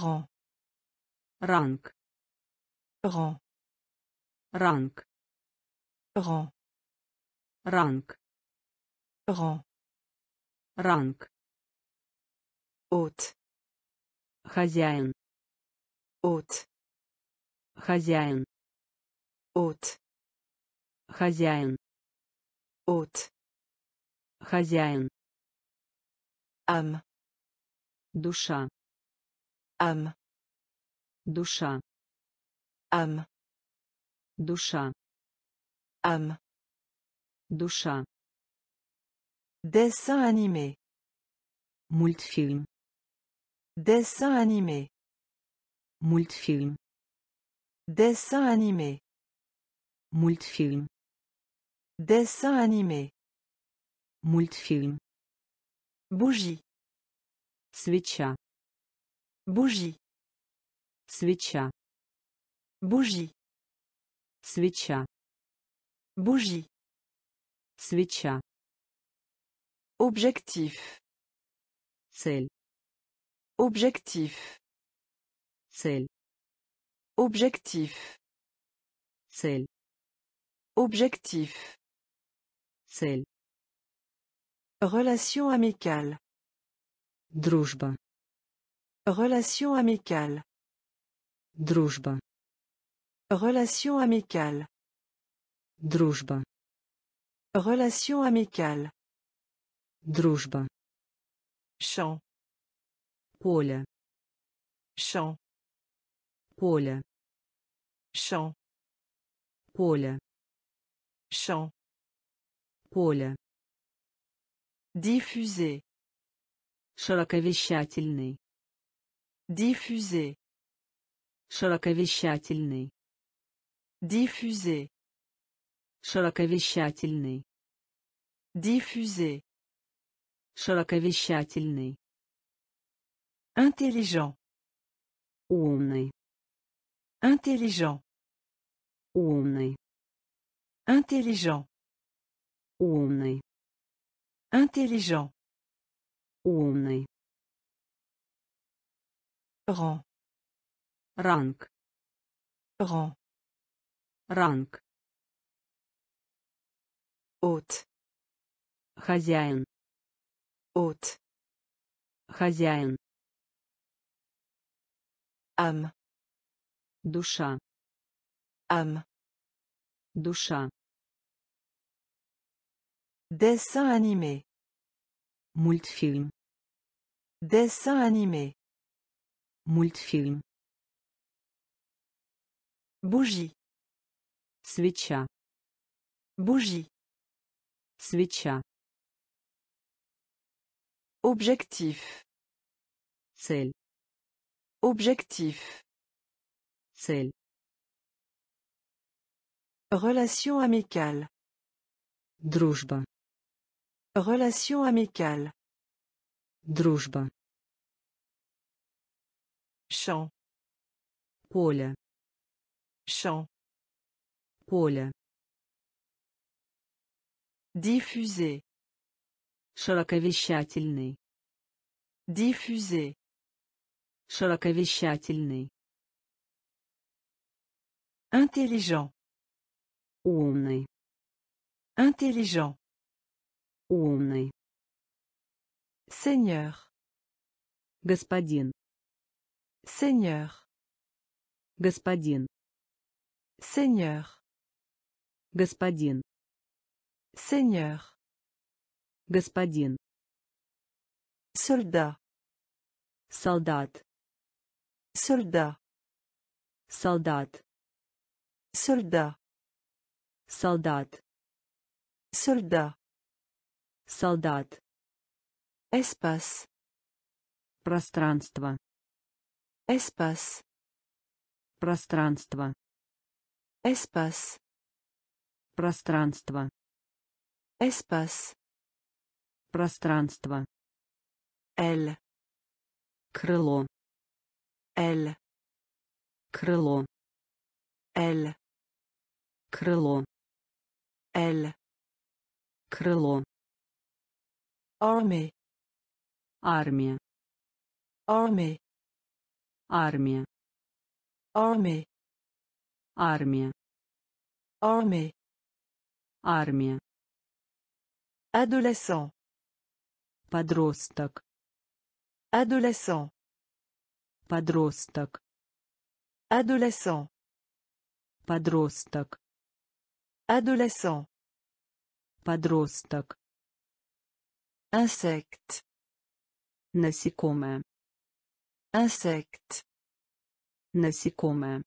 rang ранг. Rang ранг. Rang ранг. Rang ранг. Hôte. Хозяин. Hôte. Хозяин. Hôte. Хозяин. Hôte. Хозяин. Âme. Душа âme душа âme душа âme душа dessin animé мультфильм dessin animé мультфильм dessin animé мультфильм dessin animé мультфильм bougie свеча bougie свеча bougie свеча bougie свеча objectif цель objectif цель objectif цель objectif цель relation amicale дружба relation amicale дружба relation amicale дружба relation amicale дружба champ поле champ поле champ поле champ поле diffuser широковещательный Diffuser широковещательный diffuser широковещательный diffuser широковещательный intelligent умный intelligent умный intelligent умный intelligent умный rang ранг rang ранг hôte хозяин hôte хозяин âme душа âme душа dessin animé мультфильм dessin animé мультфильм bougie свеча bougie свеча objectif цель objectif цель relation amicale дружба relation amicale дружба Champ поле. Champ поле. Diffuser. Широковещательный. Diffuser. Широковещательный. Intelligent. Умный. Intelligent. Умный. Seigneur. Господин seigneur. Господин. Seigneur. Господин. Seigneur. Господин. Soldat. Солдат. Soldat. Солдат. Soldat. Солдат. Soldat. Солдат. Espace. Пространство espace. Пространство. Espace. Пространство. Espace. Пространство. Aile крыло. Aile крыло. Aile крыло. Aile крыло. Armée армия. Armée Армия. Armée. Армия. Armée. Армия. Adolescent. Подросток. Adolescent. Подросток. Adolescent. Подросток. Adolescent. Подросток. Insecte. Насекомое. Insecte. Насекомое.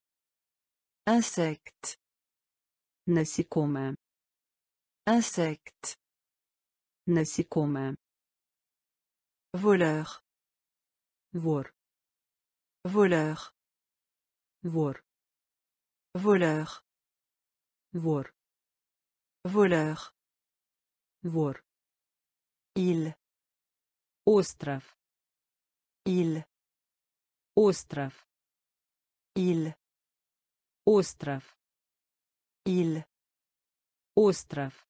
Insecte. Насекомое. Insecte. Насекомое. Voleur. Вор. Voleur. Вор. Voleur. Вор. Voleur. Вор. Île. Остров. Île. Остров. Île. Остров. Île. Остров.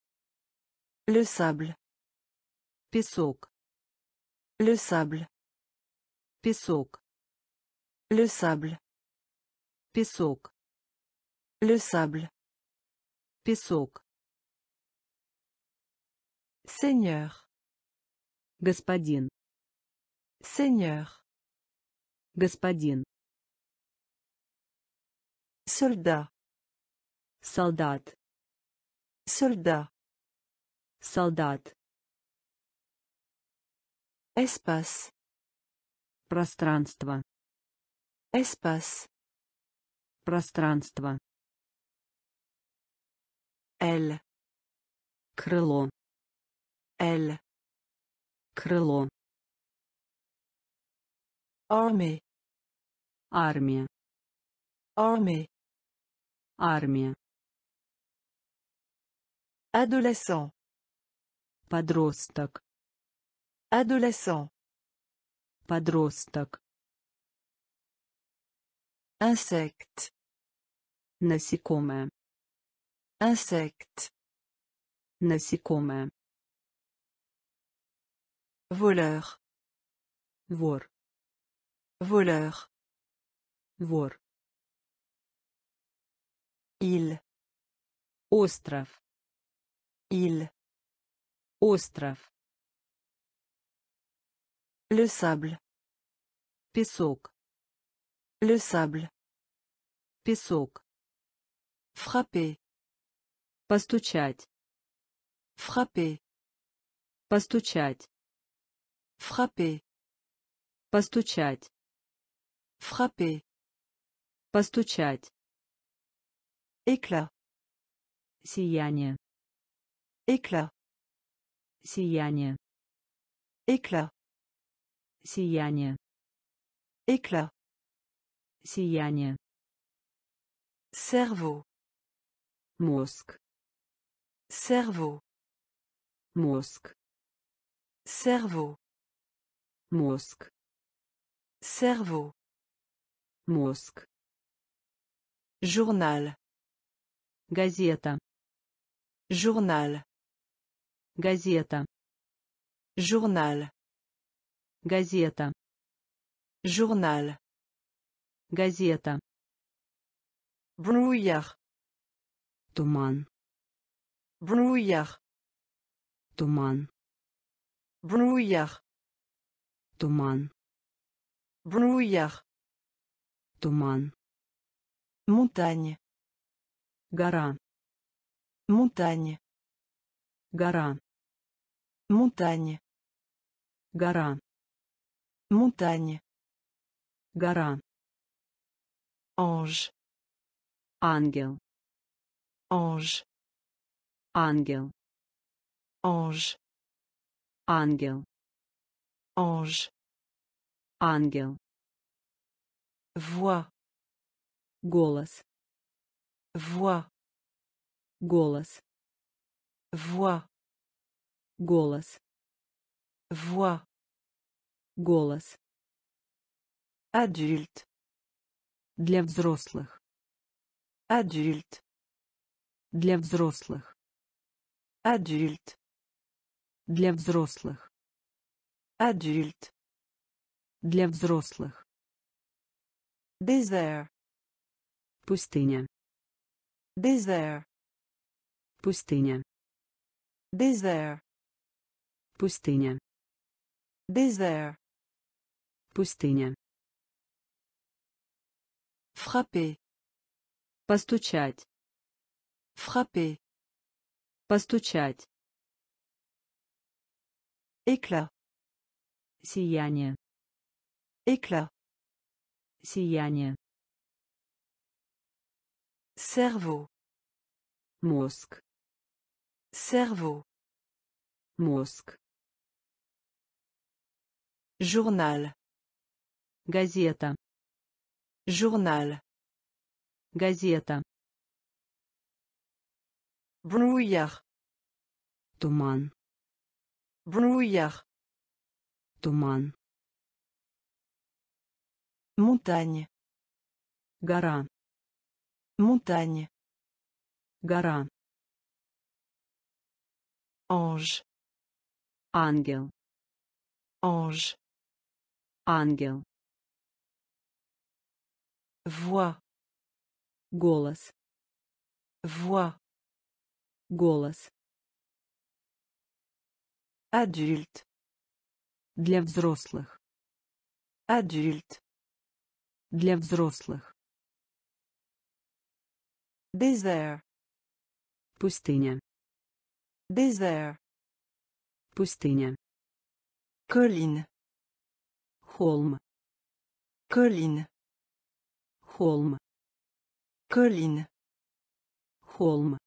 Le sable. Песок. Le sable. Песок. Le sable. Песок. Le sable. Песок. Seigneur. Господин. Seigneur. Господин. Soldat. Солдат. Soldat. Солдат. Espace. Пространство. Espace. Пространство. Elle. Крыло. Elle. Крыло. Armée. Армия. Armée. Армия. Adolescent. Подросток. Adolescent. Подросток. Insecte. Насекомое. Insecte. Насекомое. Voleur. Вор. Voleur. Вор. Île. Остров. Île. Остров. Le sable. Песок. Le sable. Песок. Frapper. Постучать. Frapper. Постучать. Frapper. Постучать. Frapper. Постучать. Éclat. Сияние. Éclat. Сияние. Éclat. Сияние. Éclat. Сияние. Cerveau. Мозг. Cerveau. Мозг. Cerveau. Мозг. Cerveau. Мозг. Journal. Газета. Journal. Газета. Journal. Газета. Journal. Газета. Brouillard. Туман. Brouillard. Туман. Brouillard. Туман. Brouillard. Туман. Montagne. Гора. Montagne. Гора. Montagne. Гора. Montagne. Гора. Ange. Ангел. Ange. Ангел. Ange. Ангел. Ange. Ангел. Voix. Голос. Voix. Голос. Voix. Голос. Voix. Голос. Adulte. Для взрослых. Adulte. Для взрослых. Adulte. Для взрослых. Adulte. Для взрослых. Désert. Пустыня. Désert. Пустыня. Désert. Пустыня. Désert. Пустыня. Frapper. Постучать. Frapper. Постучать. Éclat. Сияние. Éclat. Сияние. Cerveau. Мозг. Cerveau. Мозг. Journal. Газета. Journal. Газета. Brouillard. Туман. Brouillard. Туман. Montagne. Гора. Montagne. Гора. Ange. Ангел. Ange. Ангел. Voix. Голос. Voix. Голос. Adulte. Для взрослых. Adulte. Для взрослых. Désert. Пустыня. Désert. Пустыня. Colline. Холм. Colline. Холм. Colline. Холм.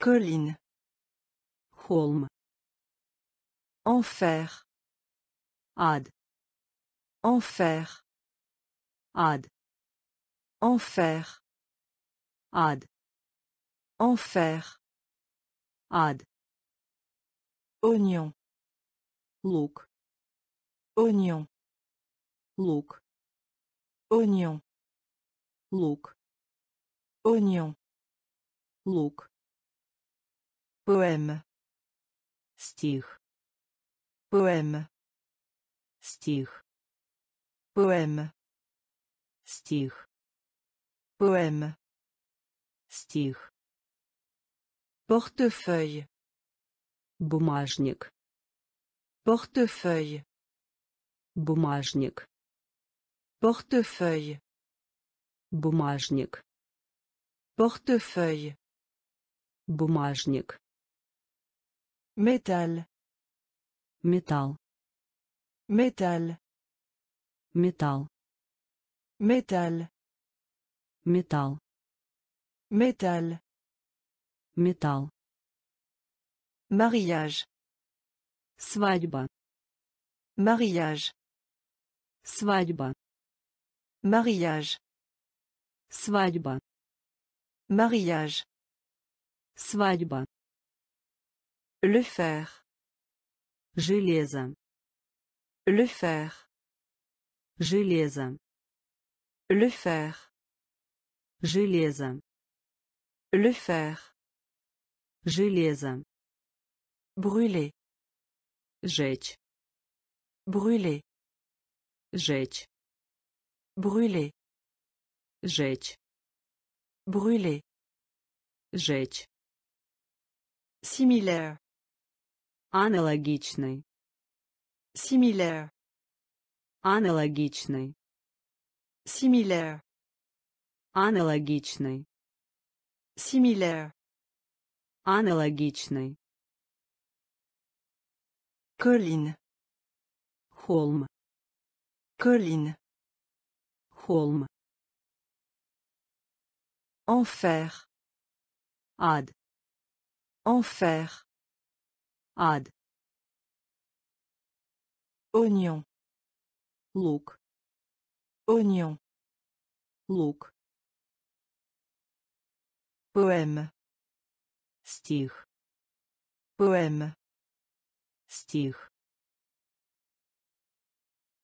Colline. Холм. Enfer. Ад. Enfer. Ад. Enfer. Ад. Enfer. Ад. Oignon. Лук. Oignon. Лук. Oignon. Лук. Oignon. Лук. Poème. Стих. Poème. Стих. Poème. Стих. Poème. Стих. Portefeuille. Бумажник. Portefeuille. Бумажник. Portefeuille. Бумажник. Portefeuille. Бумажник. Métal. Металл. Métal. Металл. Métal. Металл. Métal. Металл. Mariage. Свадьба. Mariage. Свадьба. Mariage. Свадьба. Mariage. Свадьба. Le fer. Железо. Le fer. Железо. Le fer. Железо. Le fer. Железо. Brûler. Жечь. Brûler. Жечь. Brûler. Жечь. Brûler. Жечь. Similaire. Аналогичный. Similaire. Аналогичный. Similaire. Аналогичный. Similaire. Аналогичный. Colline. Холм. Colline. Холм. Enfer. Ад. Enfer. Ад. Oignon. Лук. Oignon. Лук. Poème. Стих. Poème. Стих.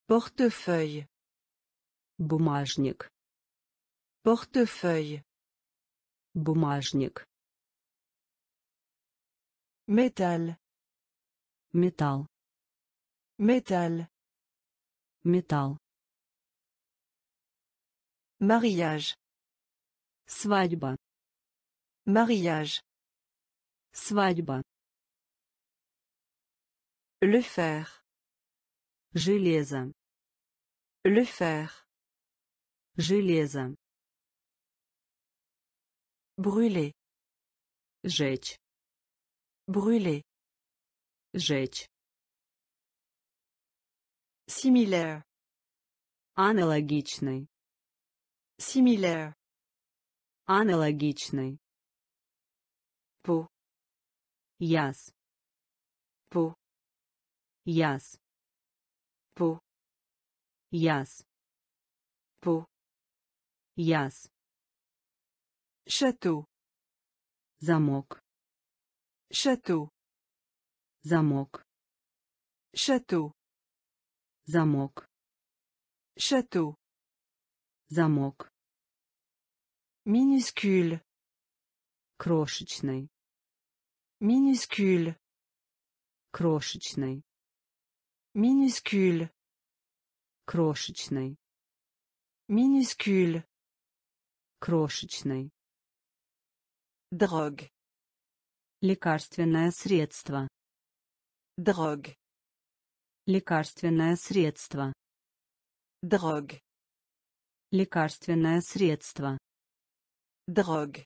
Portefeuille. Бумажник. Portefeuille. Бумажник. Métal. Металл. Métal. Металл. Mariage. Свадьба. Mariage. Свадьба. Le fer. Железо. Le fer. Железо. Brûler. Жечь. Brûler. Жечь. Similaire. Аналогичный. Similaire. Аналогичный. Peau. Яс. Peau. Яс. Peau. Яс. Peau. Яс. Château. Замок. Château. Замок. Château. Замок. Château. Замок. Minuscule. Крошечный. Minuscule. Крошечный. Minuscule. Крошечный. Minuscule. Крошечный. Drogue. Лекарственное средство. Drogue. Лекарственное средство. Drogue. Лекарственное средство. Drogue.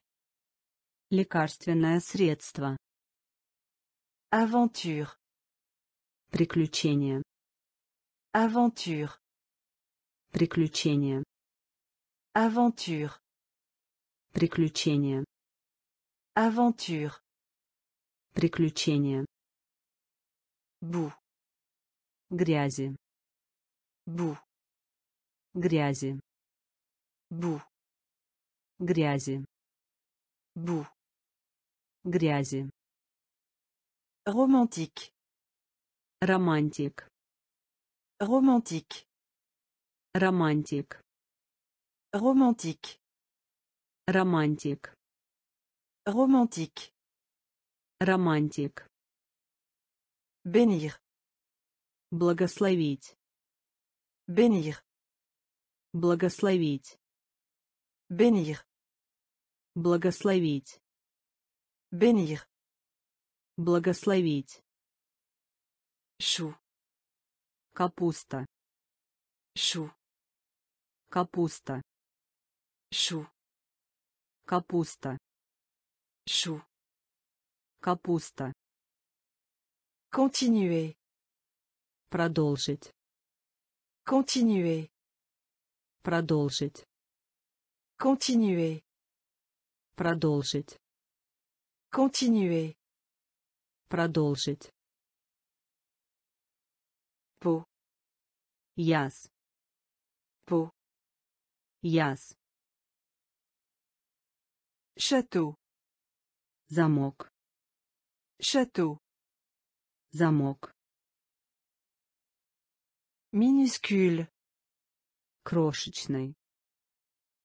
Лекарственное средство. Aventure. Приключение. Aventure. Приключение. Aventure. Приключение. Aventure. Приключение. Boue. Грязи. Boue. Грязи. Boue. Грязи. Boue. Грязи. Romantique. Романтик. Romantique. Романтик. Romantique. Романтик. Romantique. Романтик. Bénir. Благословить. Bénir. Благословить. Bénir. Благословить. Bénir. Благословить. Chou. Капуста. Chou. Капуста. Chou. Капуста. Chou. Капуста. Continuer. Продолжить. Continuer. Продолжить. Continuer. Продолжить. Continuer. Продолжить. Peau. Яс. Peau. Яс. Château. Замок. Château. Замок. Minuscule. Крошечный.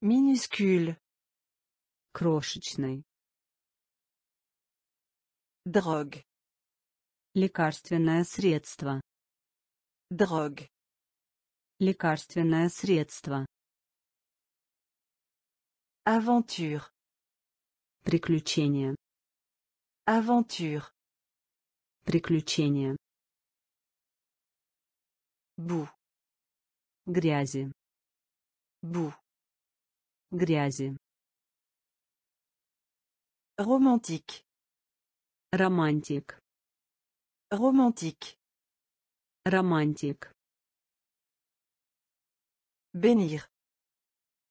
Minuscule. Крошечный. Drogue. Лекарственное средство. Drogue. Лекарственное средство. Aventure. Приключение. Aventure. Приключение. Boue. Грязи. Boue. Грязи. Romantique. Романтик. Romantique. Романтик. Bénir.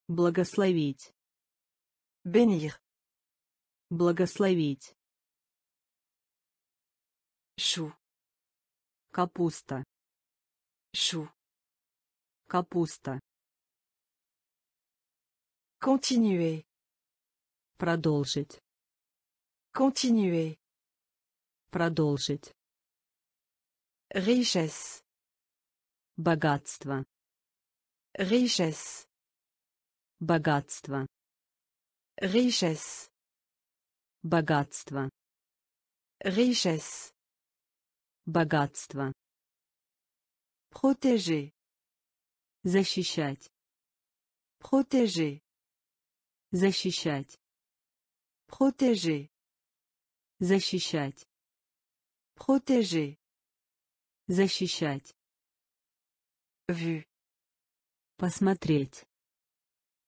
Благословить. Bénir. Благословить. Chou. Капуста. Chou. Капуста. Continuer. Продолжить. Continuer. Продолжить. Richesse. Богатство. Richesse. Богатство. Richesse. Богатство. Richesse. Богатство. Protéger. Защищать. Protéger. Защищать. Protéger. Защищать. Protéger. Защищать. Vue. Посмотреть.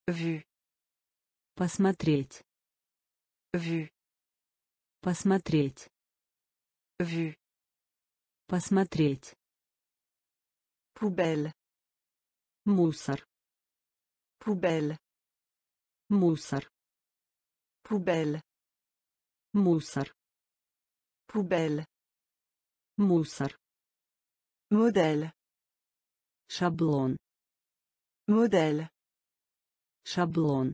Vue. Посмотреть. Vue. Посмотреть. Vue. Посмотреть. Poubelle. Мусор. Poubelle. Мусор. Poubelle. Мусор. Poubelle. Мусор. Modèle. Шаблон. Modèle. Шаблон.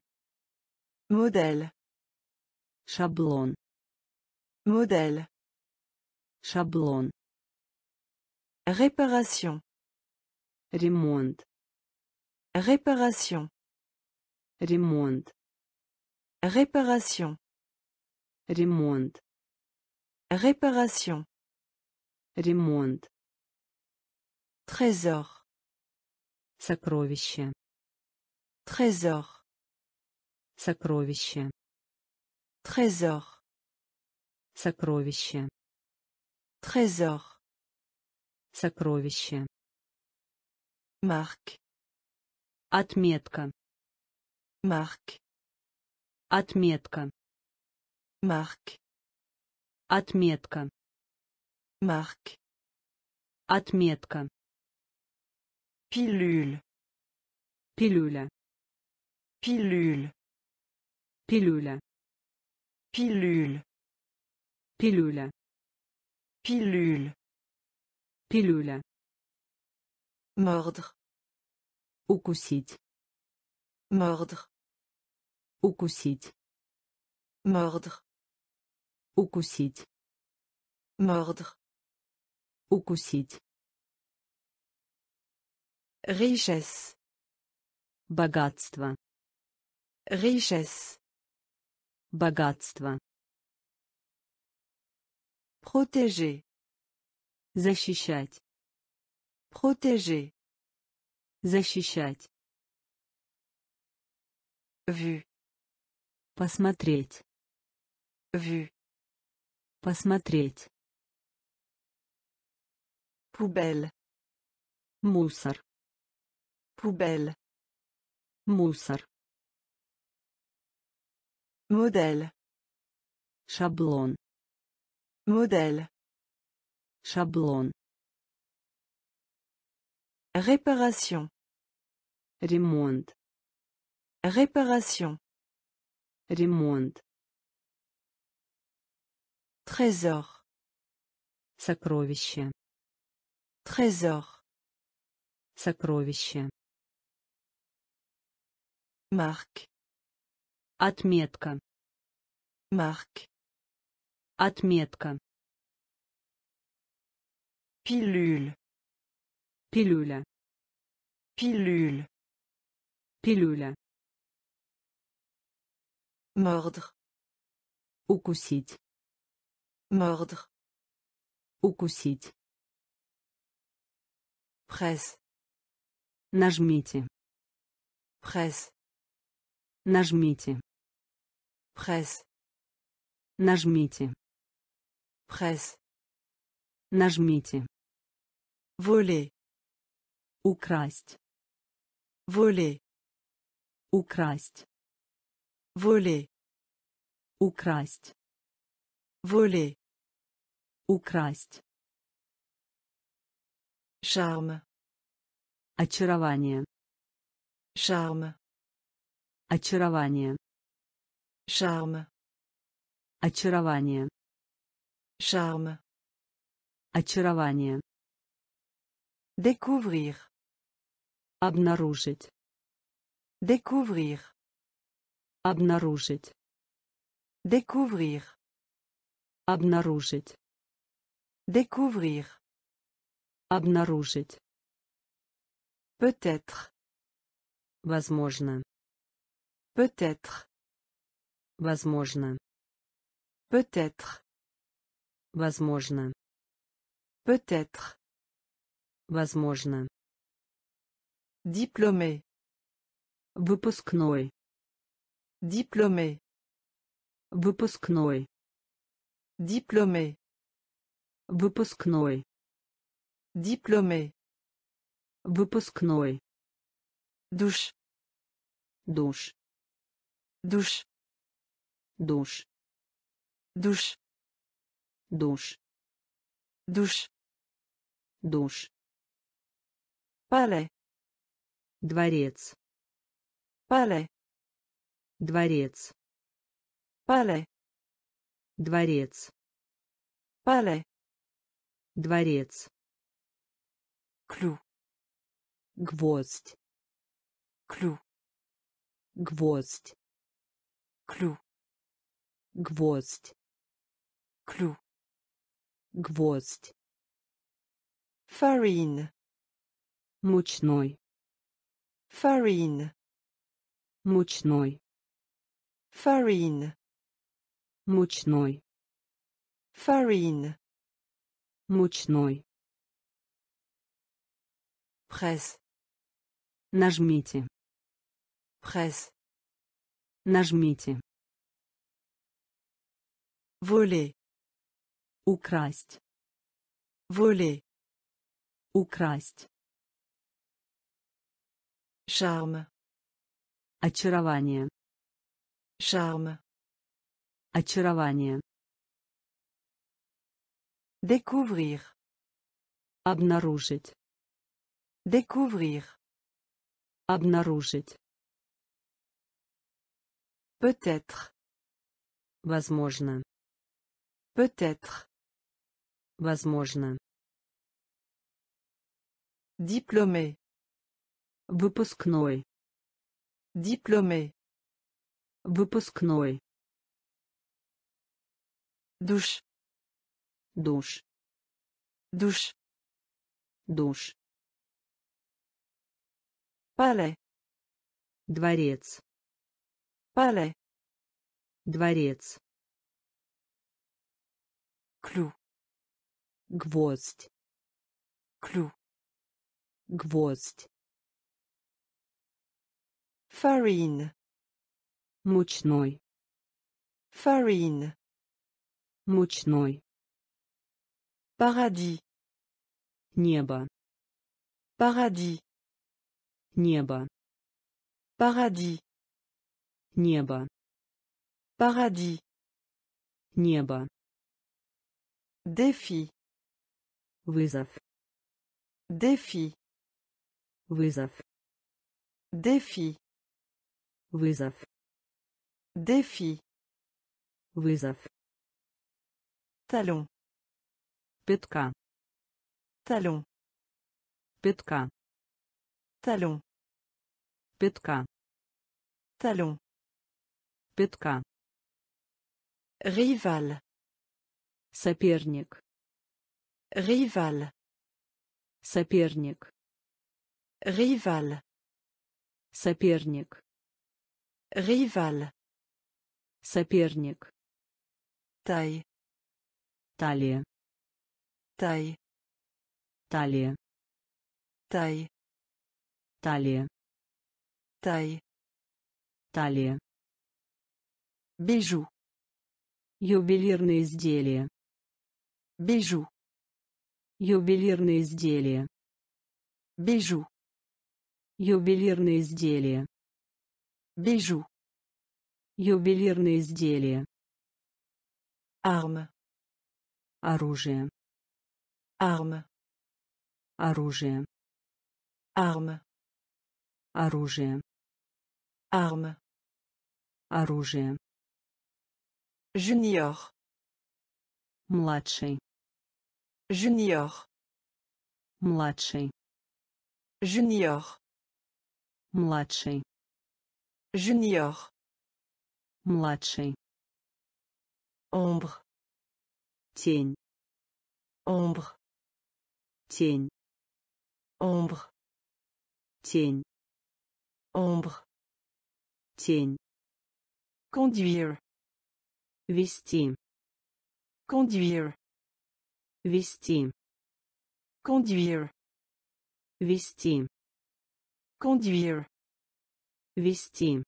Modèle. Шаблон. Modèle. Шаблон. Réparation. Ремонт. Réparation. Ремонт. Réparation. Ремонт. Réparation. Ремонт. Trésor. Сокровище. Trésor. Сокровище. Trésor. Сокровище. Trésor. Сокровище. Marque. Отметка. Marque. Отметка. Marque. Отметка. Marque. Отметка. Pilule. Пилюля. Pilule. Пилюля. Pilule. Пилюля. Pilule. Пилюля. Mordre. Укусить. Mordre. Укусить. Mordre. Укусить. Mordre. Укусить. Richesse. Богатство. Richesse. Богатство. Protéger. Защищать. Protéger. Защищать. Vue. Посмотреть. Vue. Посмотреть. Poubelle. Мусор. Poubelle. Мусор. Modèle. Шаблон. Modèle. Шаблон. Réparation. Ремонт. Réparation. Ремонт. Trésor. Сокровище. Trésor. Сокровище. Marque. Отметка. Marque. Отметка. Pilule. Пилюля. Pilule. Пилюля. Mordre. Укусить. Mordre. Укусить. Presse. Нажмите. Presse. Нажмите. Presse. Нажмите. Presse. Нажмите. Voler. Украсть. Voler. Украсть. Voler. Украсть. Voler. Украсть. Charme. Очарование. Charme. Очарование. Charme. Очарование. Charme. Очарование. Découvrir. Обнаружить. Découvrir. Обнаружить. Découvrir. Обнаружить. Découvrir. Обнаружить. Peut-être. Возможно. Peut-être. Возможно. Peut-être. Возможно. Peut-être. Возможно. Diplômé. Выпускной. Diplômé. Выпускной. Diplômé. Выпускной. Diplômé. Выпускной. Douche. Душ. Douche. Душ. Douche. Душ. Douche. Душ. Palais. Дворец. Palais. Дворец. Palais. Дворец. Palais. Дворец. Clou. Гвоздь. Clou. Гвоздь. Clou. Гвоздь. Clou. Гвоздь. Farine. Мучной. Farine. Мучной. Farine. Мучной. Farine. Мучной. Presse. Нажмите. Presse. Нажмите. Voler. Украсть. Voler. Украсть. Charme. Очарование. Charme. Очарование. Découvrir. Обнаружить. Découvrir. Обнаружить. Peut-être. Возможно. Peut-être. Возможно. Diplômé. Выпускной. Diplômé. Выпускной. Douche. Душ. Douche. Душ. Palais. Дворец. Palais. Дворец. Clou. Гвоздь. Clou. Гвоздь. Farine. Мучной. Farine. Мучной. Paradis. Небо. Paradis. Небо. Paradis. Небо. Paradis. Небо. Défi. Вызов. Défi. Вызов. Défi. Вызов. Défi. Вызов. Talon. Пятка. Talon. Пятка. Talon. Пятка. Talon. Пятка. Rival. Соперник. Rival. Соперник. Rival. Соперник. Rival. Соперник. Taille. Талия. Taille. Талия. Taille. Талия. Taille. Талия. Bijou. Ювелирные изделия. Bijou. Ювелирные изделия. Bijou. Ювелирные изделия. Bijou. Ювелирные изделия. Arme. Оружие. Arme. Оружие. Arme. Оружие. Arme. Оружие. Junior. Младший. Junior. Младший. Junior. Младший. Junior. Младший. Ombre. Тень. Ombre. Тень. Ombre. Тень. Ombre. Тень. Conduire. Вести. Conduire. Вести. Conduire. Вести. Conduire. Вести.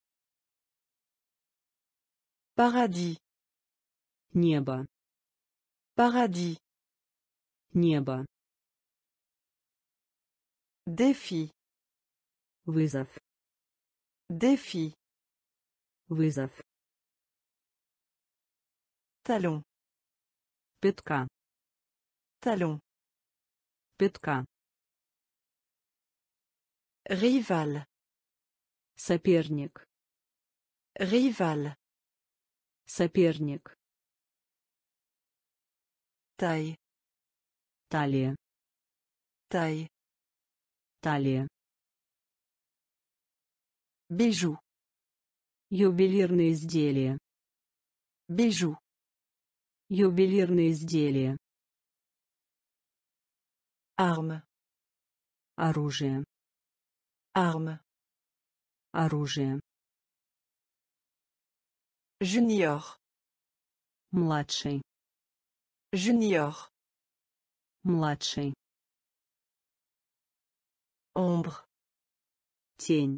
Paradis. Небо. Paradis. Небо. Défi. Вызов. Défi. Вызов. Talon. Пятка. Talon. Пятка. Rival. Соперник. Rival. Соперник. Taille. Талия. Taille. Талия. Bijou. Ювелирные изделия. Bijou. Ювелирные изделия. Arme. Оружие. Arme. Оружие. Junior. Младший. Junior. Младший. Ombre. Тень.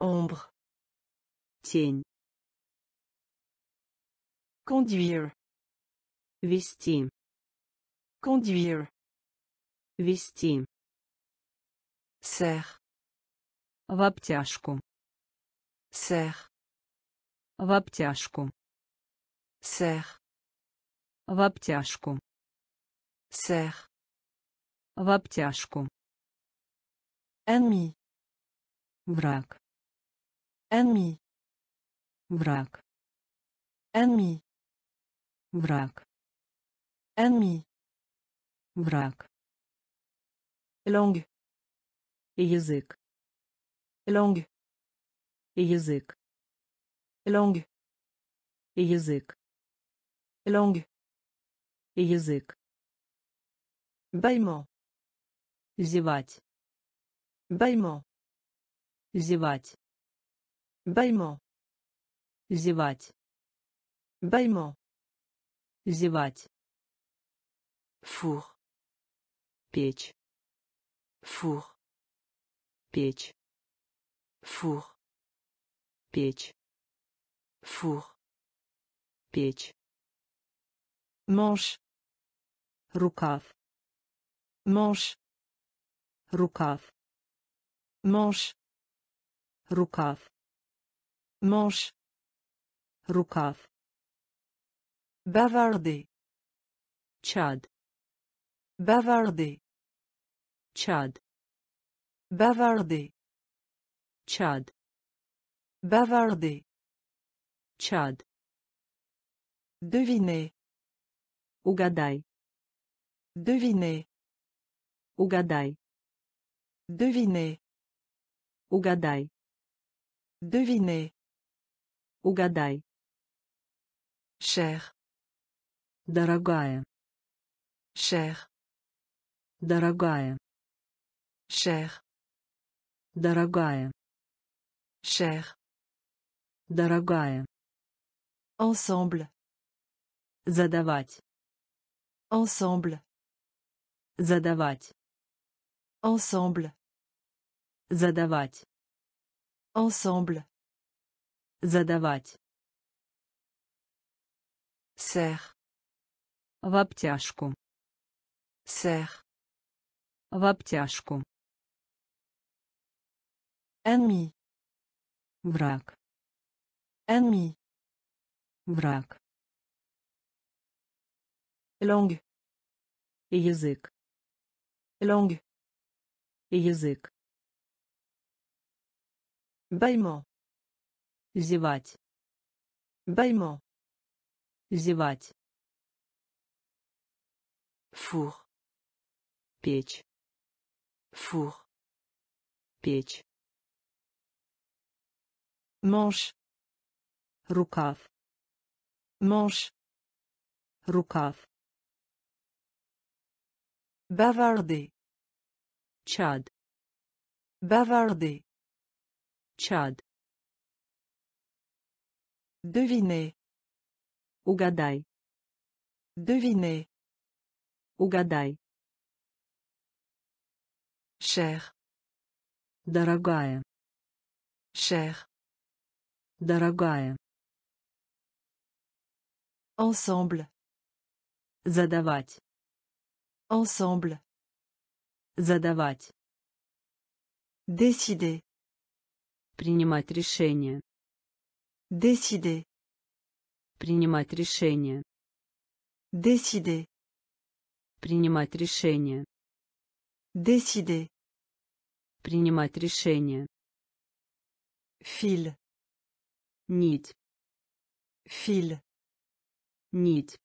Ombre. Тень. Conduire. Вести. Conduire. Вести. Serre. В обтяжку. Serre. В обтяжку. Serre. В обтяжку. Serre. В обтяжку. Ennemi. Враг. Ennemi. Враг. Ennemi. Враг. Ennemi. Враг. Langue. Язык. Langue. Язык. Langue. Язык. Langue. Язык. Bâillement. Зевать. Bâillement. Зевать. Bâillement. Зевать. Bâillement. Зевать. Four. Печь. Four. Печь. Four. Печь. Four. Печь. Manche. Рукав. Manche. Рукав. Manche. Рукав. Manche. Рукав. Bavarder. Чад. Bavarder. Чад. Bavarder. Чад. Bavarder. Чад. Deviner. Угадай. Deviner. Угадай. Deviner. Угадай. Deviner. Угадай. Cher. Дорогая. Cher. Дорогая. Cher. Дорогая. Cher. Дорогая. Ensemble. Задавать. Ensemble. Задавать. Ensemble. Задавать. Ensemble. Задавать. Serre. В обтяжку. Serre. В обтяжку. Ennemi. Враг. Ennemi. Враг. Langue. Язык. Langue. Язык. Bâillement. Зевать. Bâillement. Зевать. Four. Печь. Four. Печь. Manche. Рукав. Manche. Рукав. Bavarder. Чад. Bavarder. Чад. Deviner. Угадай. Deviner. Угадай. Cher. Дорогая. Cher. Дорогая. Ensemble. Задавать. Ensemble. Задавать. Décider. Принимать решение. Décider. Принимать решение. Décider. Принимать решение. Décider. Принимать решение. Fil. Нить. Fil. Нить.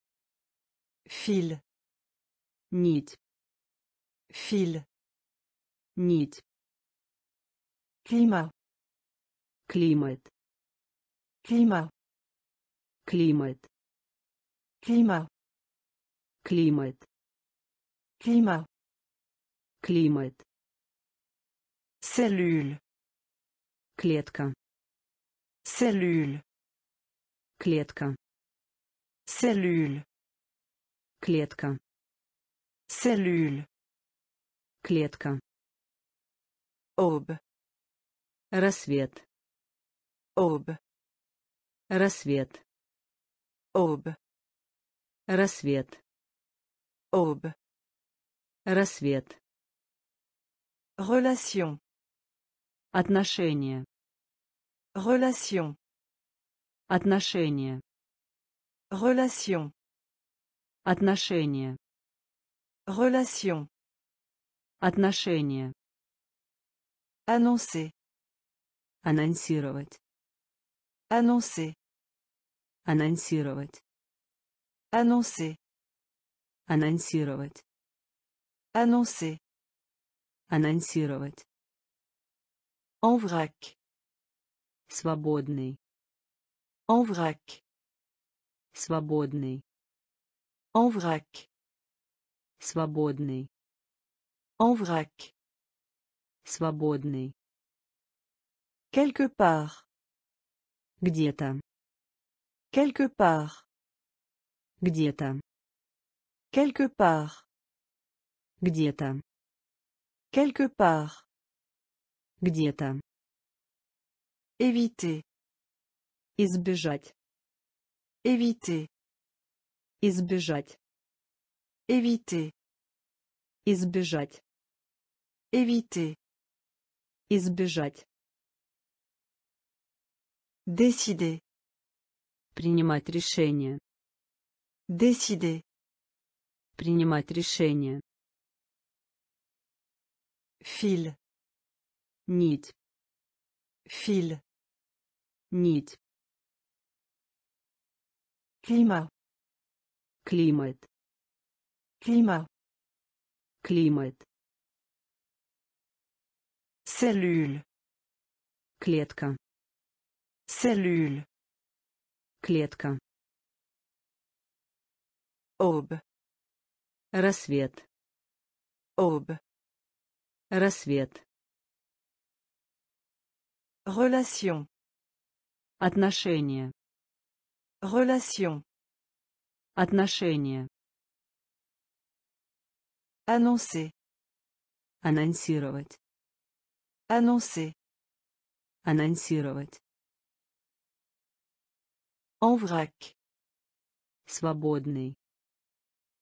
Fil. Нить. Fil. Нить. Climat. Климат. Climat. Климат. Climat. Климат. Climat. Климат. Cellule. Клетка. Cellule. Клетка. Cellule. Клетка. Cellule. Клетка. Aube. Рассвет. Aube. Рассвет. Aube. Рассвет. Aube. Рассвет. Relation. Отношения. Relation. Отношения. Relation. Отношения. Relation. Отношения. Annoncer. Анонсировать. Annoncer. Анонсировать. Annoncer. Анонсировать. Annoncer. Анонсировать. En vrac. Свободный. En vrac. Свободный. En vrac. Свободный. En vrac. Свободный. Quelque part. Где-то. Quelque part. Где-то. Quelque part. Где-то. Quelque part. Где-то. Éviter. Избежать. Éviter. Избежать. Éviter. Избежать. Éviter. Избежать. Décider. Принимать решение. Décider. Принимать решение. Fil. Нить. Fil. Нить. Climat. Климат. Climat. Климат. Cellule. Клетка. Cellule. Клетка. Aube. Рассвет. Aube. Рассвет. Relation. Отношения. Relation. Отношения. Annoncer. Анонсировать. Annoncer. Анонсировать. En vrac. Свободный.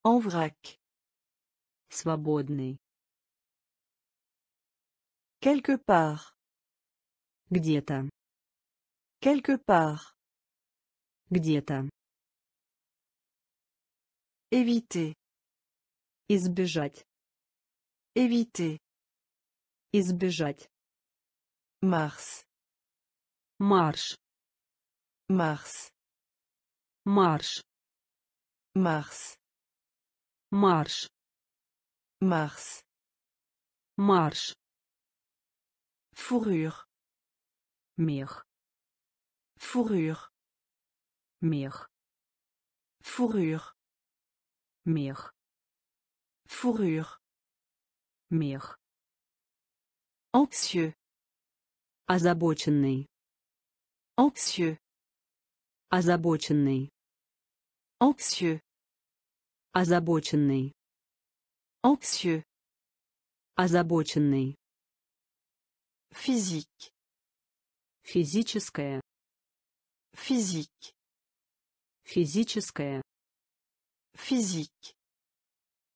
En vrac. Свободный. Quelque part. Где-то. Quelque part. Где-то. Éviter. Избежать. Éviter. Избежать. Mars. Марш. Mars. Марш. Mars. Марш. Mars. Марш. Fourrure. Мех. Fourrure. Мех. Fourrure. Мех. Fourrure. Мех. Anxieux. Озабоченный. Anxieux. Озабоченный. Anxieux. Озабоченный. Anxieux. Озабоченный. Physique. Физическое. Physique. Физическое. Physique.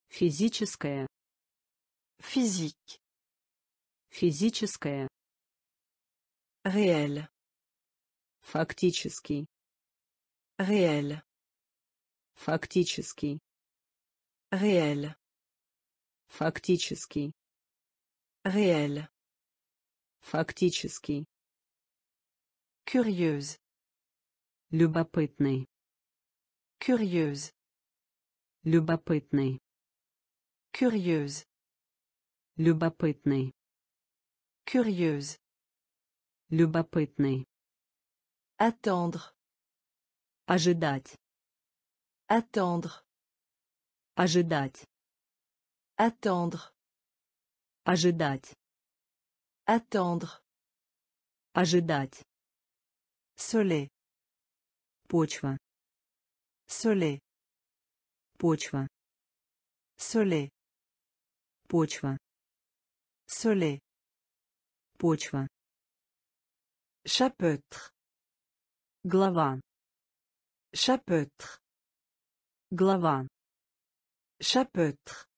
Физическое. Physique. Физическое. Réel. Фактический. Réel. Фактический. Réel. Фактический. Réel. Фактический. Curieuse. Любопытный. Curieuse. Любопытный. Curieuse. Любопытный. Curieuse. Любопытный. Attendre. Ожидать. Attendre. Ожидать. Attendre. Ожидать. Attendre. Ожидать. Soleil. Почва. Soleil. Почва. Soleil. Почва. Soleil. Почва. Chapeautre. Глава. Chapeautre. Глава. Chapeautre.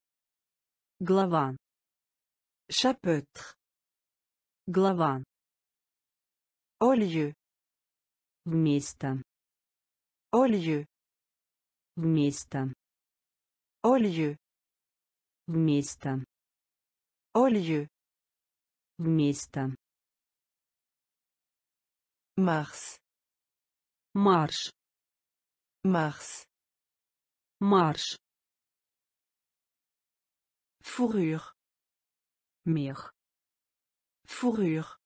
Глава. Chapeautre. Глава. Au lieu. Вместо. Au lieu. Вместо. Au lieu. Вместо. Au lieu. Вместо. Mars. Марш. Mars. Марш. Fourrure. Мех. Fourrure.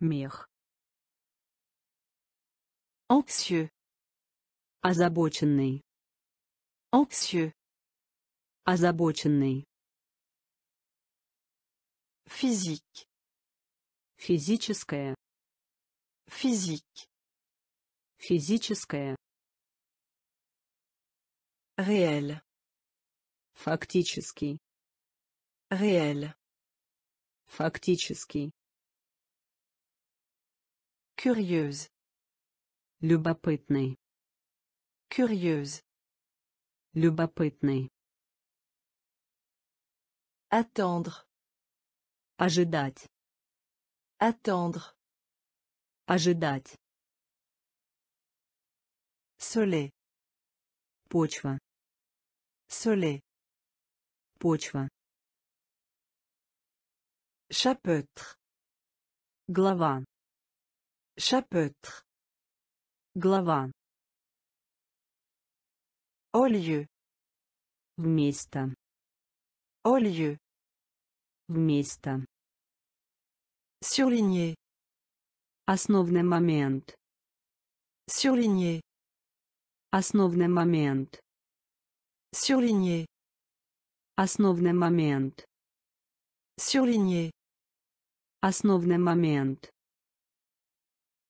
Мех. Anxieux. Озабоченный. Anxieux. Озабоченный. Physique. Физическое. Physique. Физическое. Réel. Фактический. Réel. Фактический. Curieuse. Любопытный. Curieuse. Любопытный. Attendre. Ожидать. Attendre. Ожидать. Soleil. Почва. Soleil. Почва. Chapeautre. Глава. Chapeautre. Глава. Lieu. Вместо. Lieu. Вместо. Surligner. Основный момент. Surligner. Основный момент. Surligner. Основный момент. Surligner. Основный момент.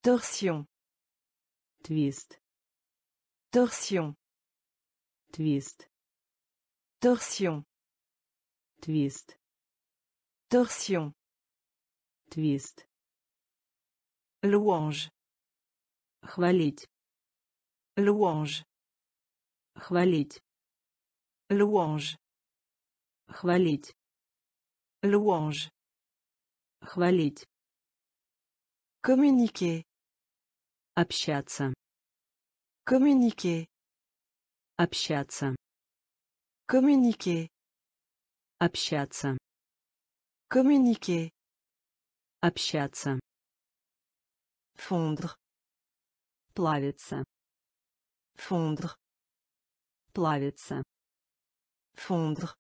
Torsion. Твист. Torsion. Твист. Torsion. Твист. Torsion. Твист. Louange. Хвалить. Louange. Хвалить. Louange. Хвалить. Louange. Хвалить. Communiquer. Общаться. Communiquer. Общаться. Communiquer. Общаться. Communiquer. Общаться. Fondre. Плавиться. Fondre. Плавиться. Fondre.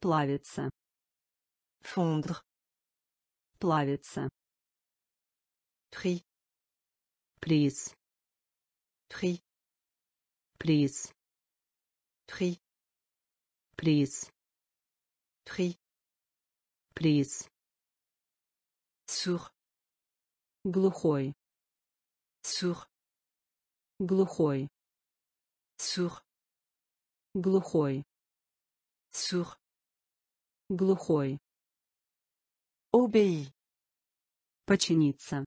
Плавиться. Fondre. Плавиться. Prix. Приз. Prix. Приз. Prix. Приз. Prix. Приз. Sourd. Глухой. Sourd. Глухой. Sourd. Глухой. Sourd. Глухой. Obéit. Подчиниться.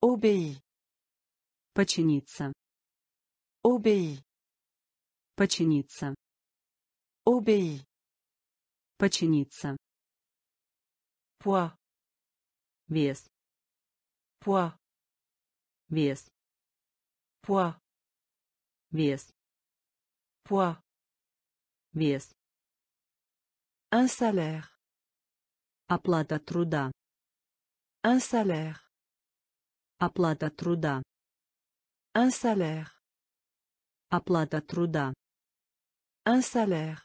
Obéi. Подчиниться. Obéi. Подчиниться. Obéi. Подчиниться. Poids. Вес. Poids. Вес. Poids. Вес. Poids. Вес. Un salaire. Оплата труда. Un salaire. Оплата труда. Un salaire. Оплата труда. Un salaire.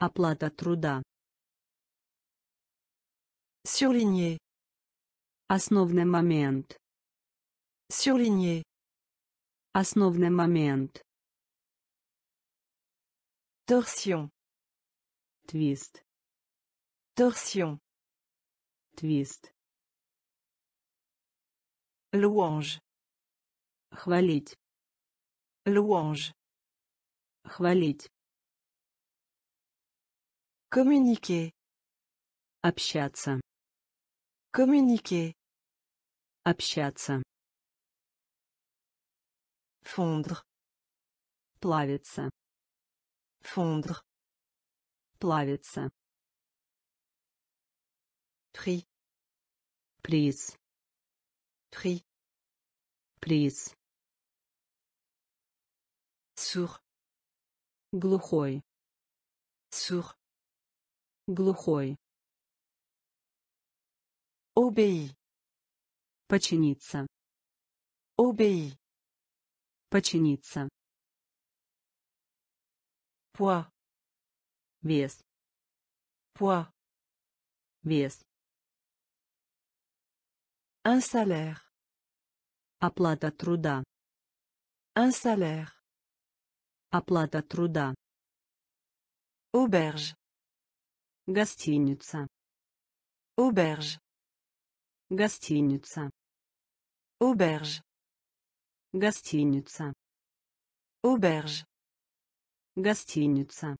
Оплата труда. Surligner. Основный момент. Surligner. Основный момент. Torsion. Твист. Torsion. Твист. Louange. Хвалить. Louange. Хвалить. Communiquer. Общаться. Communiquer. Общаться. Fondre. Плавиться. Fondre. Плавиться. Prix. Приз. Prix. Приз. Sourd. Глухой. Sourd. Глухой. Obéi. Подчиниться. Obéi. Подчиниться. Poids. Вес. Poids. Вес. Un salaire. Оплата труда. Un salaire. Оплата труда. Auberge. Гостиница. Auberge. Гостиница. Auberge. Гостиница. Auberge. Гостиница.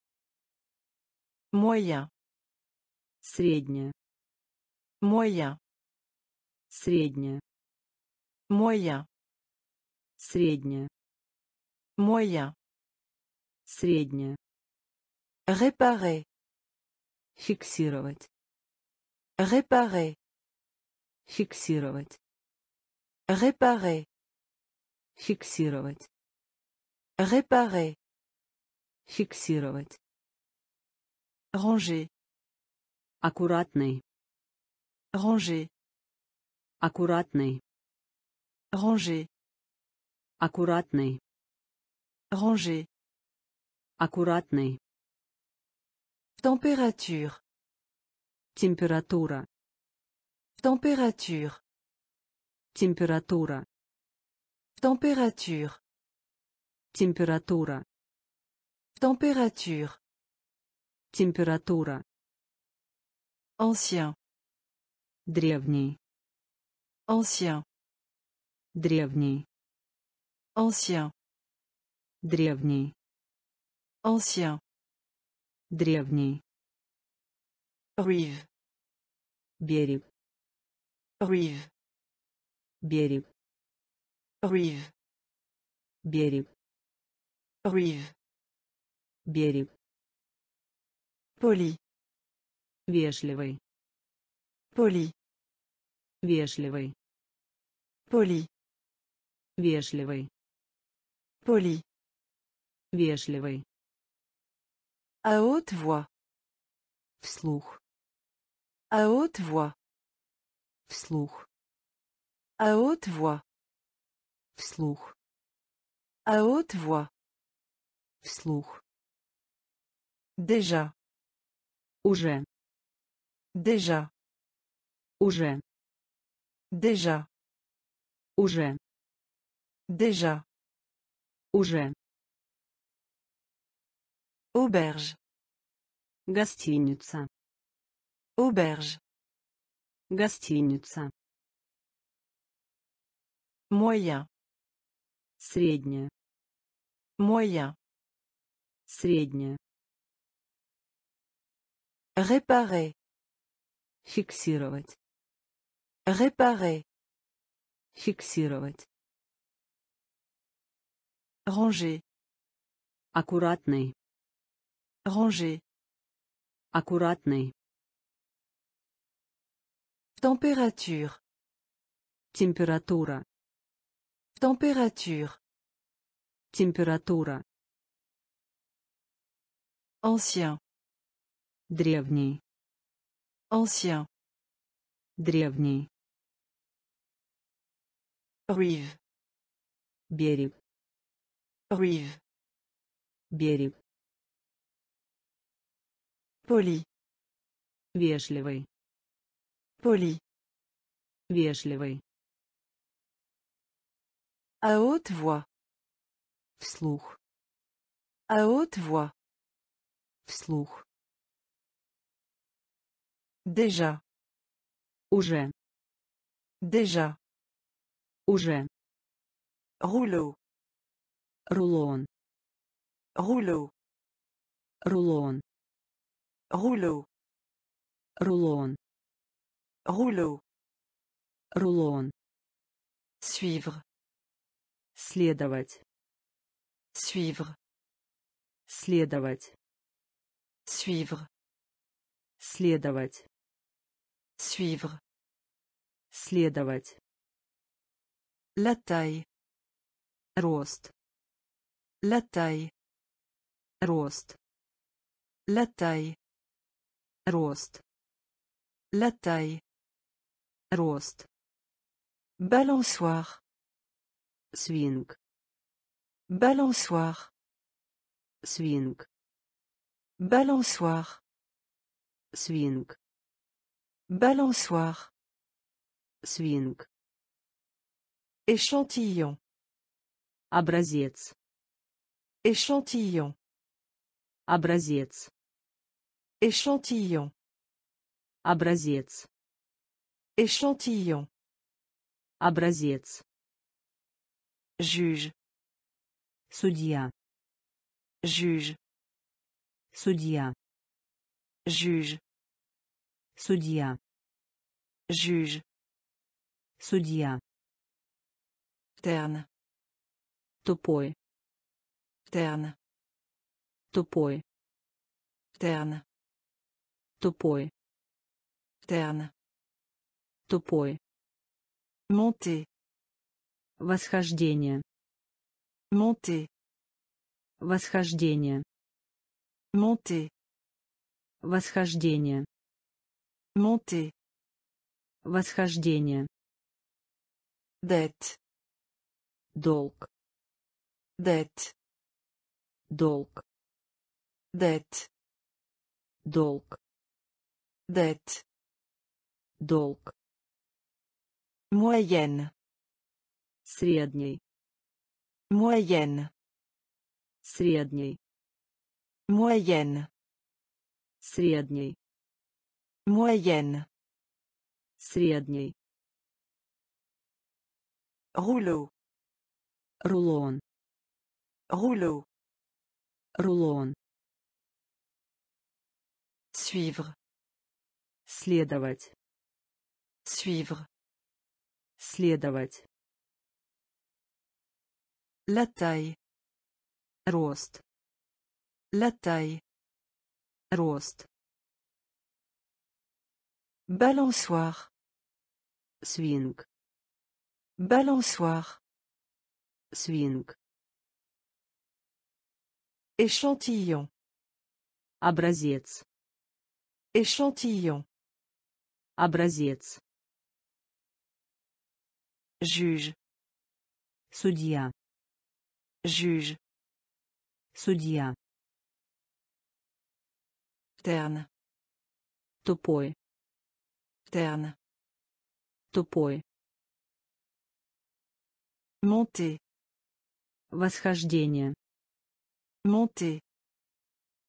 Moyen. Средняя. Moyen. Средняя. Moyen. Средняя. Moyen. Средняя. Réparer. Фиксировать. Réparer. Фиксировать. Réparer. Фиксировать. Réparer. Фиксировать. Ranger. Аккуратный. Ranger. Аккуратный. Ranger. Аккуратный. Ranger. Аккуратный. Température. Температура. Température. Температура. Température. Температура. Température. Температура. Ancien. Древний. Ancien. Древний. Ancien. Древний. Ancien. Древний. Rive. Берег. Rive. Берег. Rive. Берег. Rive. Берег. Poli. Вежливый. Poli. Вежливый. Poli. Вежливый. Poli. Вежливый. À haute voix. Вслух. À haute voix. Вслух. À haute voix. Вслух. À haute voix. Вслух. Déjà. Уже. Déjà. Уже. Déjà. Уже. Déjà. Уже. Auberge. Гостиница. Auberge. Гостиница. Moyen. Средняя. Moyen. Средняя. Réparer. Фиксировать. Réparer. Фиксировать. Ranger. Аккуратный. Ranger. Аккуратный. Température. Температура. Température. Температура. Ancien. Древний. Ancien. Древний. Rive. Берег. Rive. Берег. Poli. Вежливый. Poli. Вежливый. À haute voix. Вслух. À haute voix. Вслух. Déjà. Уже. Déjà. Уже. Rouleau. Рулон. Rouleau. Рулон. Rouleau. Рулон. Rouleau. Рулон. Suivre. Следовать. Suivre. Следовать. Suivre. Следовать. Suivre. Следовать. La taille. Рост. La taille. Рост. La taille. Рост. La taille. Рост. Balançoire. Свинг. Balançoire. Свинг. Balançoire. Свинг. Balançoire. Свинг. Échantillon. Образец. Échantillon. Образец. Échantillon. Образец. Échantillon. Образец. Juge. Судья. Juge. Судья. Juge. Судья. Juge. Судья. Terne. Тупой. Terne. Тупой. Terne. Тупой. Terne. Тупой. Monter. Восхождение. Monter. Восхождение. Monter. Восхождение. Monter. Восхождение. Dette. Долг. Dette. Долг. Dette. Долг. Dette. Долг. Moyenne. Средний. Moyenne. Средний. Moyenne. Средний. Moyenne. Средний. Rouleau. Рулон. Rouleau. Рулон. Suivre. Следовать. Suivre. Следовать. La taille. Рост. La taille. Рост. Balançoire. Свинг. Balançoire. Свинг. Échantillon. Образец. Échantillon. Образец. Juge. Судья. Juge. Судья. Terne. Тупой. Terne. Тупой. Monter. Восхождение. Monter.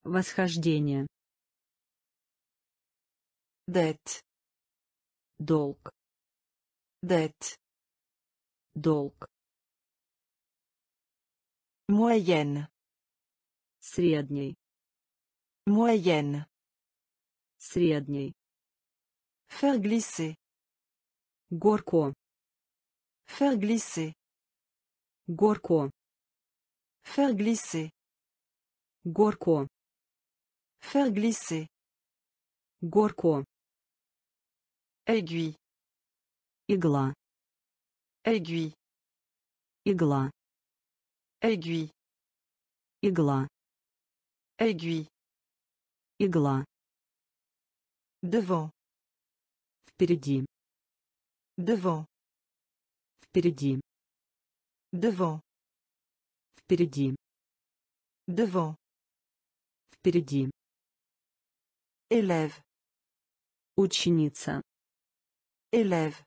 Восхождение. Dette. Долг. Dette. Долг. Moyenne. Средний. Moyenne. Средний. Faire glisser. Горко. Faire glisser. Горко. Faire glisser. Горко. Faire glisser. Горко. Aiguille. Игла. Aiguille. Игла. Aiguille. Игла. Aiguille. Игла. Devant. Впереди. Devant. Впереди. Devant. Впереди. Devant. Впереди. Élève. Ученица. Élève.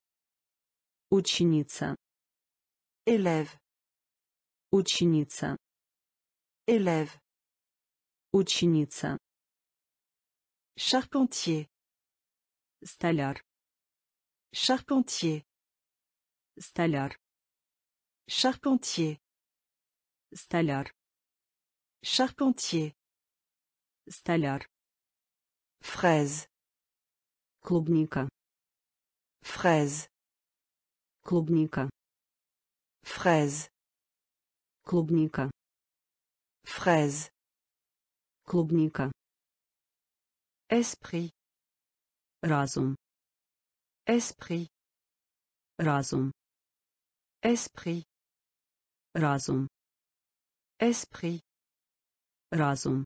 Ученица. Élève. Ученица. Élève. Ученица. Charpentier. Столяр. Charpentier. Столяр. Charpentier. Столяр. Charpentier. Столяр. Fraise. Клубника. Fraise. Клубника. Fraise. Клубника. Fraise. Клубника. Esprit. Разум. Esprit. Разум. Esprit. Разум. Esprit. Разум.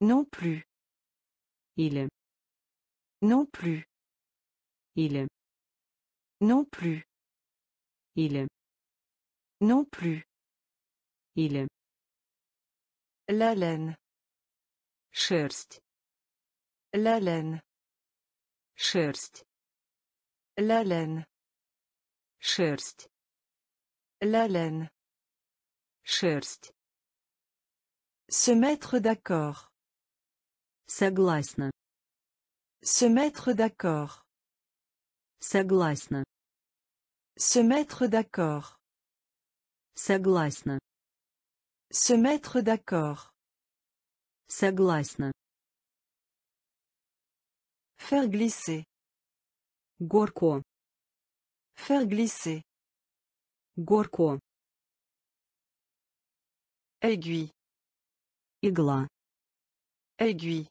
Non plus. Или. Non plus. Или. Non plus. Или. Non plus. Или. La laine. Шерсть. La laine. Шерсть. Laine. Шерсть. Laine. Шерсть. Se mettre d'accord. Согласна. Se mettre d'accord. Согласна. Se mettre d'accord. Согласна. Se mettre d'accord. Согласна. Faire glisser. Горко. Faire glisser. Горко. Aiguille. Игла. Aiguille.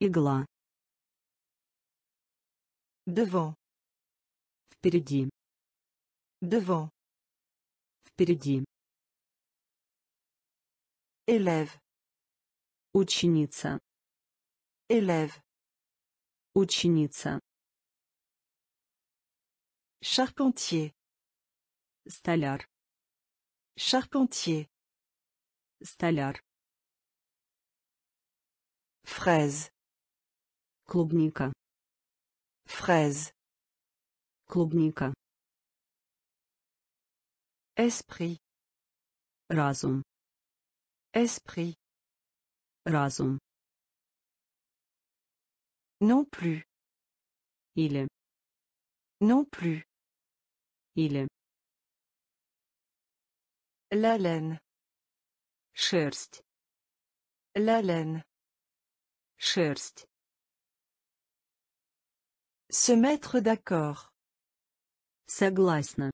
Игла. Devant. Впереди. Devant. Впереди. Élève. Ученица. Élève. Ученица. Charpentier. Столяр. Charpentier. Столяр. Fraise. Клубника. Fraise. Клубника. Esprit. Разум. Esprit. Разум. Non plus. Или. Non plus. Или. La laine. Шерсть. La laine. Шерсть. Se mettre d'accord. Согласна.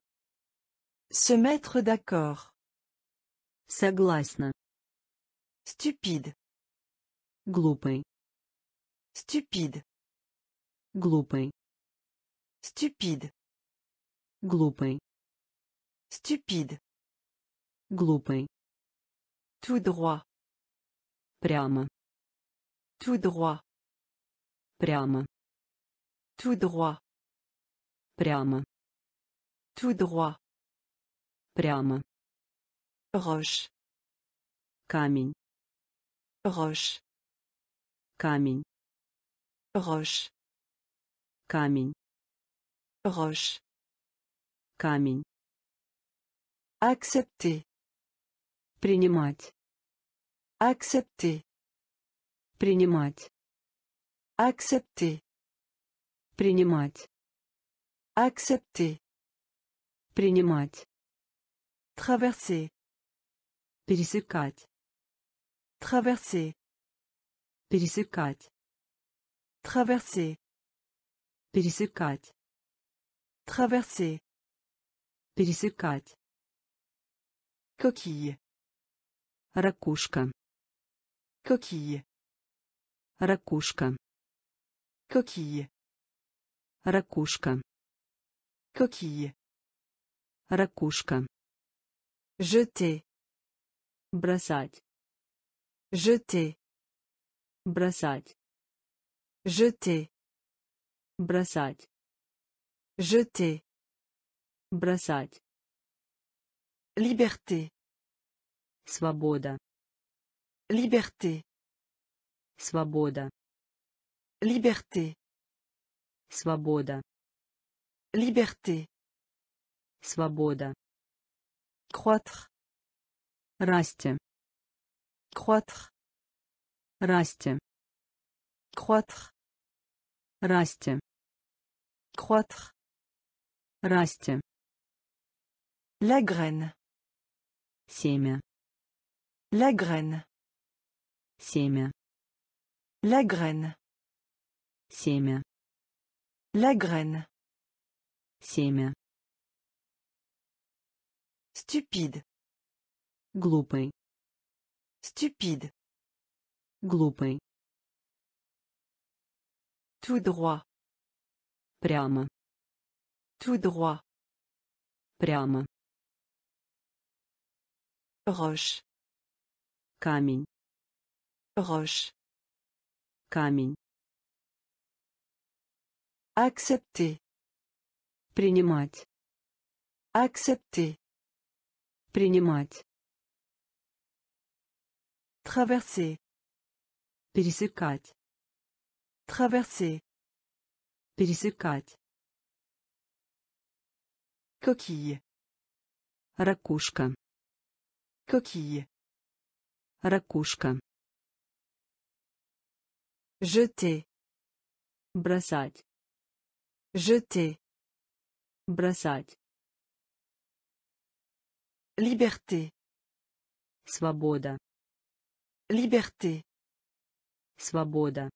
Se mettre d'accord. Согласна. Stupide. Глупый. Stupide. Глупый. Stupide. Глупый. Stupide. Глупый. Tout droit. Прямо. Tout droit. Прямо. Tout droit. Прямо. Tout droit. Прямо. Roche. Камень. Roche. Камень. Roche. Камень. Roche. Камень. Accepter. Принимать. Accepter. Принимать. Accepter. Принимать. Accepter. Принимать. Traverser. Пересекать. Traverser. Пересекать. Traverser. Пересекать. Traverser. Пересекать. Coquille. Ракушка. Coquille. Ракушка. Coquille. Ракушка. Coquille. Ракушка. Jeter. Бросать. Jeter. Бросать. Jeter. Бросать. Jeter. Бросать. Liberté. Свобода. Liberté. Свобода. Liberté. Свобода. Liberté. Свобода. Croître. Расти. Croître. Расти. Croître. Расти. Croître. Расти. La graine. Семя. La graine. Семя. La graine. Семя. La graine. Семя. Stupide. Глупый. Stupide. Глупый. Tout droit. Прямо. Tout droit. Прямо. Roche. Камень. Roche. Камень. Accepter. Принимать. Accepter. Принимать. Traverser. Пересекать. Traverser. Пересекать. Coquille. Ракушка. Coquille. Ракушка. Jeter. Бросать. Jeter. Бросать. Liberté. Свобода. Liberté. Свобода.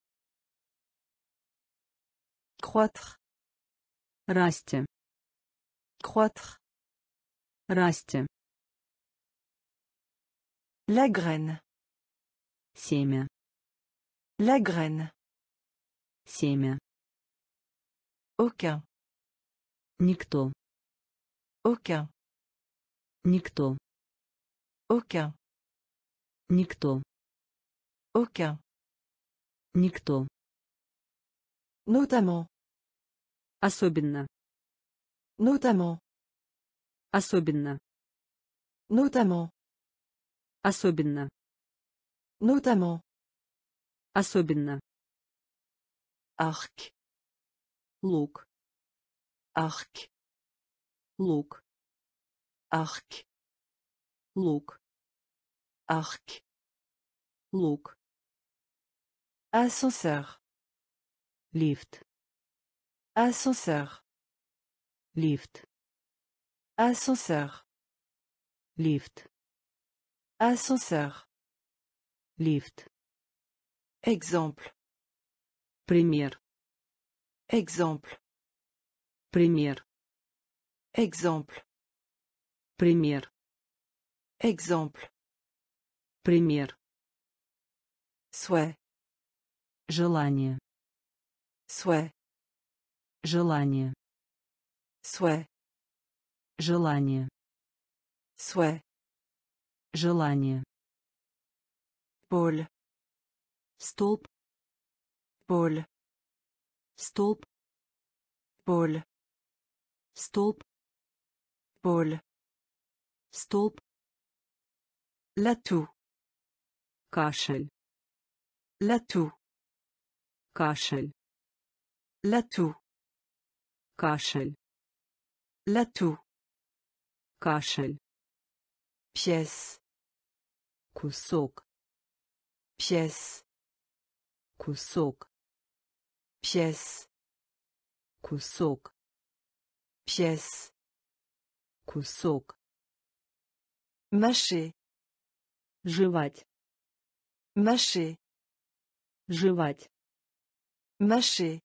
Croître. Расти. Croître. Расти. La graine. Семя. La graine. Семя. Aucun. Никто. Aucun. Никто. Aucun. Никто. Aucun. Никто. Notamment. Особенно. Notamment. Особенно. Notamment. Особенно. Notamment. Особенно. Arc. Лук. Arc. Лук. Arc. Лук. Arc. Лук. Ascenseur. Лифт. Ascenseur. Лифт. Ascenseur. Лифт. Ascenseur. Лифт. Exemple. Пример. Exemple. Пример. Exemple. Пример. Exemple. Пример. Souhait. Желание. Souhait. Желание. Souhait. Желание. Souhait. Желание. Pôle. Столб. Pôle. Столб. Pôle. Столб. Pôle. Столб. L'atout. Кашель. L'atout. Кашель. L'atout. Кашель. L'atout. Кашель. Pièce. Кусок. Pièce. Кусок. Pièce. Кусок. Pièce. Кусок. Mâcher. Жевать. Mâcher. Жевать. Mâcher.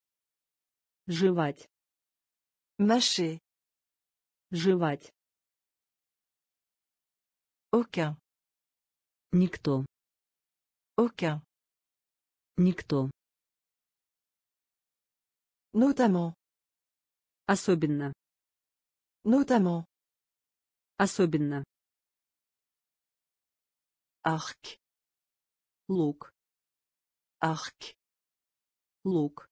Жевать. Mâcher. Жевать. Aucun. Никто. Aucun. Никто. Notamment. Особенно. Notamment. Особенно. Arc. Лук. Arc. Лук.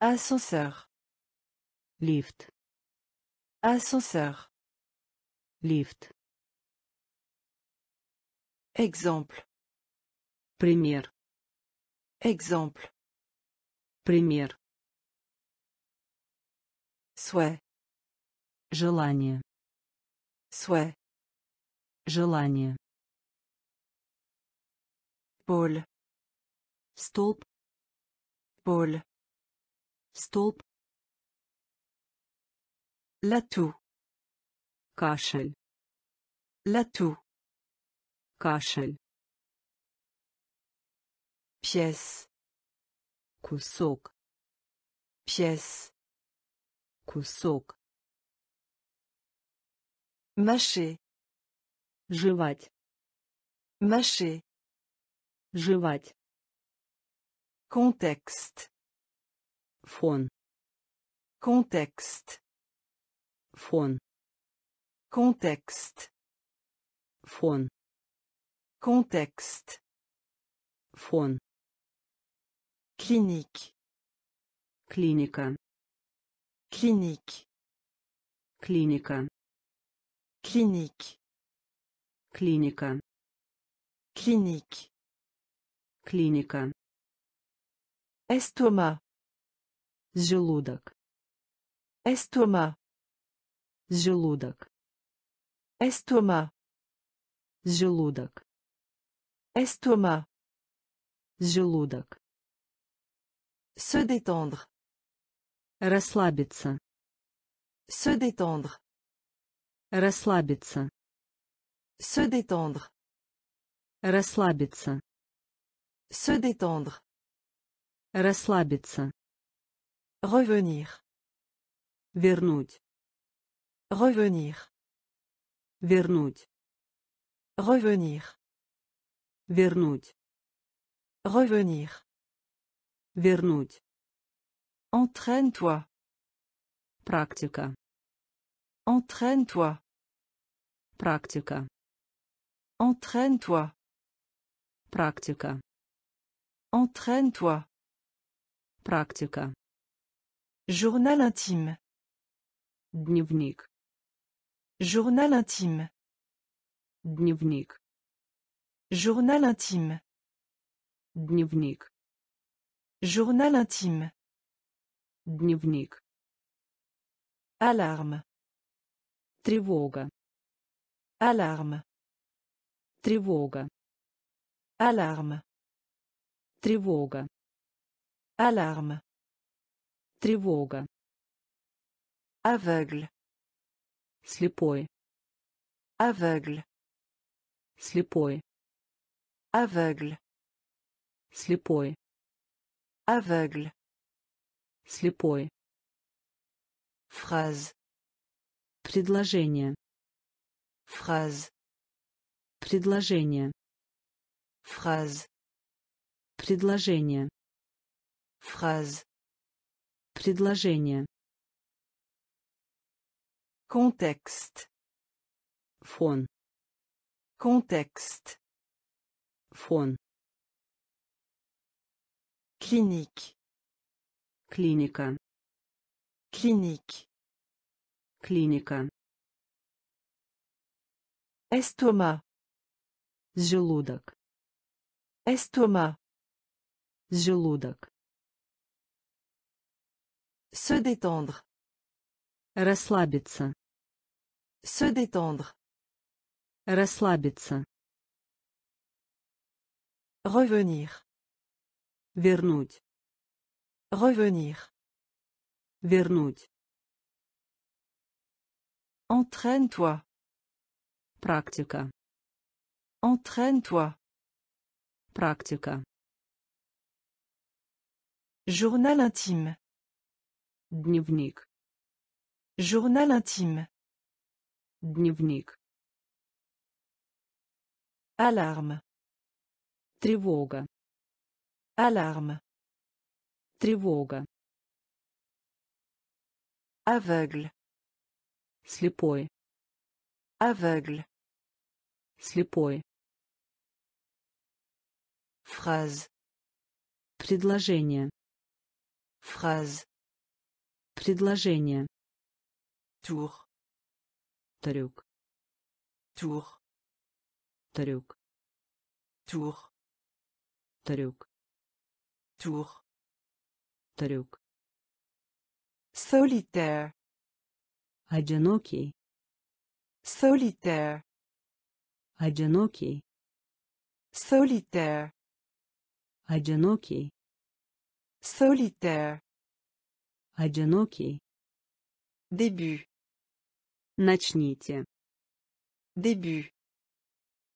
Ascenseur. Лифт. Ascenseur. Лифт. Exemple. Пример. Exemple. Пример. Souhait. Желание. Souhait. Желание. Pôle. Столб. Pôle. Столб. L'atout. Кашель. L'atout. Кашель. Pièce. Кусок. Pièce. Кусок. Mâcher. Жевать. Mâcher. Жевать. Contexte. Фон. Contexte. Фон. Contexte. Фон. Contexte. Фон. Clinique. Клиника. Clinique. Клиника. Clinique. Клиника. Clinique. Клиника. Estomac. Желудок. Estomac. Желудок. Estomac. Желудок. Estomac. Желудок. Se détendre. Расслабиться. Se détendre. Расслабиться. Se détendre. Расслабиться. Se détendre. Расслабиться. Revenir. Вернуть. Revenir. Вернуть. Revenir. Вернуть. Revenir. Вернуть. Entraîne-toi. Практика. Entraîne-toi. Практика. Entraîne-toi. Практика. Entraîne-toi. Практика. Journal intime. Дневник. Journal intime. Дневник. Journal intime. Дневник. Journal intime. Дневник. Alarme. Тревога. Alarme. Тревога. Alarme. Тревога. Alarme. Тревога. Aveugle. Слепой. Aveugle. Слепой. Aveugle. Слепой. Aveugle. Слепой. Phrase. Предложение. Phrase. Предложение. Phrase. Предложение. Phrase. Предложение. Contexte. Фон. Contexte. Фон. Clinique. Клиника. Clinique. Клиника. Estomac. Желудок. Estomac. Желудок. Se détendre. Расслабиться. Se détendre. Расслабиться. Revenir. Вернуть. Revenir. Вернуть. Entraîne-toi. Практика. Entraîne-toi. Практика. Journal intime. Дневник. Journal intime. Дневник. Alarme. Тревога. Alarme. Тревога. Aveugle. Слепой. Aveugle. Слепой. Phrase. Предложение. Phrase. Предложение. Tour. Трюк. Tour. Трюк. Tour. Трюк. Tour. Трюк. Solitaire. Одинокий. Solitaire. Одинокий. Solitaire. Одинокий. Solitaire. Одинокий. Début. Начните. Début.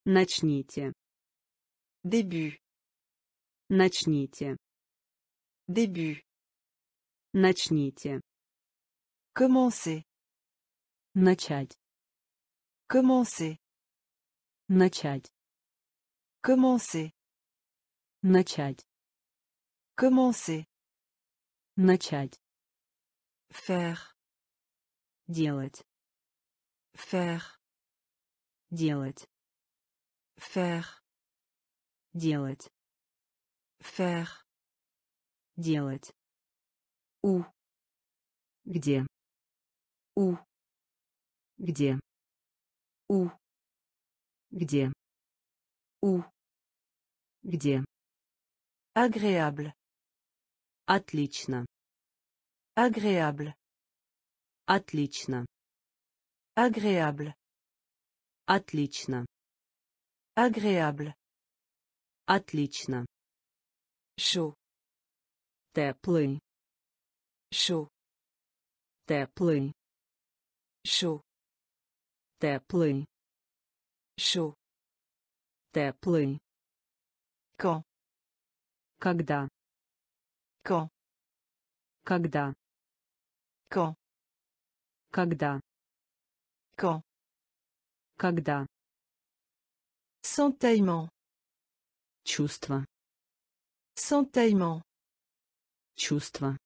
Начните. Début. Начните. Début. Начните. Commencer. Начать. Commencer. Начать. Commencer. Начать. Commencer. Начать. Faire. Делать. Faire. Делать. Faire. Делать. Faire. Делать. Où. Где? Où. Где? Où. Где? Où. Где? Agréable. Отлично. Agréable. Отлично. Agréable. Отлично. Agréable. Отлично. Chaud. Теплый. Chaud. Теплый. Chaud. Теплый. Chaud. Теплый. Quand. Когда? Quand. Когда? Quand. Когда? Quand. Когда? Sentaillement. Чувство. Sentaillement. Чувство.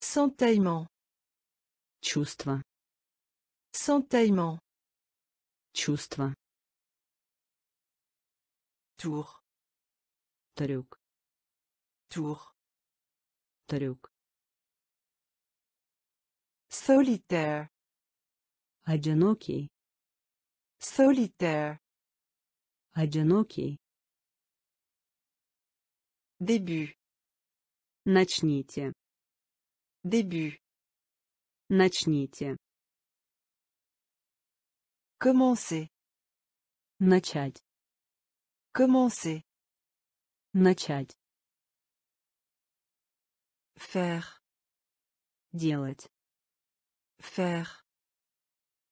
Sentaillement. Чувство. Sentaillement. Чувство. Tour. Трюк. Tour. Трюк. Solitaire. Одинокий. Solitaire. Одинокий. Début. Начните. Début. Начните. Commencer. Начать. Commencer. Начать. Faire. Делать. Faire.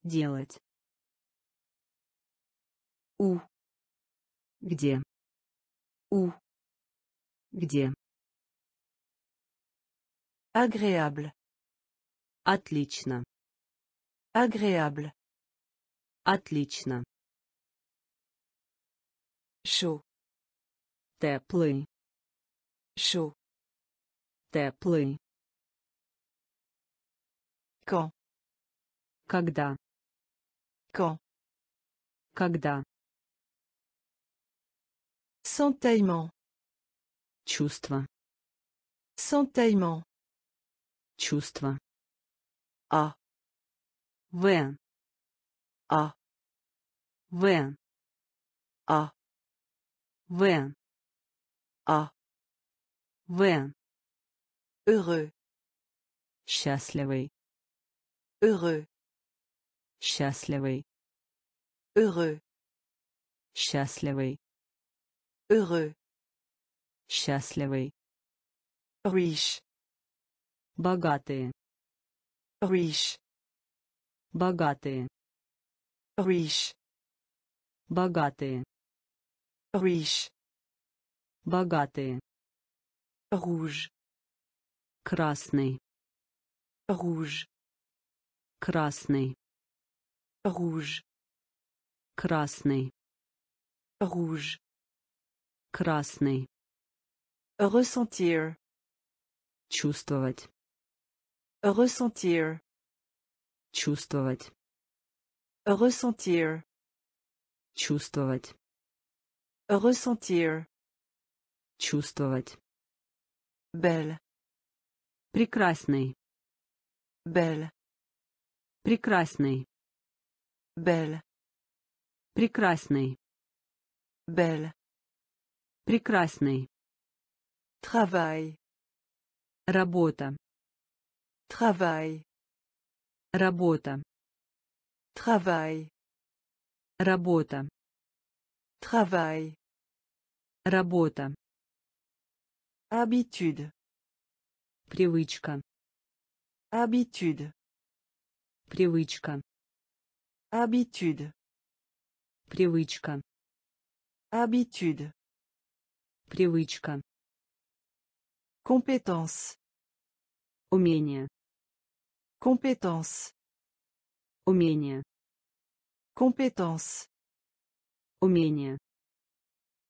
Делать. Où. Где? Où. Где? Agréable. Отлично. Agréable. Отлично. Chaud. Теплый. Chaud. Теплый. Quand. Когда? Quand. Когда? Sentaillement. Чувство. Sentaillement. Чувство. А. В. А. В. А. В. А. В. Heureux. Счастливый. Heureux. Счастливый. Heureux. Счастливый. Heureux. Счастливый. Riche. Богатые. Riche. Богатые. Riche. Богатые. Riche. Богатые. Rouge. Красный. Rouge. Красный. Rouge, красный, rouge, красный, ressentir, чувствовать, ressentir, чувствовать, ressentir, чувствовать, ressentir, чувствовать, belle, прекрасный, belle, прекрасный, belle, прекрасный, belle, прекрасный, travail, работа, travail, работа, travail, работа, travail, работа, habitude, привычка, habitude, привычка, habitude, привычка, habitude, привычка, compétence, умение, compétence, умение, compétence, умение,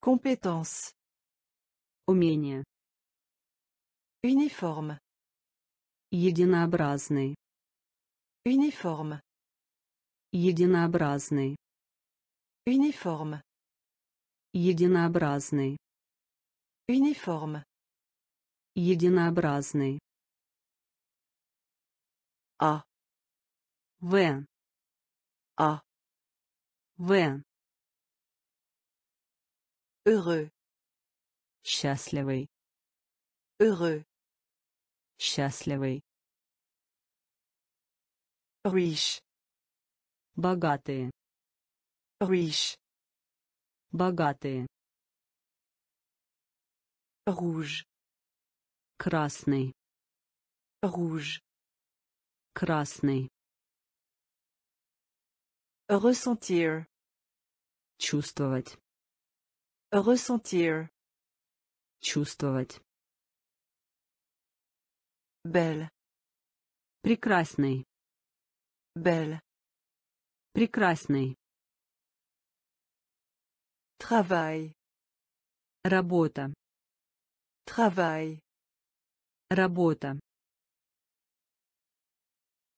compétence, умение, uniforme, единообразный, uniforme, единообразный, uniforme, единообразный, uniforme, единообразный, A, В, A, В, heureux, счастливый, heureux, счастливый, riche, богатые, riche, богатые, rouge, красный, rouge, красный, ressentir, чувствовать, ressentir, чувствовать, belle, прекрасный, belle, прекрасный, travail, работа, travail, работа,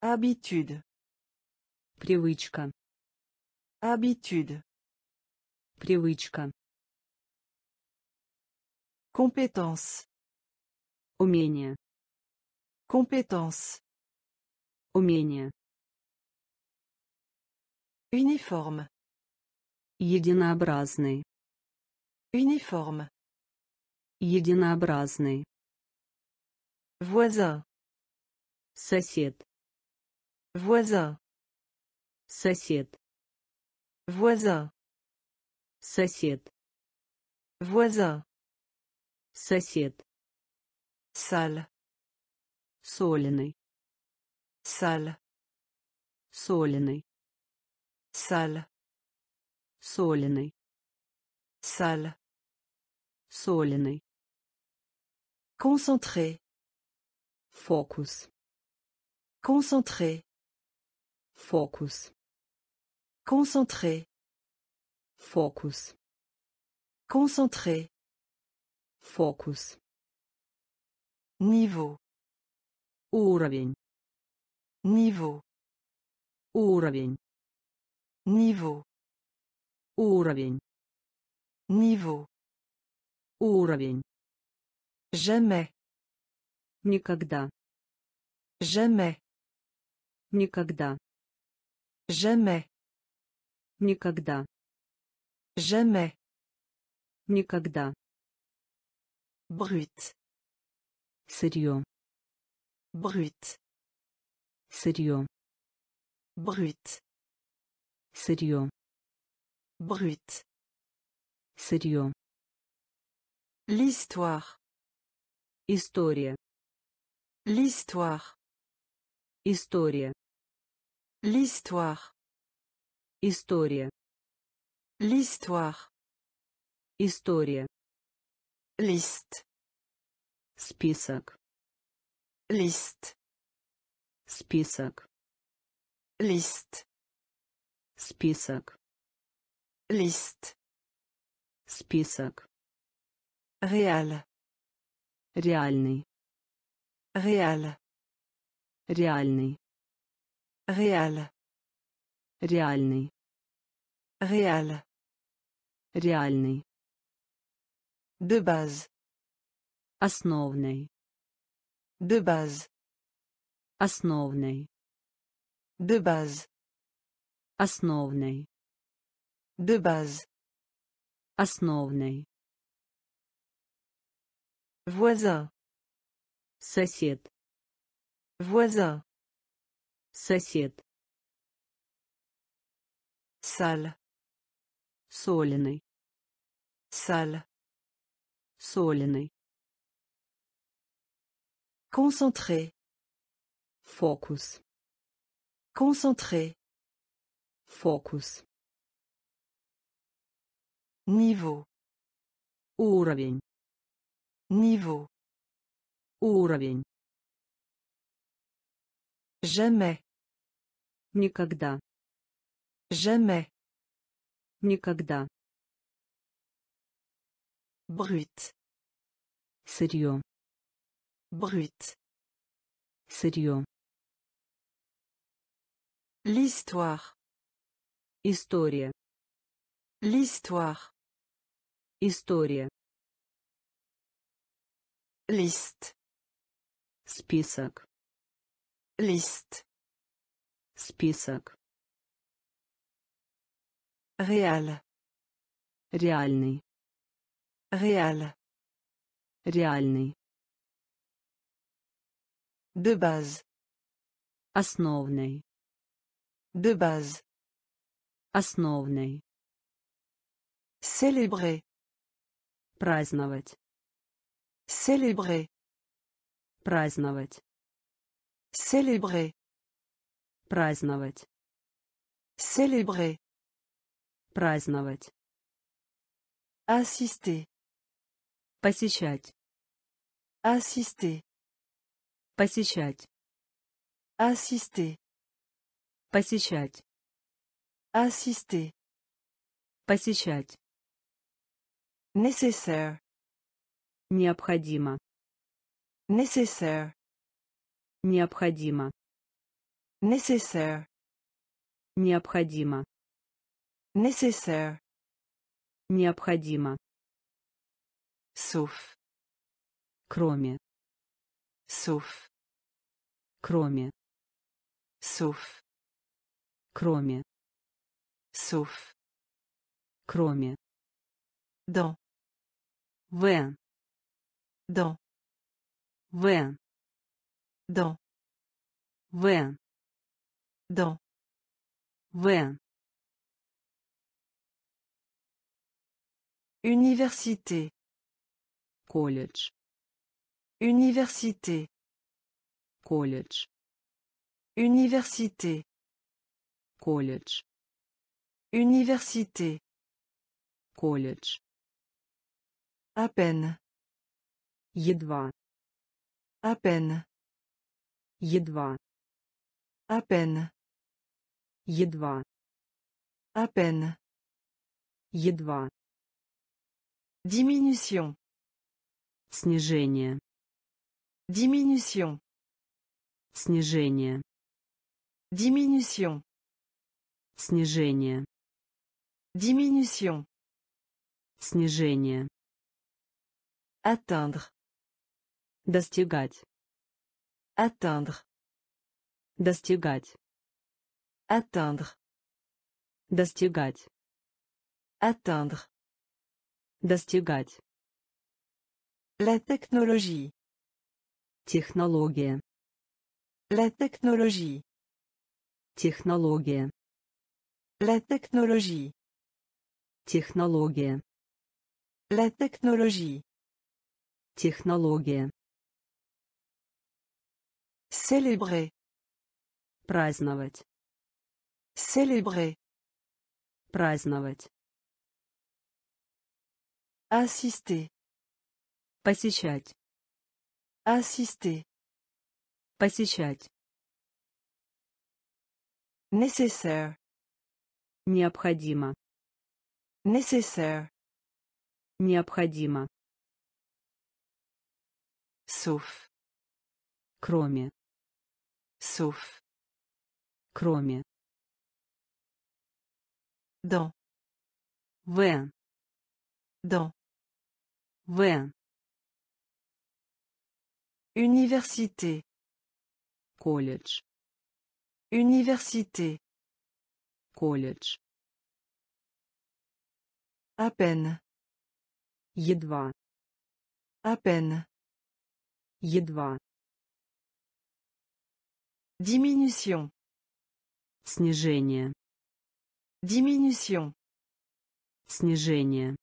habitude, привычка, habitude, привычка, compétence, умение, compétence, умение, uniforme, единообразный, uniforme, единообразный, voisin, сосед, voisin, сосед, voisin, сосед, voisin, сосед, salle, соленый, salle, соленый, salle, соленый, salle, соленый, concentré, фокус, concentré, фокус, concentré, фокус, concentré, фокус, niveau, уровень, niveau, уровень, Niveau, уровень, niveau, уровень, jamais, никогда, jamais, никогда, jamais, никогда, jamais, никогда, brut, сырье, brut, сырье, brut, сырье, brut, сырье, l'histoire, история, l'histoire, история, l'histoire, история, l'histoire, история, liste, список, liste, список, liste, Список. Liste. Список. Réel. Реальный. Réel. Реальный. Réel. Реальный. Réel. Реальный. De base. Основный. De base. Основный. De base. Основный. De base. Основный. Voisin. Сосед. Voisin. Сосед. Salle. Соленый. Salle. Соленый. Concentré. Фокус. Concentré. Фокус. Niveau. Уровень. Niveau. Уровень. Jamais. Никогда. Jamais. Никогда. Brut. Сырье. Brut. Сырье. L'histoire. История. L'histoire. История. Liste. Список. Liste. Список. Réel. Реальный. Réel. Реальный. De base. Основный. De base. Основный. Célébrer. Праздновать. Célébrer. Праздновать. Célébrer. Праздновать. Célébrer. Праздновать. Assister. Посещать. Assister. Посещать. Assister. Посещать. Assister. Посещать. Nécessaire. Необходимо. Nécessaire. Необходимо. Nécessaire. Необходимо. Nécessaire. Необходимо. Sauf. Кроме. Sauf. Кроме. Sauf. Кроме. Sauf. Кроме. Dans. В. Dans. В. Dans. В. Dans. В. Université. Колледж. Université. Колледж. Université. Колледж. Université. Колледж. À peine. Едва. À peine. Едва. À peine. Едва. À peine. Едва. Diminution. Снижение. Diminution. Снижение. Diminution. Снижение. Diminution. Снижение. Atteindre. Достигать. Atteindre. Достигать. Atteindre. Достигать. Atteindre. Достигать. La technologie. Технология. La technologie. Технология. La technologie. Технология. La technologie. Технология. Célébrer. Праздновать. Célébrer. Праздновать. Assister. Посещать. Assister. Посещать. Nécessaire. Необходимо. Nécessaire. Необходимо. Sauf. Кроме. Sauf. Кроме. Dans. В. Dans. В. Université. Колледж. Université. Колледж. À peine. Едва. À peine. Едва. Diminution. Снижение. Diminution. Снижение.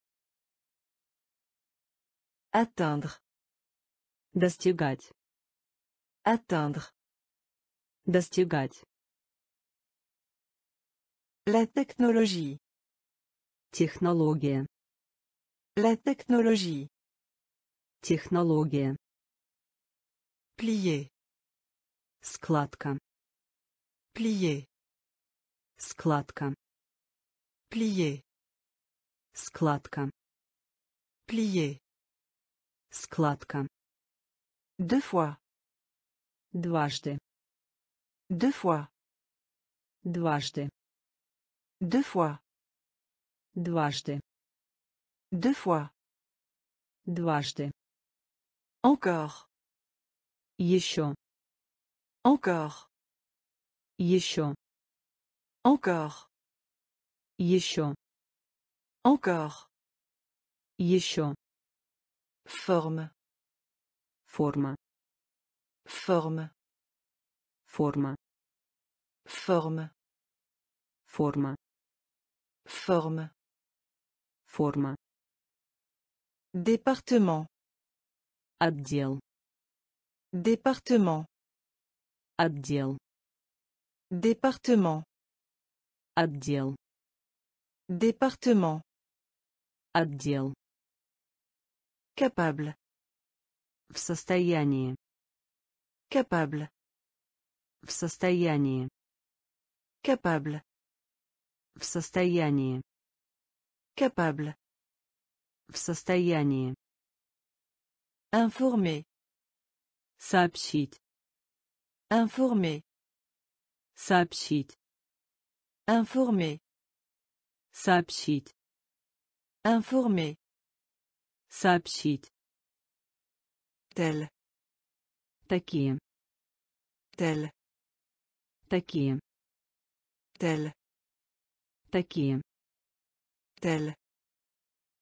Atteindre. Достигать. Atteindre. Достигать. La technologie. Технология. La technologie. Технология. Plier. Складка. Plier. Складка. Plier. Складка. Plier. Складка. Deux fois. Дважды. Deux fois. Дважды. Deux fois. Дважды. Deux fois. Дважды. Encore. Еще. Encore. Еще. Encore. Еще. Encore. Еще. Forme. Форма. Forme. Форма. Forme. Форма. Forme. Форма. Département. Отдел. Département. Отдел. Département. Отдел. Département. Отдел. Capable. В состоянии. Capable. В состоянии. Capable. В состоянии. Capable. В состоянии. Informer. Сообщить. Informer. Сообщить. Informer. Сообщить. Informer. Сообщить. Tel. Такие. Tel. Такие. Tel. Такие. Tel.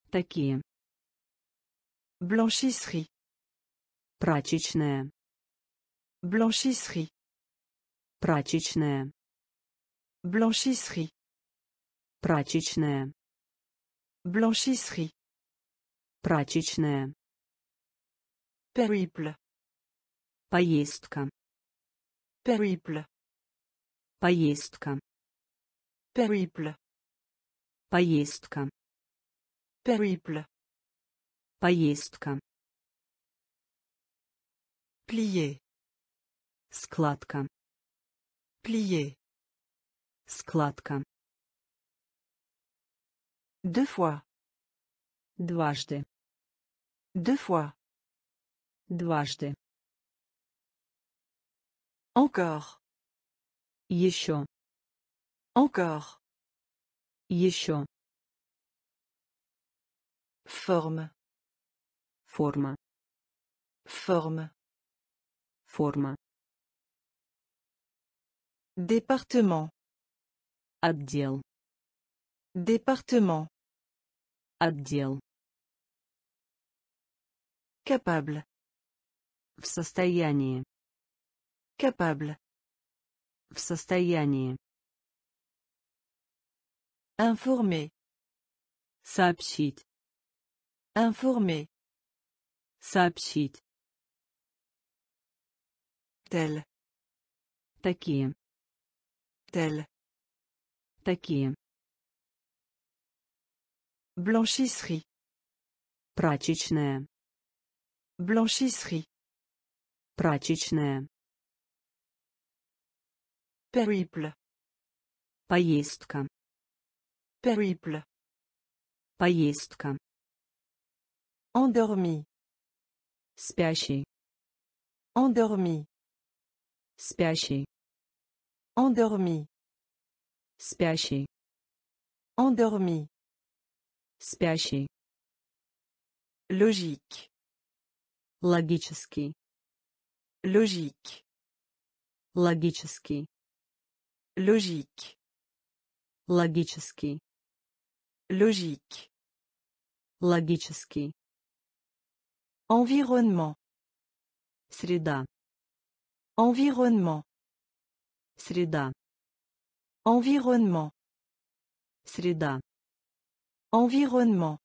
Такие. Blanchisserie. Прачечная. Blanchisserie. Прачечная. Blanchisserie. Прачечная. Blanchisserie. Прачечная. Périple. Поездка. Périple. Поездка. Périple. Поездка. Périple. Поездка. Plier. Складка. Plier. Складка. Deux fois. Дважды. Deux fois. Дважды. Encore. Еще. Encore. Еще. Forme. Форма. Forme. Форма. Département. Отдел. Département. Отдел. Capable. В состоянии. Capable. В состоянии. Informer. Сообщить. Informer. Сообщить. Tel. Такие. Tel. Такие. Blanchisserie. Прачечная. Blanchisserie. Прачечная. Périple. Поездка. Périple. Поездка. Endormi. Спящий. Endormi. Спящий. Endormi. Спящий. Endormi. Спящий. Logique. Логический. Logique. Логический. Logique. Логический. Logique. Логический. Environnement. Среда. Environnement. Среда. Environnement. Среда. Environnement.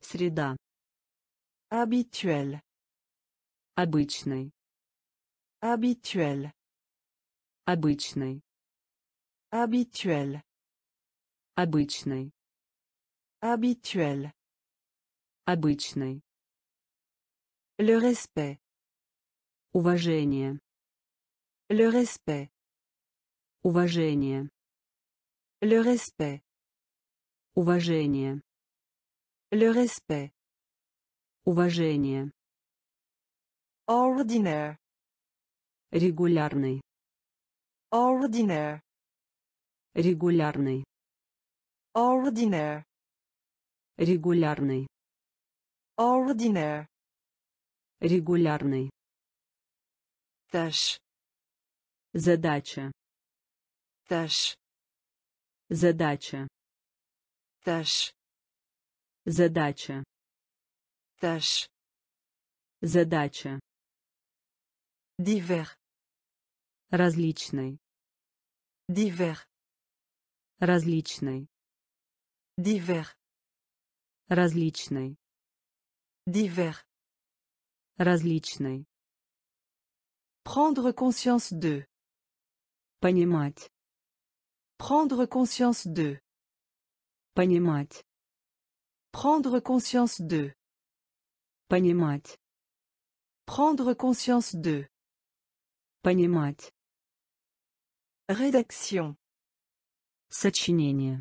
Среда. Habituel. Обычный. Habituel. Обычный. Habituel. Обычный. Habituel. Обычный. Le respect. Уважение. Le respect. Уважение. Le respect. Уважение. Le respect. Уважение. Ordinaire. Регулярный. Ordinaire. Регулярный. Ordinaire. Регулярный. Ordinaire. Регулярный. Tâche. Задача. Tâche. Задача. Tâche. Задача. Tâche. Задача. Divers. Различный. Divers. Различный. Divers. Различный. Divers. Различный. Prendre conscience de. Понимать. Prendre conscience de. Понимать. Prendre conscience de. Понимать. Prendre conscience de. Понимать. Rédaction. Сочинение.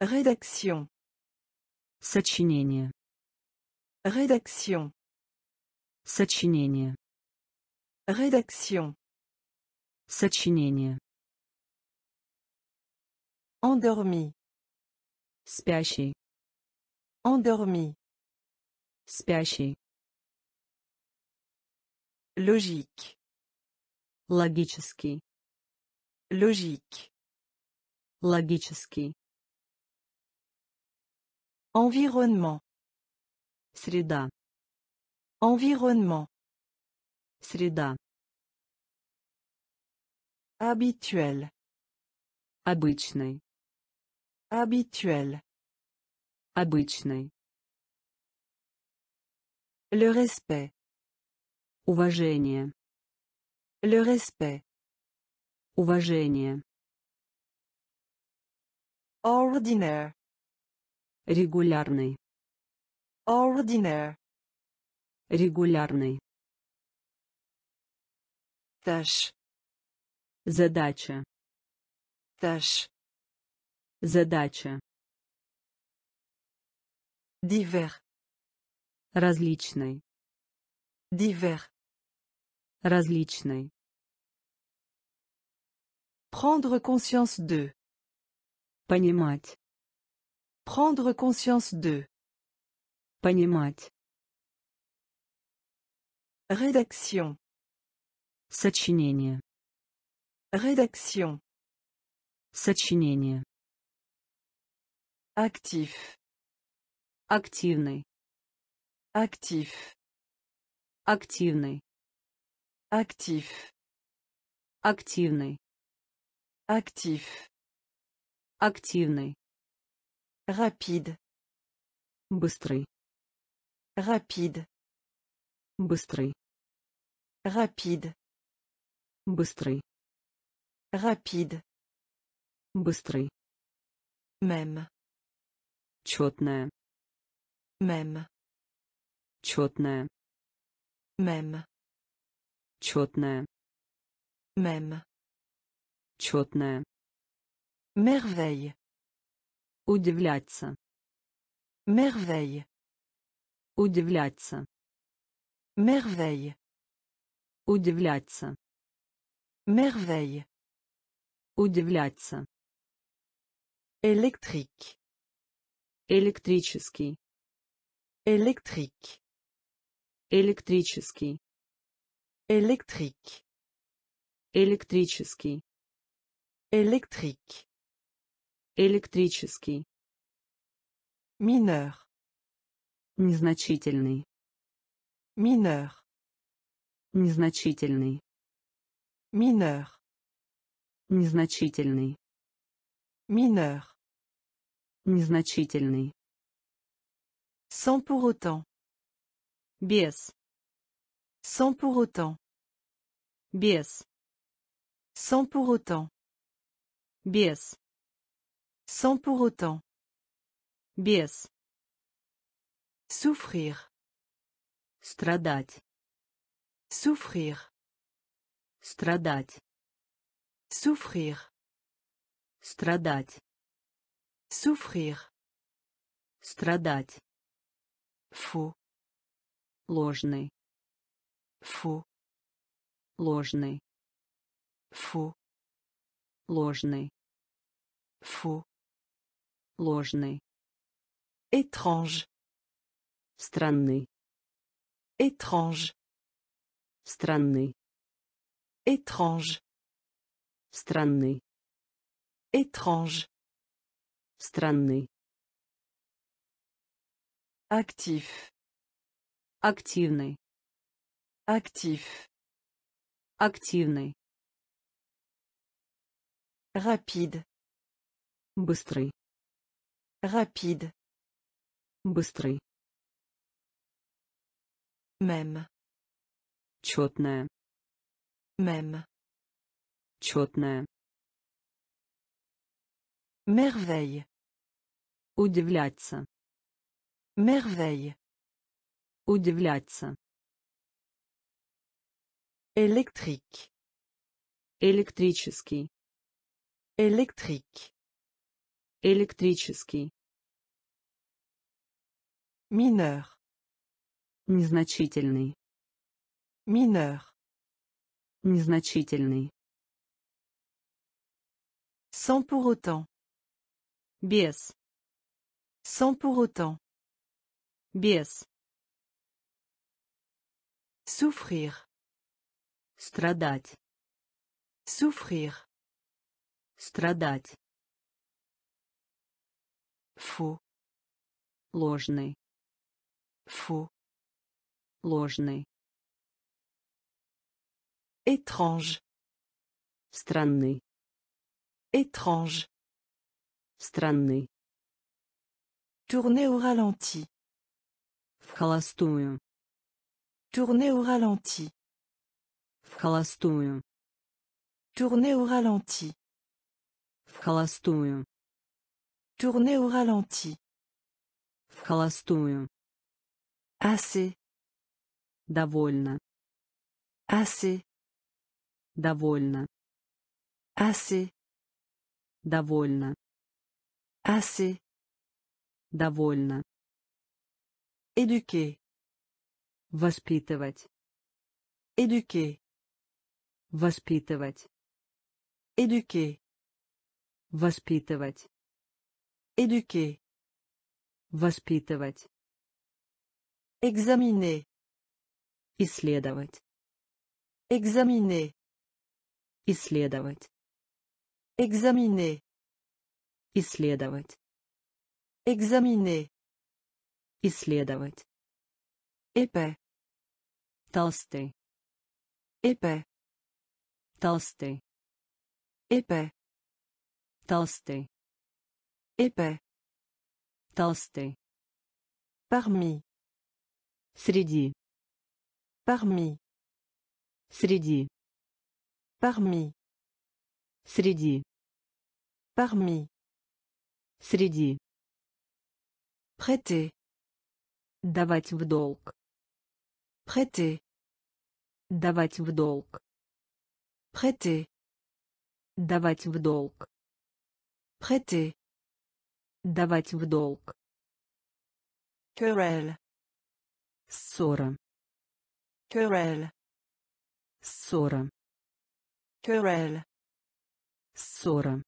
Rédaction. Сочинение. Rédaction. Сочинение. Rédaction. Сочинение. Endormi. Спящий. Endormi. Спящий. Logique. Логический. Logique. Логический. Environnement. Среда. Environnement. Среда. Habituel. Обычный. Habituel. Обычный. Le respect. Уважение. Le respect. Уважение. Ordinaire. Регулярный. Ordinaire. Регулярный. Tâche. Задача. Tâche. Задача. Divers. Различный. Divers. Различный. Prendre conscience de. Понимать. Prendre conscience de. Понимать. Rédaction. Сочинение. Rédaction. Сочинение. Actif. Активный. Actif. Активный. Actif. Активный. Actif. Активный. Rapide. Быстрый. Rapide. Быстрый. Rapide. Быстрый. Rapide. Быстрый. Même. Четная. Même. Четная. Même. Четная. Même. Четная. Merveille. Удивляться. Merveille. Удивляться. Merveille. Удивляться. Merveille. Удивляться. Électrique. Электрический. Électrique. Электрический. Électrique. Электрический. Électrique. Электрический. Mineur. Незначительный. Mineur. Незначительный. Mineur. Незначительный. Mineur. Незначительный. Sans pour autant. Без. Sans pour autant. Без. Sans pour autant. Без. Sans pour autant. Без. Souffrir. Страдать. Souffrir. Страдать. Souffrir. Страдать. Souffrir. Страдать. Faux. Ложный. Faux. Ложный. Faux. Ложный. Faux. Ложный. Étrange. Странный. Étrange. Странный. Étrange. Странный. Étrange. Странный. Actif. Активный. Actif. Активный. Rapide. Быстрый. Rapide. Быстрый. Même. Четная. Même. Четная. Merveille. Удивляться. Merveille. Удивляться. Électrique. Электрический. Électrique. Электрический. Mineur. Незначительный. Mineur. Незначительный. Sans pour autant. Без. Sans pour autant. Без. Souffrir. Страдать. Souffrir. Страдать. Faux. Ложный. Faux. Ложный. Étrange. Странный. Étrange. Странный. Tourner au ralenti. В холостую. Tourner au ralenti. В холостую. Tourner au ralenti. В холостую. Tourner au ralenti. В холостую. Assez. Довольно. Assez. Довольно. Assez. Довольно. Assez. Довольно. Éduquer. Воспитывать. Éduquer. Воспитывать. Éduquer. Воспитывать. Éduquer. Воспитывать. Examiner. Исследовать. Examiner. Исследовать. Examiner. Исследовать. Examiner. Исследовать. Épais. Толстый. Épais. Толстый. Épais. Толстый. Épais. Толстый. Parmi. Среди. Parmi. Среди. Parmi. Среди. Parmi. Среди. Prêter. Давать в долг. Prêter. Давать в долг. Prêter. Давать в долг. Prêter. Давать в долг. Querelle. Ссора. Querelle. Ссора. Querelle. Ссора.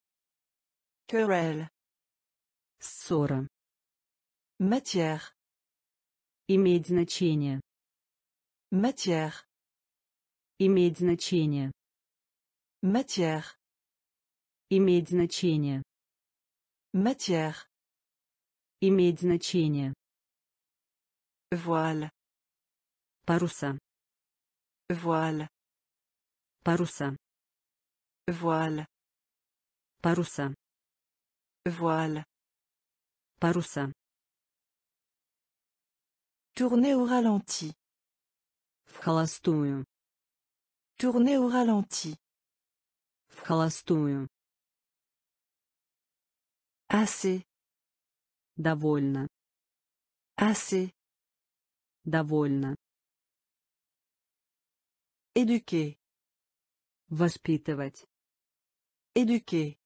Querelle. Ссора. Matière. Иметь значение. Matière. Иметь значение. Matière. Иметь значение. Matière. Иметь значение. Voile. Паруса. Voile. Паруса. Voile. Паруса. Voile. Паруса. Tourner au ralenti. В холостую. Tourner au ralenti. В холостую. Assez. Довольно. Assez. Довольно. Éduquer. Воспитывать. Éduquer.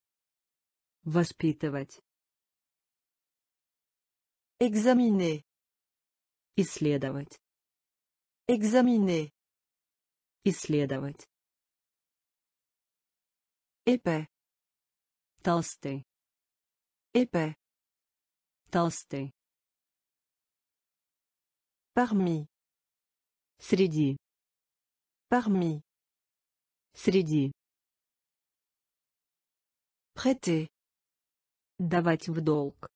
Воспитывать. Examiner. Исследовать. Examiner. Исследовать. Épais. Толстый. Épais. Толстый. Parmi. Среди. Parmi. Среди. Prêter. Давать в долг.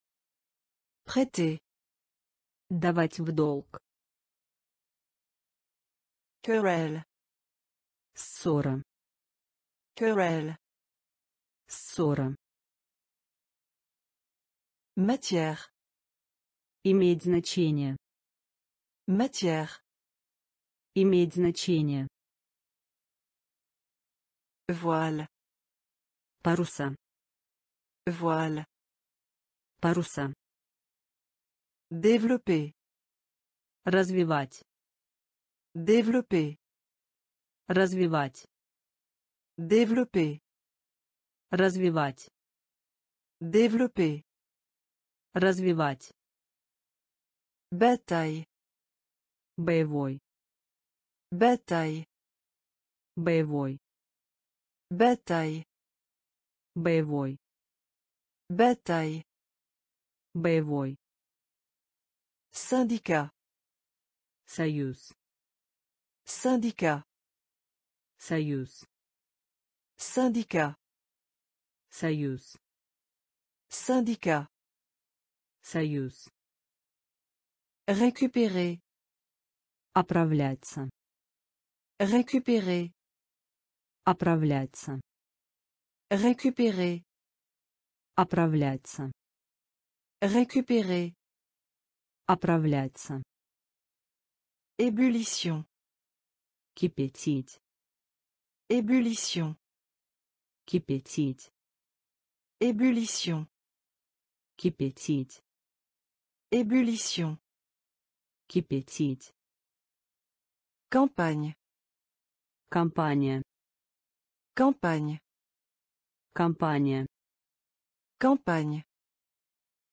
Prêter. Давать в долг. Querelle. Ссора. Querelle. Ссора. Matière. Иметь значение. Matière. Иметь значение. Voile. Паруса. Voile. Паруса. Développer. Развивать. Développer. Развивать. Développer. Развивать. Développer. Развивать. Bataille. Боевой. Bataille. Боевой. Bataille. Боевой. Bataille. Боевой. Syndicat. Союз. Syndicat. Союз. Syndicat. Союз. Syndicat. Союз. Récupérer. Оправляться. Récupérer. Оправляться. Récupérer. Оправляться. Récupérer. Оправляться. Ébullition. Кипятить. Ébullition. Кипятить. Ébullition. Кипятить. Ébullition. Кипятить. Campagne. Компания. Campagne. Компания. Campagne.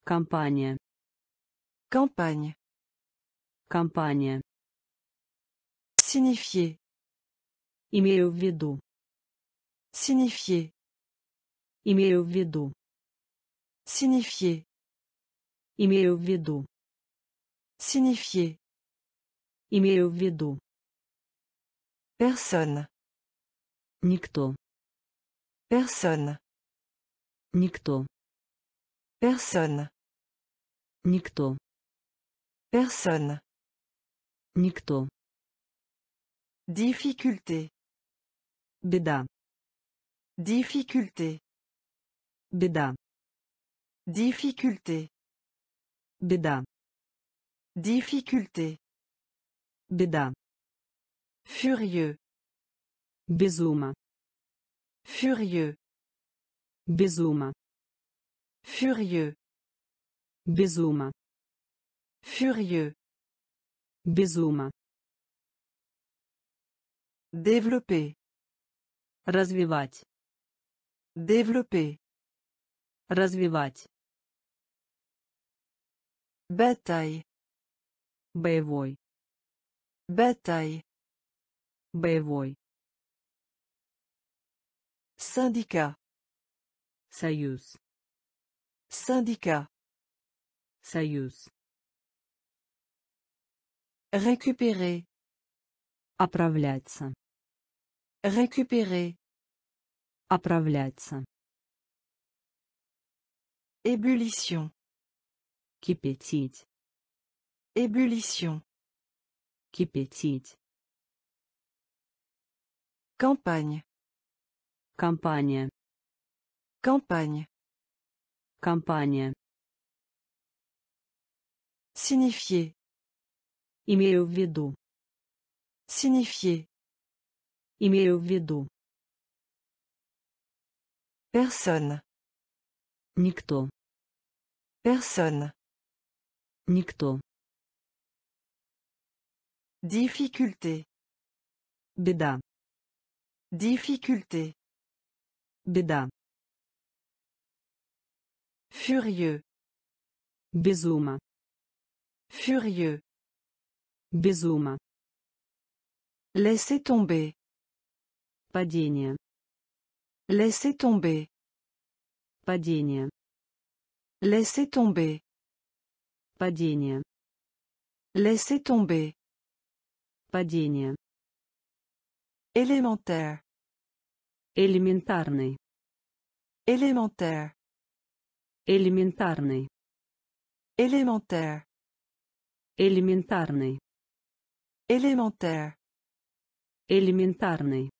Компания. Campagne. Компания. Signifier. Имею в виду. Signifier. Имею в виду. Signifier. Имею в виду. Signifier. Имею в виду. Personne. Никто. Personne. Никто. Personne. Никто. Personne. Никто. Difficulté. Беда. Difficulté. Беда. Difficulté. Беда. Difficulté. Беда. Furieux. Безума. Furieux. Безума. Furieux. Безума. Furieux. Безума. Développer. Развивать. Développer. Развивать. Bataille. Боевой. Bataille. Боевой. Syndicat. Союз. Syndicat. Союз. Récupérer. Оправляться. Récupérer. Оправляться. Ébullition. Кипятить. Ébullition. Кипятить. Campagne. Компания. Campagne. Компания. Signifier. Имею в виду. Signifier. Имею в виду. Personne. Никто. Personne. Никто. Difficulté. Беда. Difficulté. Беда. Furieux. Безума. Furieux. Безума. Laissez tomber. Падение. Laissez tomber. Падение. Laissez tomber. Падение. Laissez tomber. Падение. Élémentaire. Элементарный. Élémentaire. Элементарный. Élémentaire. Элементарный. Élémentaire. Элементарный.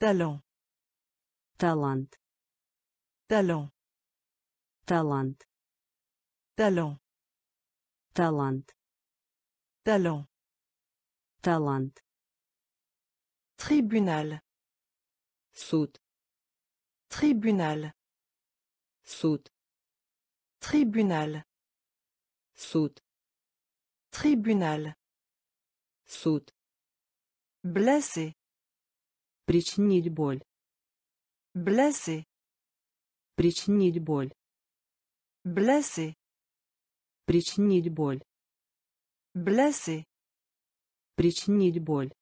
Talent. Талант. Talent. Талант. Talent. Талант. Talent. Талант. Tribunal. Суд. Tribunal. Суд. Tribunal. Суд. Tribunal. Суд. Blessé. Причинить боль. Blessé. Причинить боль. Blessé. Причинить боль. Blessé. Причинить боль.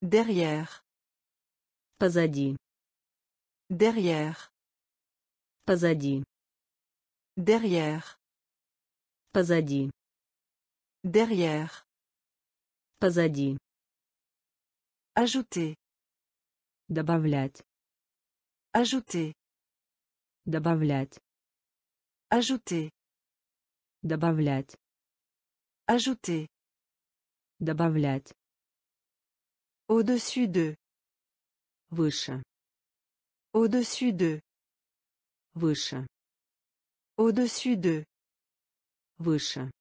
Derrière. Позади. Derrière. Позади. Derrière. Позади. Derrière. Позади. Ajouter. Добавлять. Ajouter. Добавлять. Ajouter. Добавлять. Ajouter. Добавлять. Au-dessus de. Выше. Au-dessus de. Выше. Au-dessus de. Выше.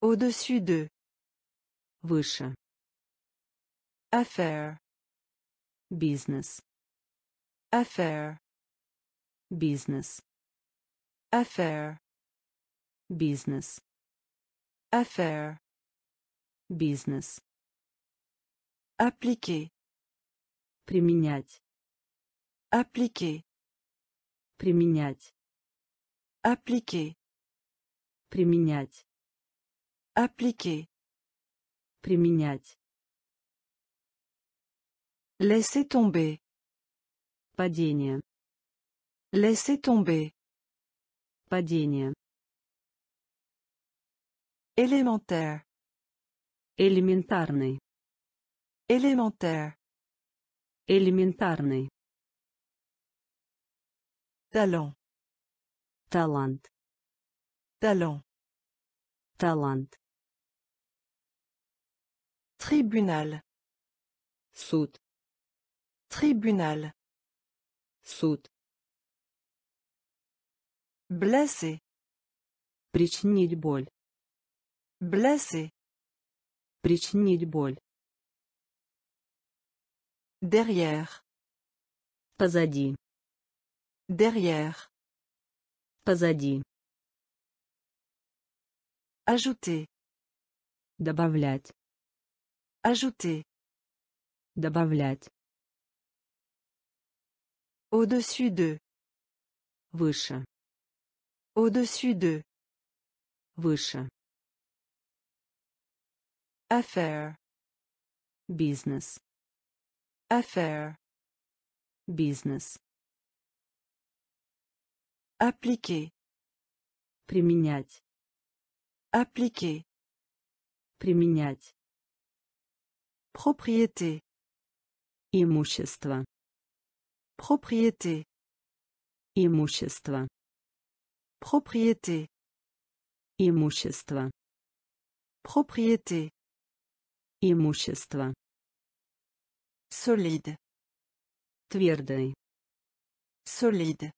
Au-dessus de. Выше. Affaire. Бизнес. Affaire. Бизнес. Affaire. Бизнес. Affaire. Бизнес. Appliquer. Применять. Appliquer. Применять. Appliquer. Применять. Appliquer. Применять. Laissez tomber. Падение. Laissez tomber. Падение. Élémentaire. Элементарный. Élémentaire. Элементарный. Talent. Талант. Talent. Талант. Tribunal. Суд. Tribunal. Суд. Blessé. Причинить боль. Blessé. Причинить боль. Derrière. Позади. Derrière. Позади. Ajouter. Добавлять. Ajouter. Добавлять. Au-dessus de. Выше. Au-dessus de. Выше. Affaire. Бизнес. Affaire. Бизнес. Appliquer. Применять. Appliquer. Применять. Propriété. Имущество. Propriété. Имущество. Propriété. Имущество. Propriété. Имущество. Solide. Твердый. Solide.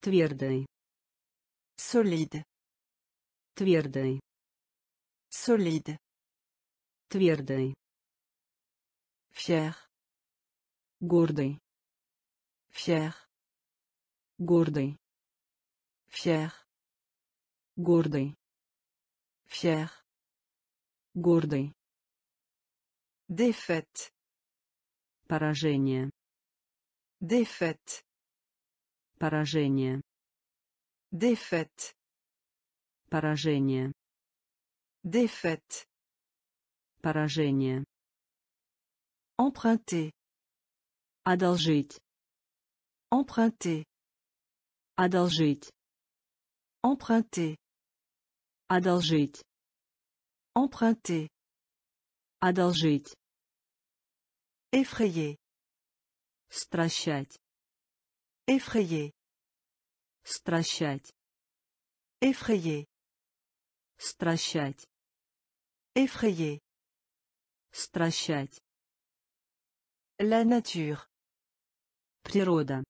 Твердый. Solide. Твердый. Solide. Твердый. Fier. Гордый. Fier. Гордый. Fier. Гордый. Fier. Гордый. Défaite. Поражение. Défaite. Поражение. Défaite. Поражение. Défaite. Поражение. Emprunter. Одолжить. Emprunter. Одолжить. Emprunter. Одолжить. Emprunter. Одолжить. Effrayer. Стращать. Effrayer. Стращать. Effrayer. Стращать. Effrayer. Стращать. La nature. Природа.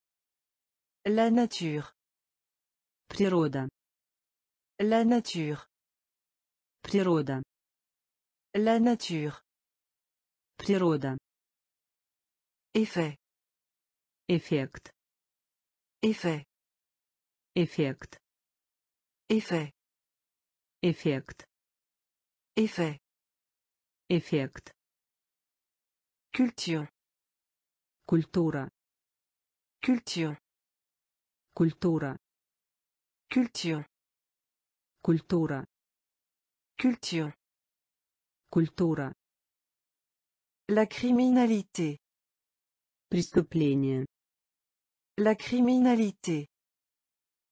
La nature. Природа. La nature. Природа. La nature. Природа. Effet. Эффект. Effet. Эффект. Effet. Эффект. Effet. Эффект. Culture. Культура. Culture. Культура. Culture. Культура. Culture. Культура. La criminalité. Преступление. La criminalité.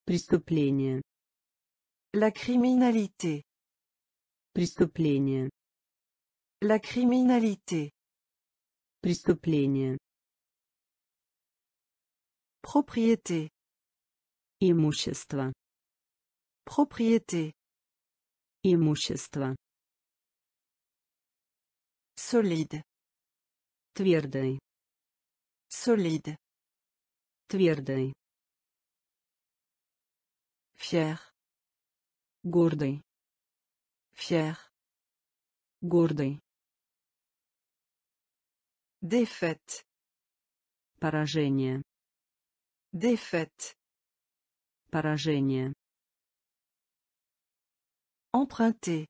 Преступление. La criminalité. Преступление. La criminalité. Преступление. Propriété. Имущество. Propriété. Имущество. Solide. Твердый. Solide. Твердый. Fier. Гордый. Fier. Гордый. Défaite. Поражение. Défaite. Поражение. Emprunter.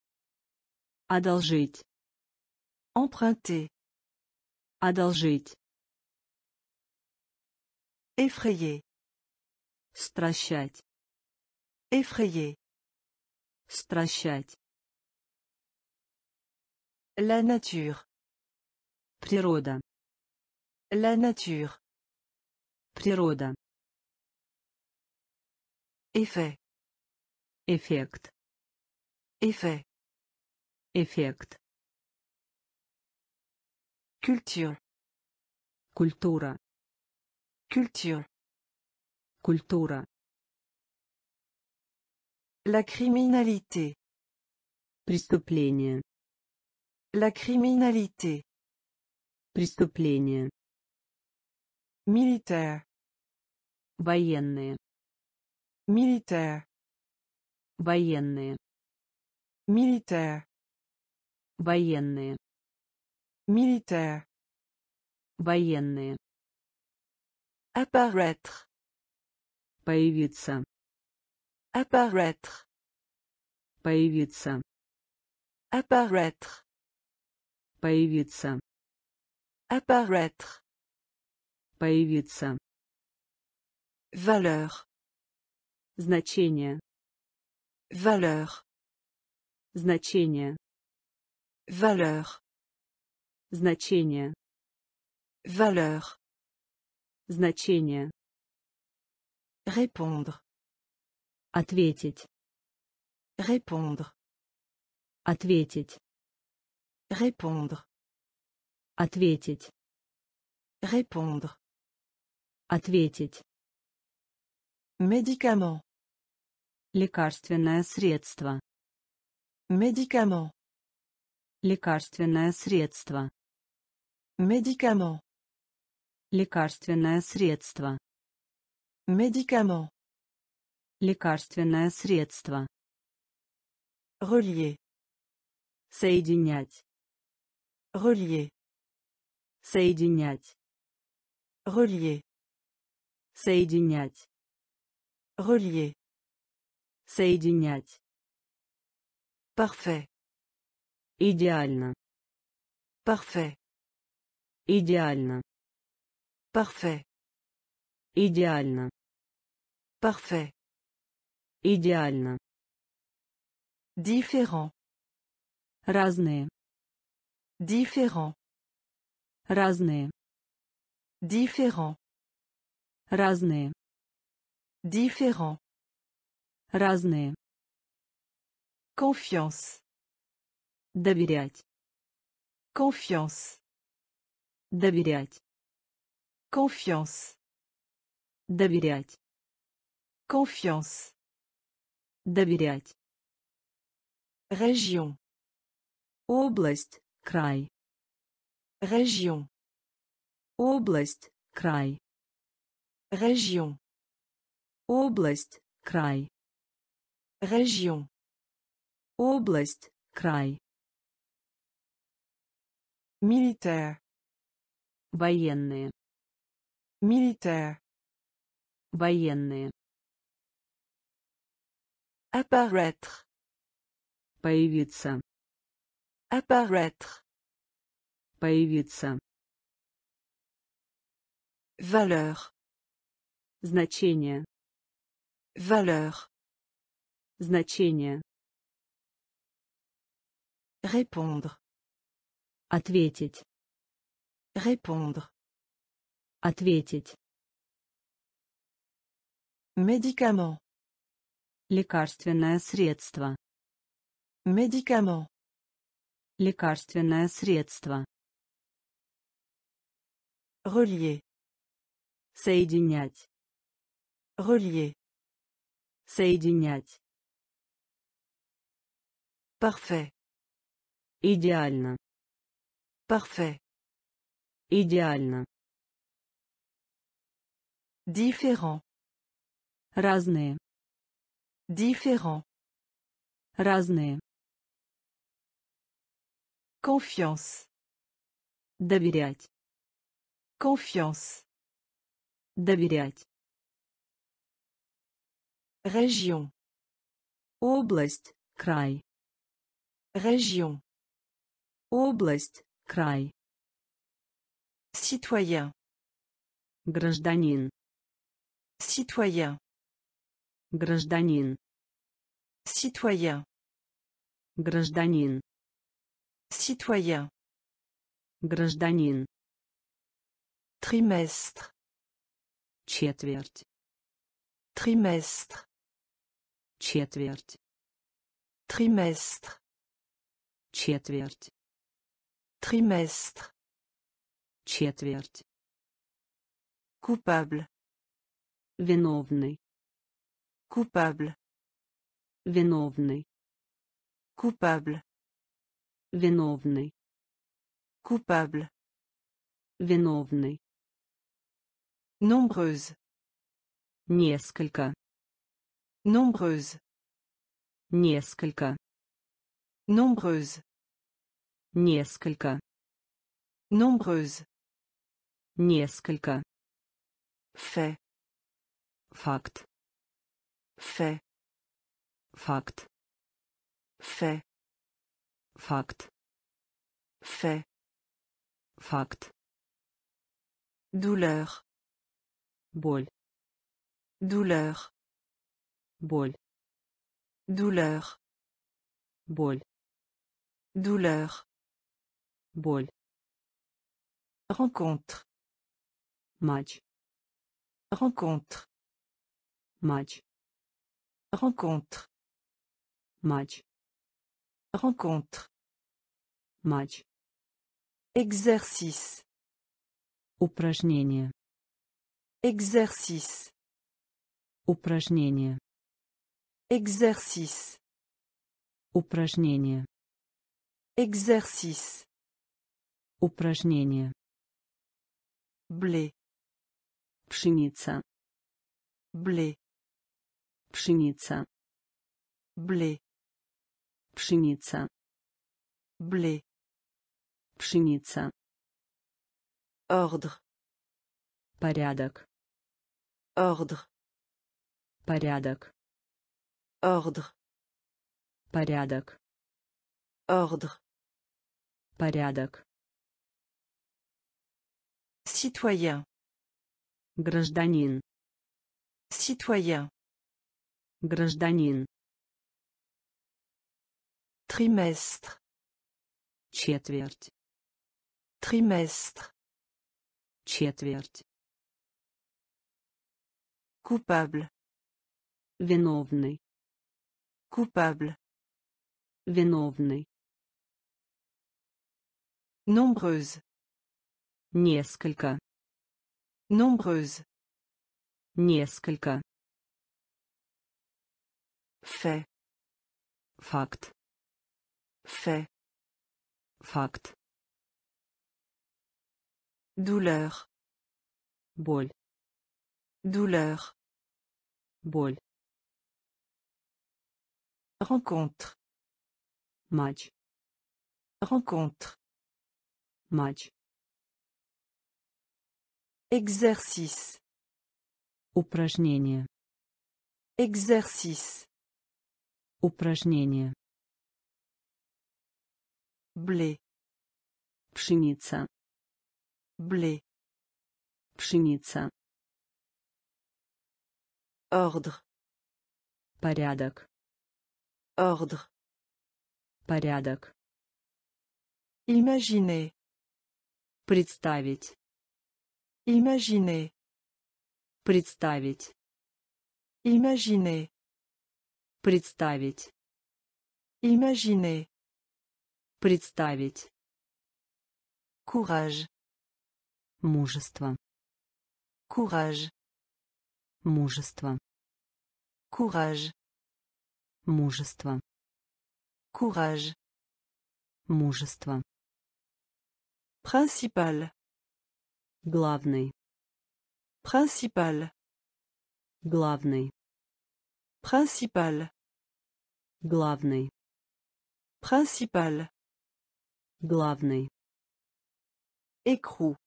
Одолжить. Emprunter. Одолжить. Effrayer. Стращать. Effrayer. Стращать. La nature. Природа. La nature. Природа. Effet. Эффект. Effet. Эффект. Culture. Культура. Culture. Культура. La criminalité. Преступление. La criminalité. Преступление. Militaire. Военные. Militaire. Военные. Militaire. Военные. Militaire. Военные. Apparaître. Появиться. Apparaître. Появиться. Apparaître. Появиться. Apparaître. Появиться. Valeur. Значение. Valeur. Значение. Valeur. Значение. Valeur. Значение. Répondre. Ответить. Répondre. Ответить. Répondre. Ответить. Répondre. Ответить. Médicament. Лекарственное средство. Médicament. Лекарственное средство. Médicament. Лекарственное средство. Médicament. Лекарственное средство. Relier. Соединять. Relier. Соединять. Relier. Соединять. Relier. Соединять. Parfait. Идеально. Parfait. Идеально. Parfait. Идеально. Parfait. Идеально. Différent. Разные. Différent. Разные. Différent. Разные. Différent. Разные. Confiance. Доверять. Confiance. Доверять. Confiance. Доверять. Confiance. Доверять. Région. Область. Край. Région. Область. Край. Région. Область. Край. Région. Область. Край. Militaire. Военные. Militaire. Военные. Apparaître. Появиться. Apparaître. Появиться. Valeur. Значение. Valeur. Значение. Répondre. Ответить. Répondre. Ответить. Médicament. Лекарственное средство. Médicament. Лекарственное средство. Relier. Соединять. Relier. Соединять. Parfait. Идеально. Parfait. Идеально. Différent. Разные. Différent. Разные. Confiance. Доверять. Confiance. Доверять. Région. Область. Край. Région. Область. Край. Citoyen. Гражданин. Citoyen. Гражданин. Citoyen. Гражданин. Citoyen. Гражданин. Trimestre. Четверть. Trimestre. Четверть. Trimestre. Четверть. Trimestre. Четверть. Coupable. Виновный. Coupable. Виновный. Coupable. Виновный. Coupable. Виновный. Nombreuse. Несколько. Nombreuse. Несколько. Nombreuse. Несколько. Nombreuse. Несколько. Fait. Факт. Fait. Факт. Fait. Факт. Fait. Факт. Douleur. Боль. Douleur. Боль. Douleur. боль douleur, боль rencontre, Матч rencontre, матч rencontre, матч rencontre, матч exercice, упражнение exercice, упражнение exercice, упражнение exercice, упражнение blé, пшеница. Blé, пшеница. Blé, пшеница. Blé, пшеница. Ordre, порядок. Ordre, порядок. Ordre, порядок. Ordre, порядок. Citoyen, гражданин. Citoyen, гражданин. Trimestre, четверть. Trimestre, четверть. Coupable, виновный. Coupable, виновный. Nombreuse, несколько nombreuse, несколько fait, факт fait, факт douleur, боль douleur, боль rencontre, матч rencontre, матч Exercice, упражнение. Exercice, упражнение. Blé, пшеница. Blé, пшеница. Ordre, порядок. Ordre, порядок. Imaginer, представить imaginer, представить. Imaginer, представить. Imaginer, представить. Courage, мужество. Courage, мужество. Courage, мужество. Courage, мужество. Principal, главный principal, главный principal, главный principal, главный écrou,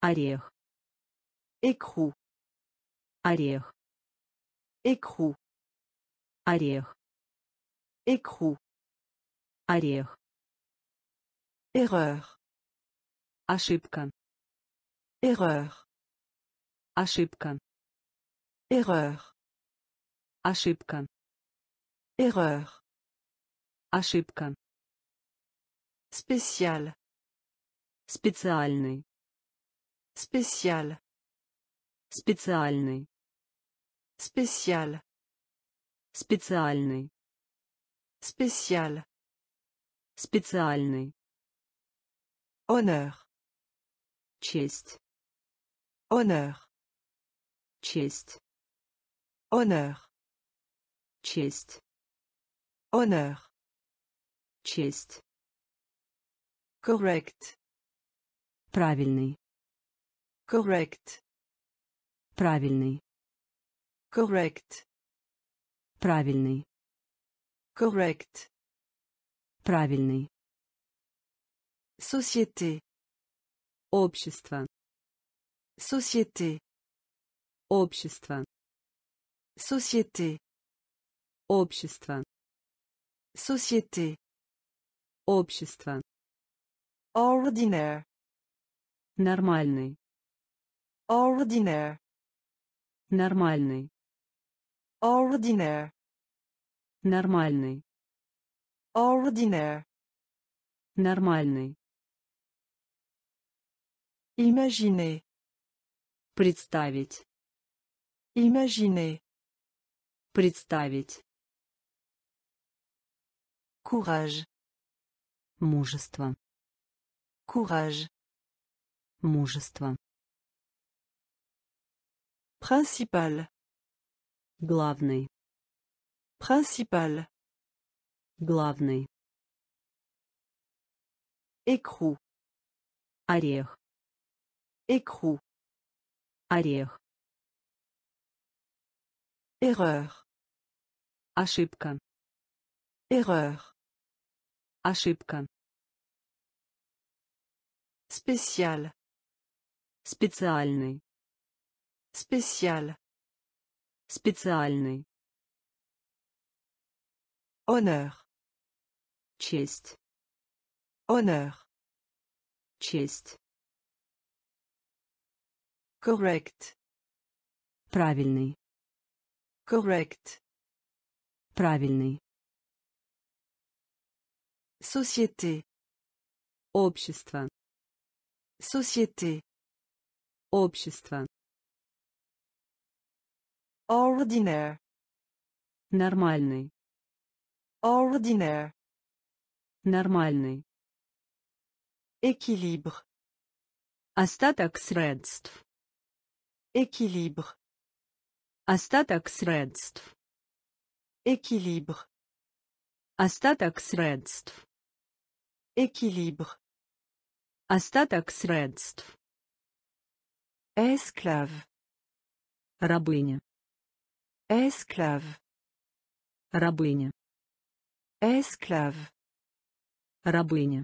орех écrou, орех écrou, орех écrou, орех erreur, ошибка erreur, ошибка. Erreur, ошибка. Erreur, ошибка. Spécial, специальный. Spécial, специальный. Spécial, специальный. Spécial, специальный. Honneur, честь honneur, честь. Honneur, честь. Honneur, честь. Correct, правильный. Correct, правильный. Correct, правильный. Correct, правильный. Société, общество société, общество société, общество société, общество ordinaire, нормальный ordinaire, нормальный ordinaire, нормальный Ordinaire. Нормальный. Imaginer. Представить. Imaginer. Представить. Courage. Мужество. Courage. Мужество. Principal. Главный. Principal. Главный. Écrou. Орех. Écrou. Орех. Erreur. Ошибка. Erreur. Ошибка. Spécial. Специальный. Spécial. Специальный. Honneur. Честь. Honneur. Честь. Correct. Правильный. Correct. Правильный. Société. Общество. Société. Общество. Ordinaire. Нормальный. Ordinaire. Нормальный. Équilibre. Остаток средств. Équilibre. Остаток средств. Équilibre. Остаток средств. Équilibre. Остаток средств. Esclave. Рабыня. Esclave. Рабыня. Esclave. Рабыня.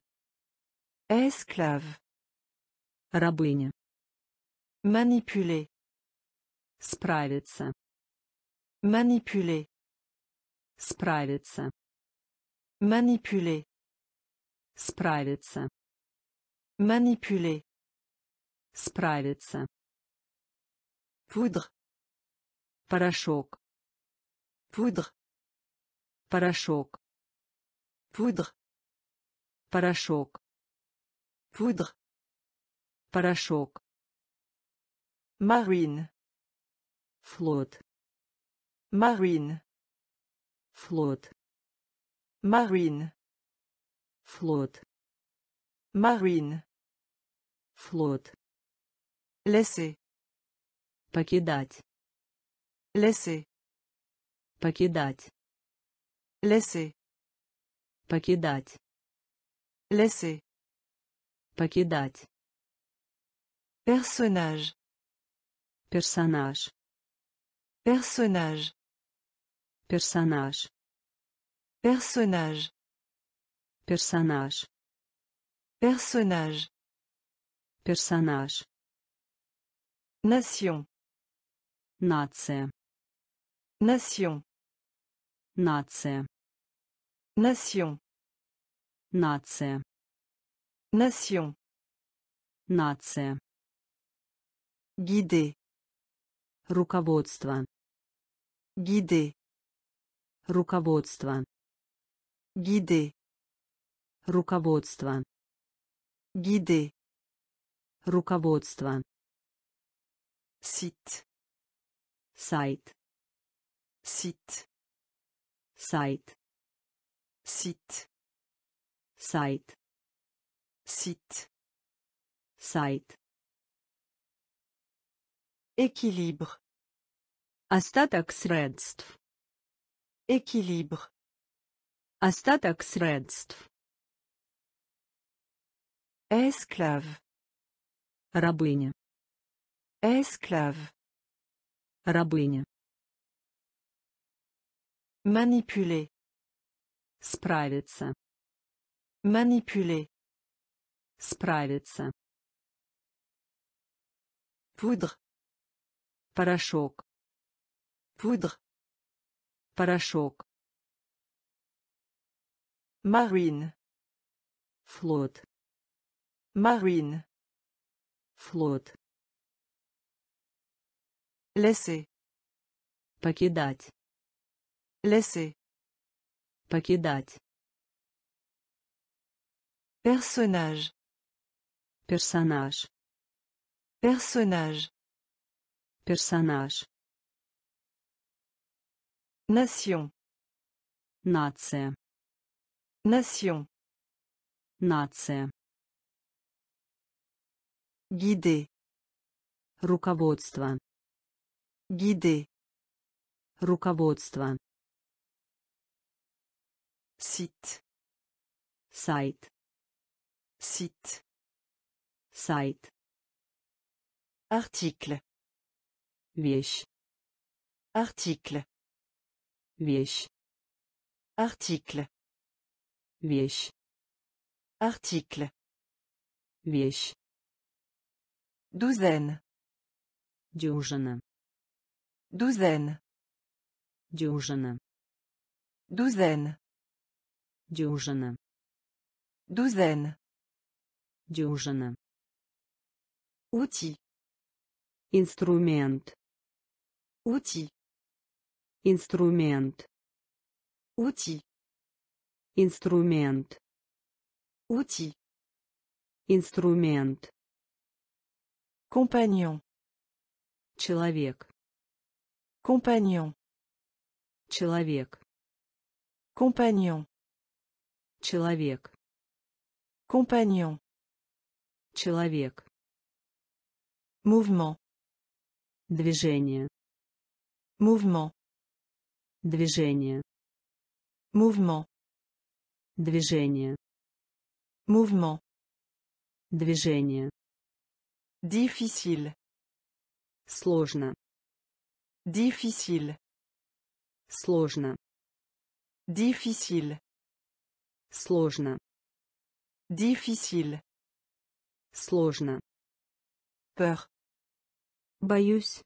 Esclave. Рабыня. Manipuler. Справиться. Manipuler. Справиться. Manipuler. Справиться. Manipuler. Справиться. Poudre. Порошок. Poudre. Порошок. Poudre. Порошок. Poudre. Порошок. Marine. Флот. Marine. Флот. Marine. Флот. Marine. Флот. Laisser. Покидать. Laisser. Покидать. Laisser. Покидать. Laisser. Покидать. Personnage. Персонаж. Personnage. Персонаж. Personnage. Персонаж. Personnage. Персонаж. Nation. Нация. Nation. Нация. Nation. Нация. Nation. Нация. Guider. Руководство. Guider. Руководство. Guider. Руководство. Guider. Руководство. Site. Сайт. Site. Сайт. Site. Сайт. Site. Сайт. Équilibre. Остаток средств. Équilibre. Остаток средств. Esclave. Рабыня. Esclave. Рабыня. Manipuler. Справиться. Manipuler. Справиться. Poudre. Порошок. Poudre. Порошок. Marine. Флот. Marine. Флот. Laisser. Покидать. Laisser. Покидать. Personnage. Персонаж. Personnage. Персонаж. Nation. Нация. Nation. Нация. Guider. Руководство. Guider. Руководство. Site. Сайт. Site. Сайт. Article. Вещь. Article. Вещь. Article. Вещь. Article. Вещь. Douzaine. Дюжина. Douzaine. Дюжина. Douzaine. Дюжина. Douzaine. Дюжина. Outil. Инструмент. Outil. Инструмент. Outil. Инструмент. Outil. Инструмент. Compagnon. Человек. Compagnon. Человек. Compagnon. Человек. Compagnon. Человек. Mouvement. Движение. Mouvement. Движение. Mouvement. Движение. Mouvement. Движение. Difficile. Сложно. Difficile. Сложно. Difficile. Сложно. Difficile. Сложно. Peur. Боюсь.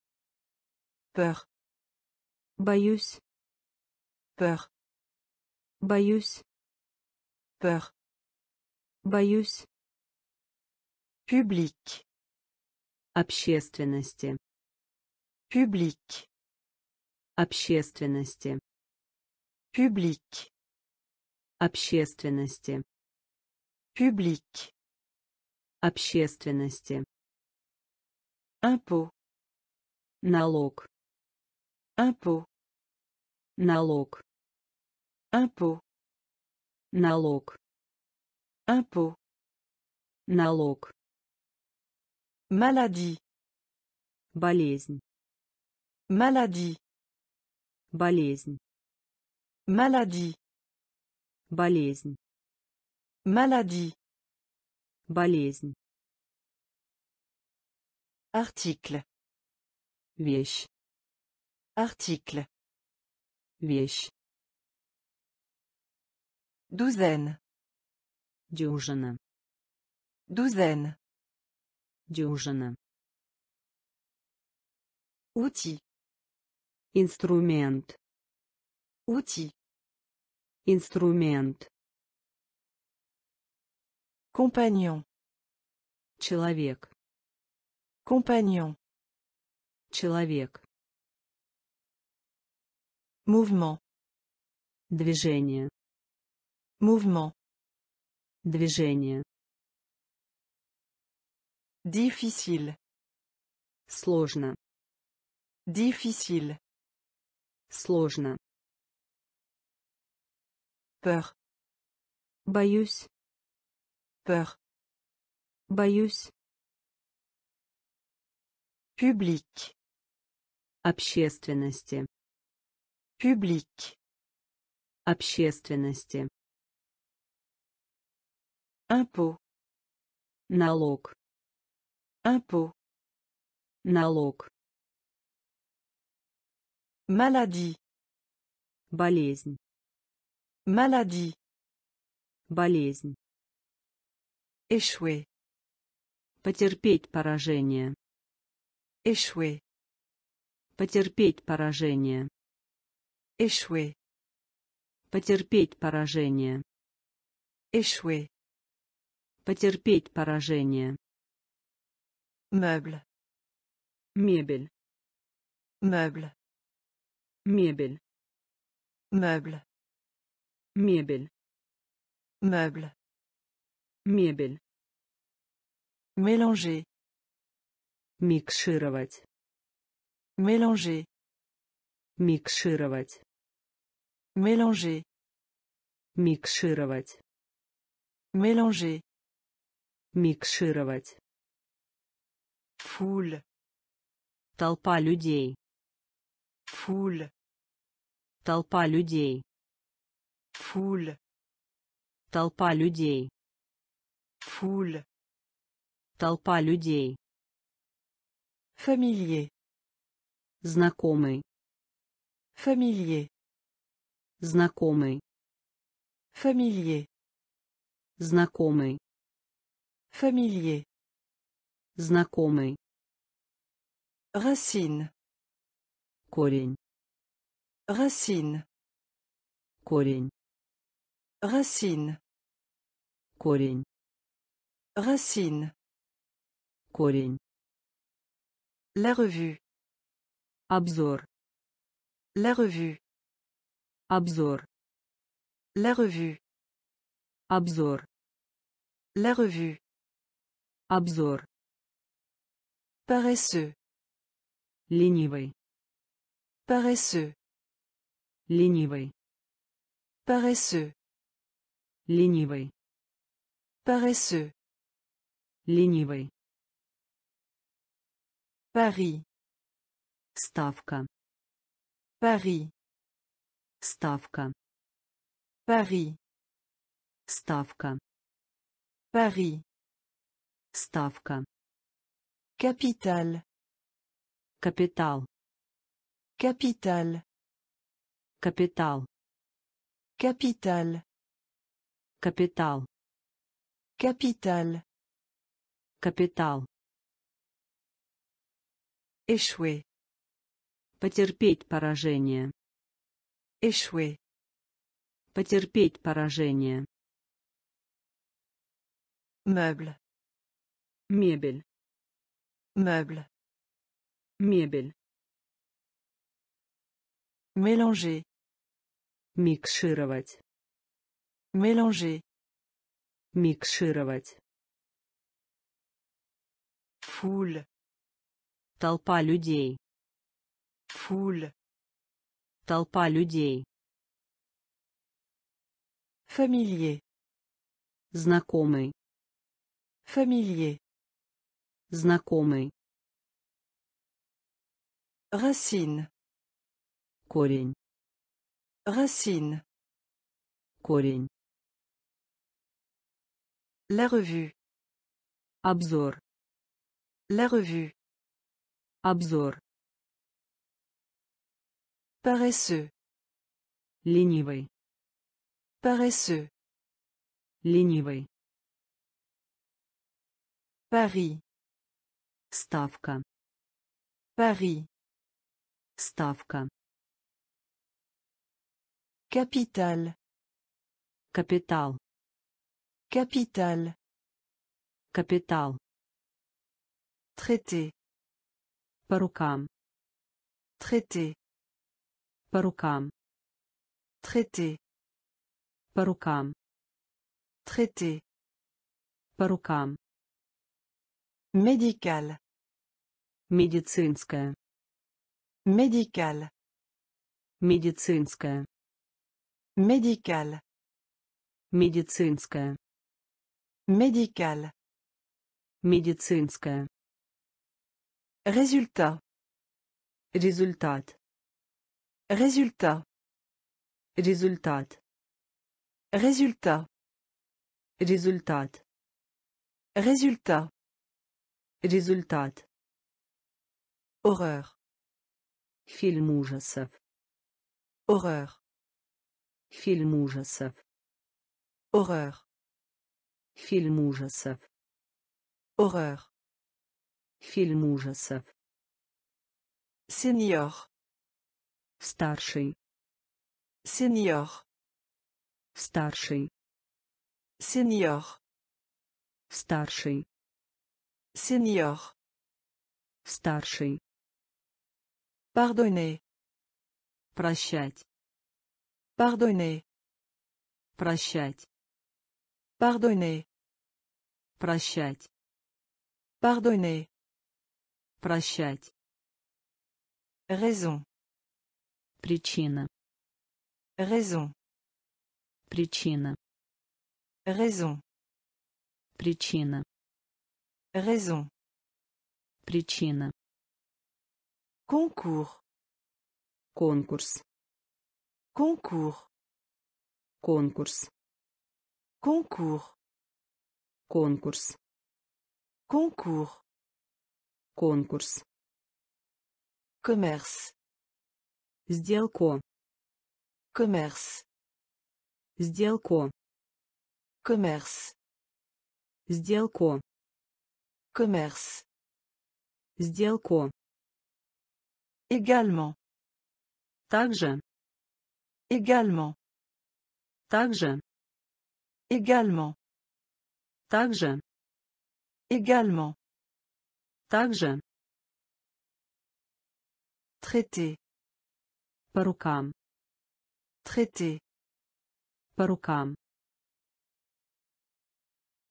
Peur. Боюсь. Peur. Боюсь. Peur. Боюсь. Public. Общественности. Public. Общественности. Public. Общественности. Public. Общественности. Impôt. Налог. Impôt. Налог. Impôt. Налог. Impôt. Налог. Maladie. Болезнь. Maladie. Болезнь. Maladie. Болезнь. Maladie. Болезнь. Article. Вещь. Article. Вещь. Douzaine. Дюжина. Douzaine. Дюжина. Outil. Инструмент. Outil. Инструмент. Compagnon. Человек. Compagnon. Человек. Mouvement. Движение. Mouvement. Движение. Difficile. Сложно. Difficile. Сложно. Peur. Боюсь. Peur. Боюсь. Public. Общественности. Public. Общественности. Impôt. Налог. Impôt. Налог. Maladie. Болезнь. Maladie. Болезнь. Échouer. Потерпеть поражение. Échouer. Потерпеть поражение. Échouer. Потерпеть поражение. Échouer. Потерпеть поражение. Meuble. Мебель. Meuble. Мебель. Meuble. Мебель. Meuble. Мебель. Mélanger. Микшировать. Mélanger. Микшировать. Mélanger. Микшировать. Mélanger. Микшировать. Foule. Толпа людей. Foule. Толпа людей. Foule. Толпа людей. Foule. Толпа людей. Familier. Знакомый. Familier. Знакомый. Familier. Знакомый. Familier. Знакомый. Racine. Корень. Racine. Корень. Racine. Корень. Racine. Корень. La revue. Обзор. La revue. Обзор. La revue. Обзор. La revue. Обзор. Paresseux. Ленивый. Paresseux. Ленивый. Paresseux. Ленивый. Paresseux. Ленивый. Paris. Ставка. Paris. Ставка. Paris. Ставка. Paris. Ставка. Capitale. Капитал. Capitale. Капитал. Capitale. Капитал. Capitale. Капитал. Échouer. Потерпеть поражение. Échouer. Потерпеть поражение. Meuble. Мебель. Meuble. Мебель. Mélanger. Микшировать. Mélanger. Микшировать. Foule. Толпа людей. Foule. Толпа людей. Familier. Знакомый. Familier. Знакомый. Racine. Корень. Racine. Корень. La revue. Обзор. La revue. Обзор. Paresseux. Ленивый. Paresseux. Ленивый. Paris. Ставка. Paris. Ставка. Capitale. Капитал. Capitale. Капитал. Traité. По рукам. Traité. По рукам. Traité. По рукам. Traité. По рукам. Médical. Медицинская. Médical. Медицинская. Médical. Медицинская. Médical. Медицинская. Résultat. Результат. Résultat. Результат. Résultat. Результат. Résultat. Результат. Horreur. Фильм ужасов. Horreur. Фильм ужасов. Horreur. Фильм ужасов. Horreur. Фильм ужасов. Senior. Старший. Senior. Старший. Senior. Старший. Senior. Старший. Pardonner. Прощать. Pardonner. Прощать. Pardonner. Прощать. Pardonner. Прощать. Raison. Причина. Raison. Причина. Raison. Причина. Raison. Причина. Concours. Конкурс. Concours. Конкурс. Concours. Конкурс. Concours. Конкурс. Commerce. Сделку. Commerce. Сделку. Commerce. Сделку. Commerce. Сделку. Également. Также. Également. Также. Également. Также. Également. Также. Traité. По рукам. Traité. По рукам.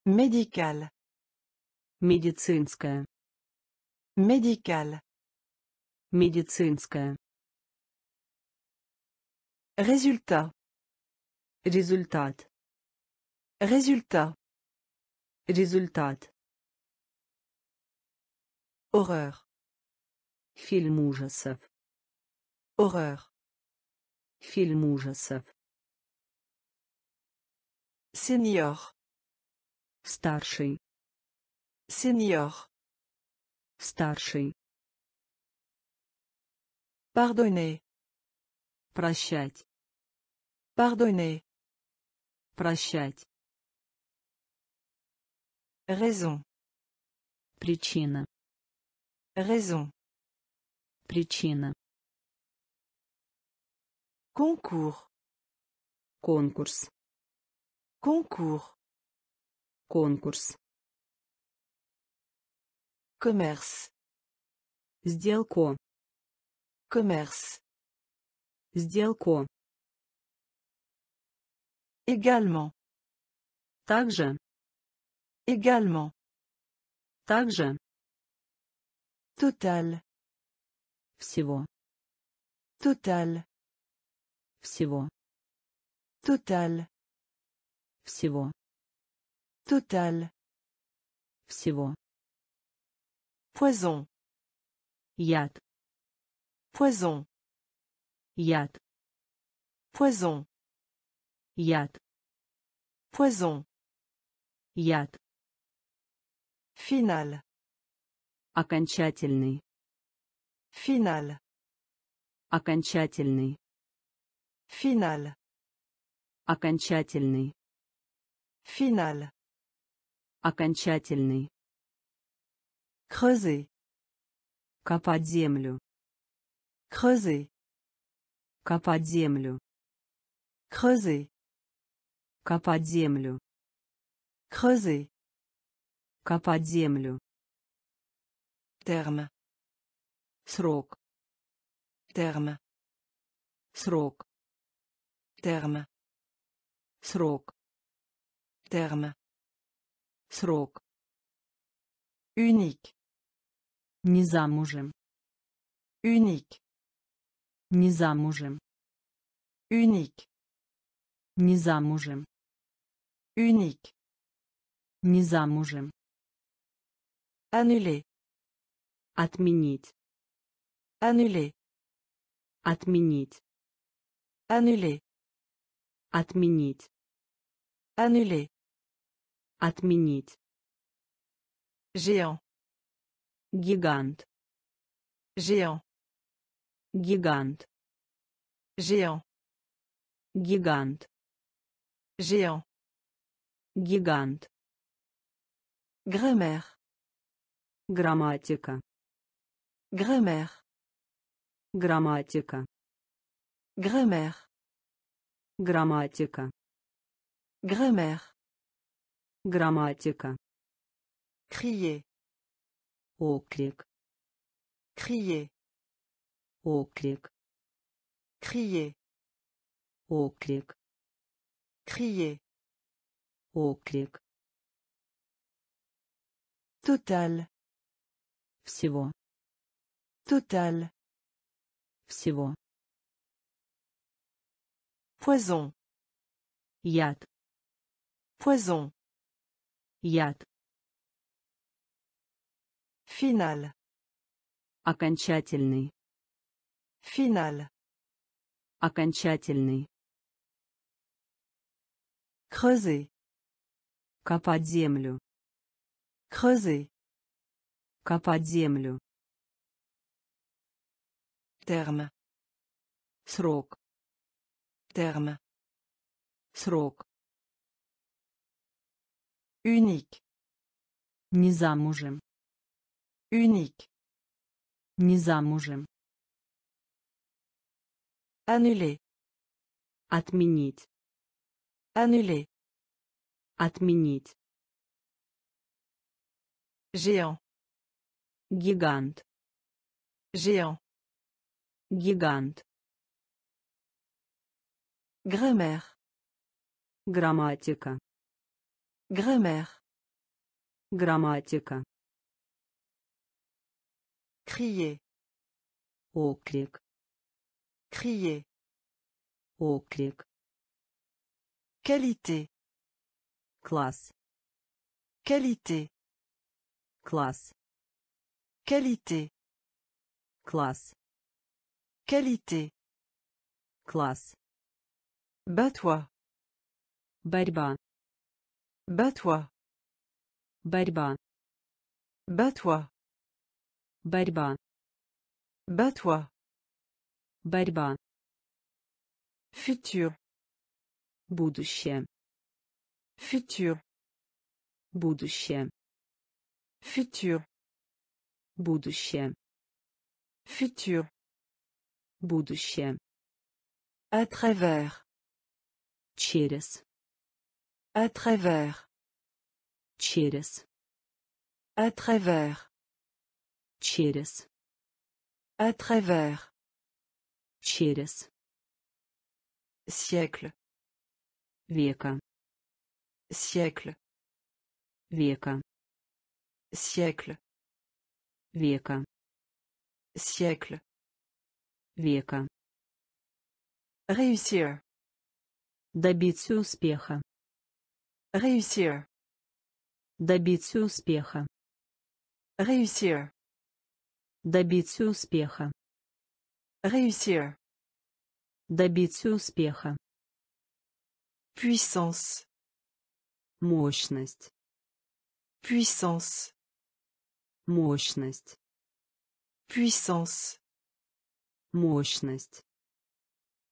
Médical. Медицинская. Médical. Медицинская. Résultat. Результат. Résultat. Результат. Horreur. Фильм ужасов. Horreur. Фильм ужасов. Senior. Старший. Senior. Старший. Pardonner. Прощать. Pardonner. Прощать. Raison. Причина. Raison. Причина. Concours. Конкурс. Concours. Конкурс. Commerce. Сделку. Commerce. Сделку. Également. Также. Également. Также. Total. Всего. Total. Всего. Total. Всего. Total. Всего. Poison. Яд. Poison. Яд. Poison. Яд. Poison. Яд. Final. Окончательный. Final. Окончательный. Final. Окончательный. Final. Окончательный. Creuser. Копать землю. Creuser. Копать землю. Creuser. Копать землю. Creuser. Копать землю. Terme. Срок. Terme. Срок. Terme. Срок. Terme. Срок. Unique. Не замужем. Unique. Не замужем. Unique. Не замужем. Unique. Не замужем. Annuler. Отменить. Annuler. Отменить. Annuler. Отменить. Annuler. Отменить. Géant. Гигант. Géant. Гигант. Géant. Гигант. Géant. Гигант. Grammaire. Грамматика. Grammaire. Грамматика. Grammaire. Грамматика. Grammaire. Грамматика. Crier. Оклик. Crier. Оклик. Crier. Оклик. Crier. Оклик. Total. Всего. Total. Всего. Poison. Яд. Poison. Яд. Final. Окончательный. Final. Окончательный. Creuser. Копать землю. Creuser. Копать землю. Terme. Срок. Terme. Срок. Unique. Не замужем. Unique. Не замужем. Annuler. Отменить. Annuler. Отменить. Géant. Гигант. Géant. Гигант. Grammaire. Грамматика. Grammaire. Грамматика. Crier. Окрик. Crier. Окрик. Qualité. Класс. Qualité. Класс. Qualité. Класс. Qualité. Класс. Bat-toi. Борьба. Bat-toi. Борьба. Bat-toi. Борьба. Bat-toi. Борьба. Futur. Будущее. Futur. Будущее. Futur. Будущее. Futur. Будущее. À travers. Через. À travers. Через. À travers. Через. À travers. Через. Siècle. Века. Siècle. Века. Siècle. Века. Siècle. Века. Réussir. Добиться успеха. Réussir. Добиться успеха. Réussir. Добиться успеха. Réussir. Добиться успеха. Puissance. Мощность. Puissance. Мощность. Puissance. Мощность.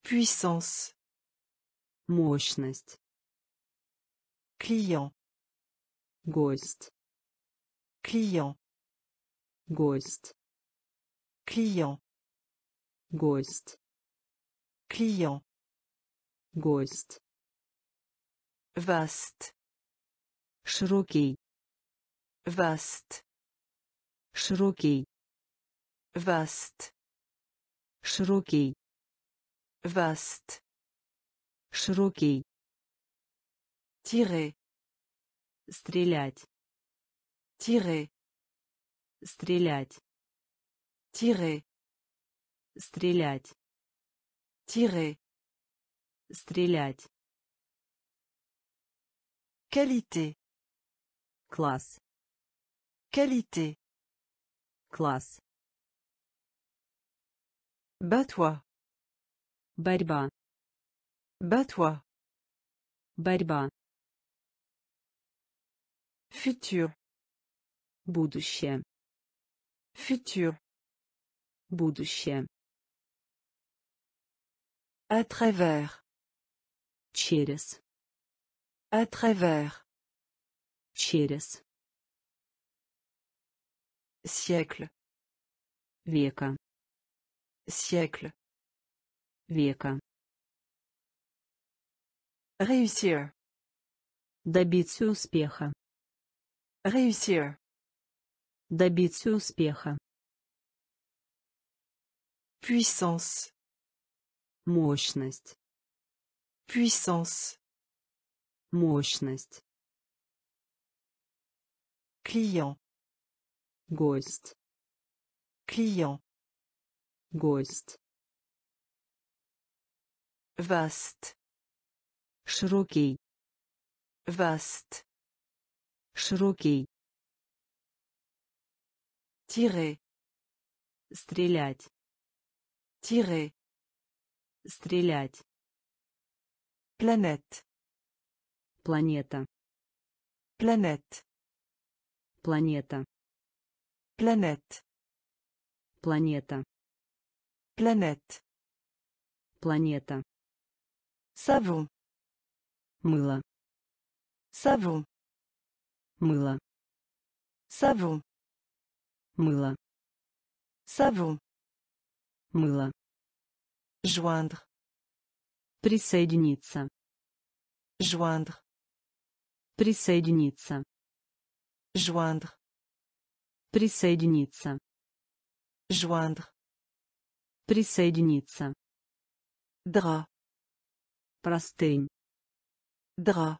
Puissance. Мощность. Client. Гость. Client. Гость. Client. Гость. Client. Гость. Vaste. Широкий. Vaste. Широкий. Vaste. Широкий. Vaste. Широкий. Tirer. Стрелять. Tirer. Стрелять. Tirer. Стрелять. Tirer. Стрелять. Qualité. Класс. Qualité. Класс. Bat-toi. Борьба. Bat-toi. Борьба. Futur. Будущее. Futur. Будущее. À travers. Через. À travers. Через. Siècle. Века. Siècle. Века. Réussir. Добиться успеха. Réussir. Добиться успеха. Puissance. Мощность. Puissance. Мощность. Client. Гость. Client. Гость. Vaste. Широкий. Vaste. Широкий. Tirer. Стрелять. Tirer. Стрелять. Planète. Планета. Planète. Планета. Planète. Планета. Planète. Планета. Savon. Мыло. Savon. Мыло. Savon. Мыло. Savon. Мыло. Joindre. Присоединиться. Joindre. Присоединиться. Joindre. Присоединиться. Joindre. Присоединиться. Drap. Простынь. Drap.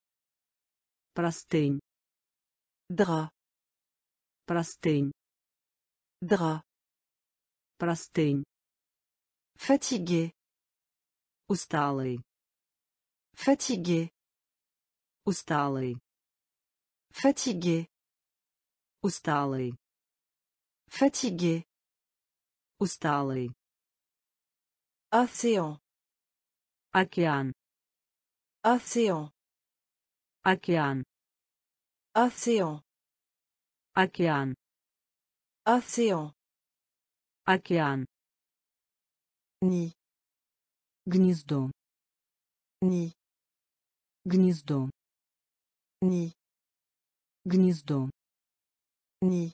Простынь. Drap. Простынь. Drap. Простынь. Fatigué. Усталый. Fatigué. Усталый. Fatigué. Усталый. Fatigué. Усталый. Océan. Океан. Océan. Океан. Océan. Океан. Océan. Океан. Nid. Гнездо. Nid. Гнездо. Nid. Гнездо. Nid.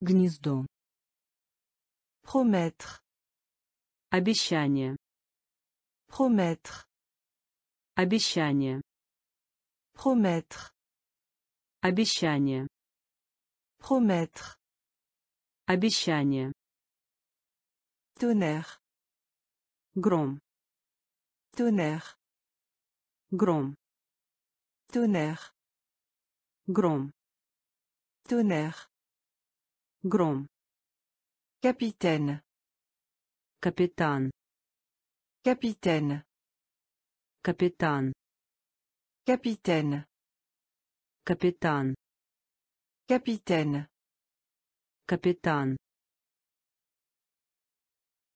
Гнездо. Promettre. Обещание. Promettre. Обещание. Promettre. Обещание. Promettre. Обещание. Tonnerre. Гром. Tonnerre. Гром. Tonnerre. Гром. Tonnerre. Гром. Capitaine. Капитан. Capitaine. Капитан. Capitaine. Капитан. Capitaine. Капитан.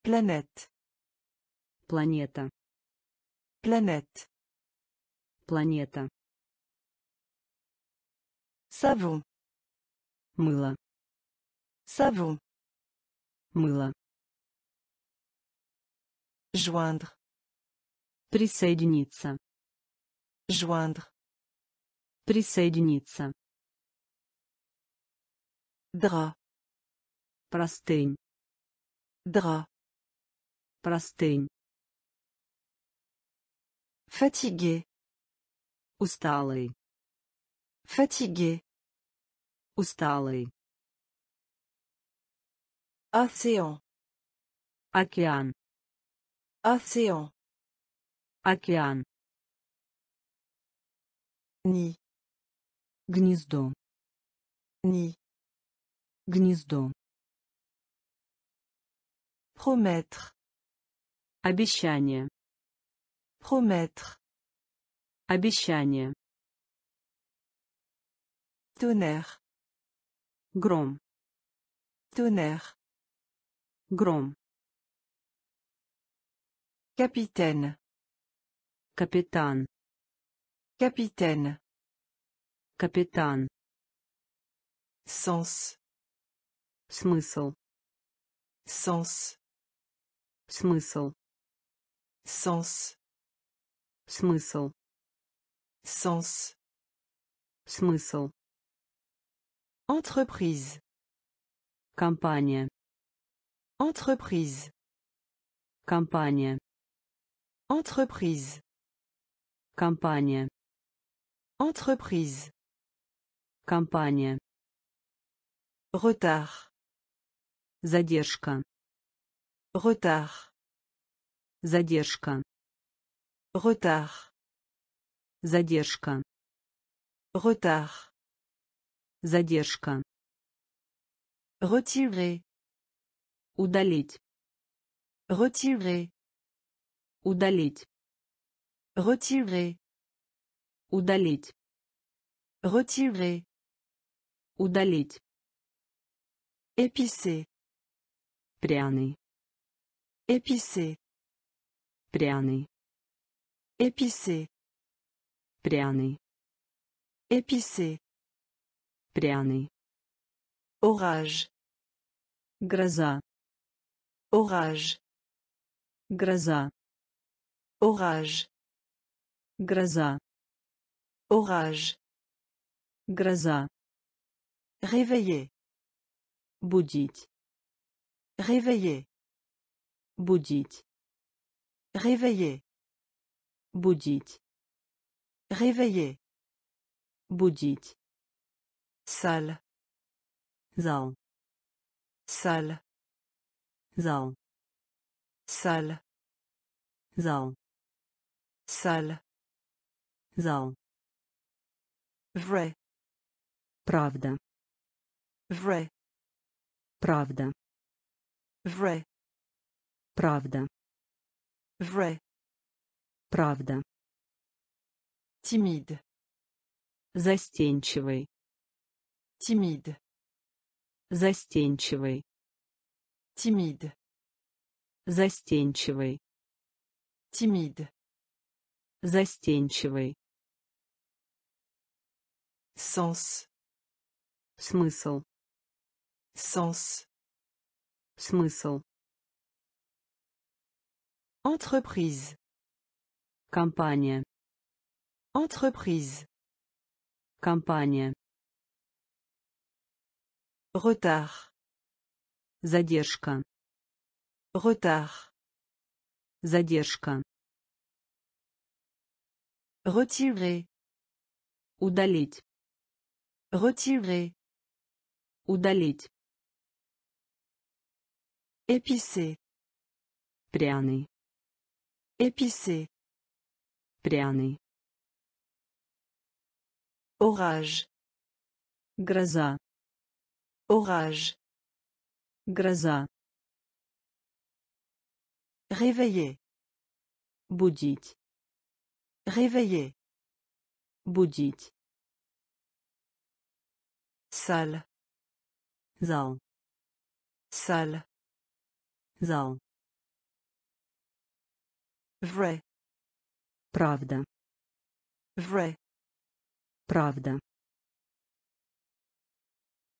Planète. Планета. Planète. Планета. Savon. Мыло. Savon. Мыло. Joindre. Присоединиться. Joindre. Присоединиться. Drap. Простынь. Drap. Простынь. Fatigué. Усталый. Fatigué. Усталый. Océan. Океан. Océan. Океан. Nid. Гнездо. Nid. Гнездо. Promettre. Обещание. Promettre. Обещание. Tonnerre. Гром. Tonnerre. Гром. Capitaine. Капитан. Capitaine. Капитан. Sens. Смысл. Sens. Смысл. Sens. Смысл. Sens. Смысл. Entreprise. Компания. Entreprise. Компания. Entreprise. Компания. Entreprise. Компания. Retard. Задержка. Retard. Задержка. Retard. Задержка. Retard. Задержка. Retirer. Удалить. Retirer. Удалить. Retirer. Удалить. Retirer. Удалить. Épicé. Пряный. Épicé. Пряный. Épicé. Пряный. Épicé. Пряный. Orage. Гроза. Orage. Гроза. Orage. Гроза. Orage. Гроза. Réveiller. Будить. Réveiller. Будить. Réveiller. Будить. Réveiller. Будить. Salle. Зал. Salle. Зал. Salle. Зал. Salle. Зал. Vrai. Правда. Vrai. Правда. Vrai. Правда. Vrai. Правда. Timide. Застенчивый. Timide. Застенчивый. Timide. Застенчивый. Timide. Застенчивый. Sens. Смысл. Sens. Смысл. Entreprise. Компания. Entreprise. Компания. Retard. Задержка. Retard. Задержка. Retirer. Удалить. Retirer. Удалить. Épicé. Пряный. Épicé. Пряный. Orage. Гроза. Orage. Гроза. Réveiller. Будить. Réveiller. Будить. Salle. Зал. Salle. Зал. Vrai. Правда. Vrai. Правда.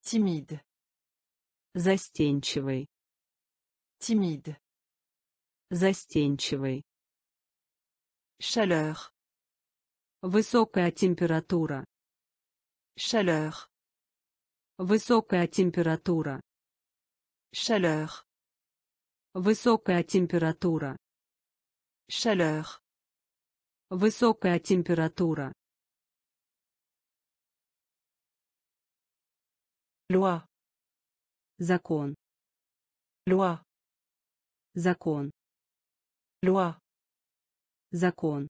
Timide. Застенчивый. Timide. Застенчивый. Chaleur. Высокая температура. Chaleur. Высокая температура. Chaleur. Высокая температура. Chaleur. Высокая температура. Loi. Закон. Loi. Закон. Loi. Закон.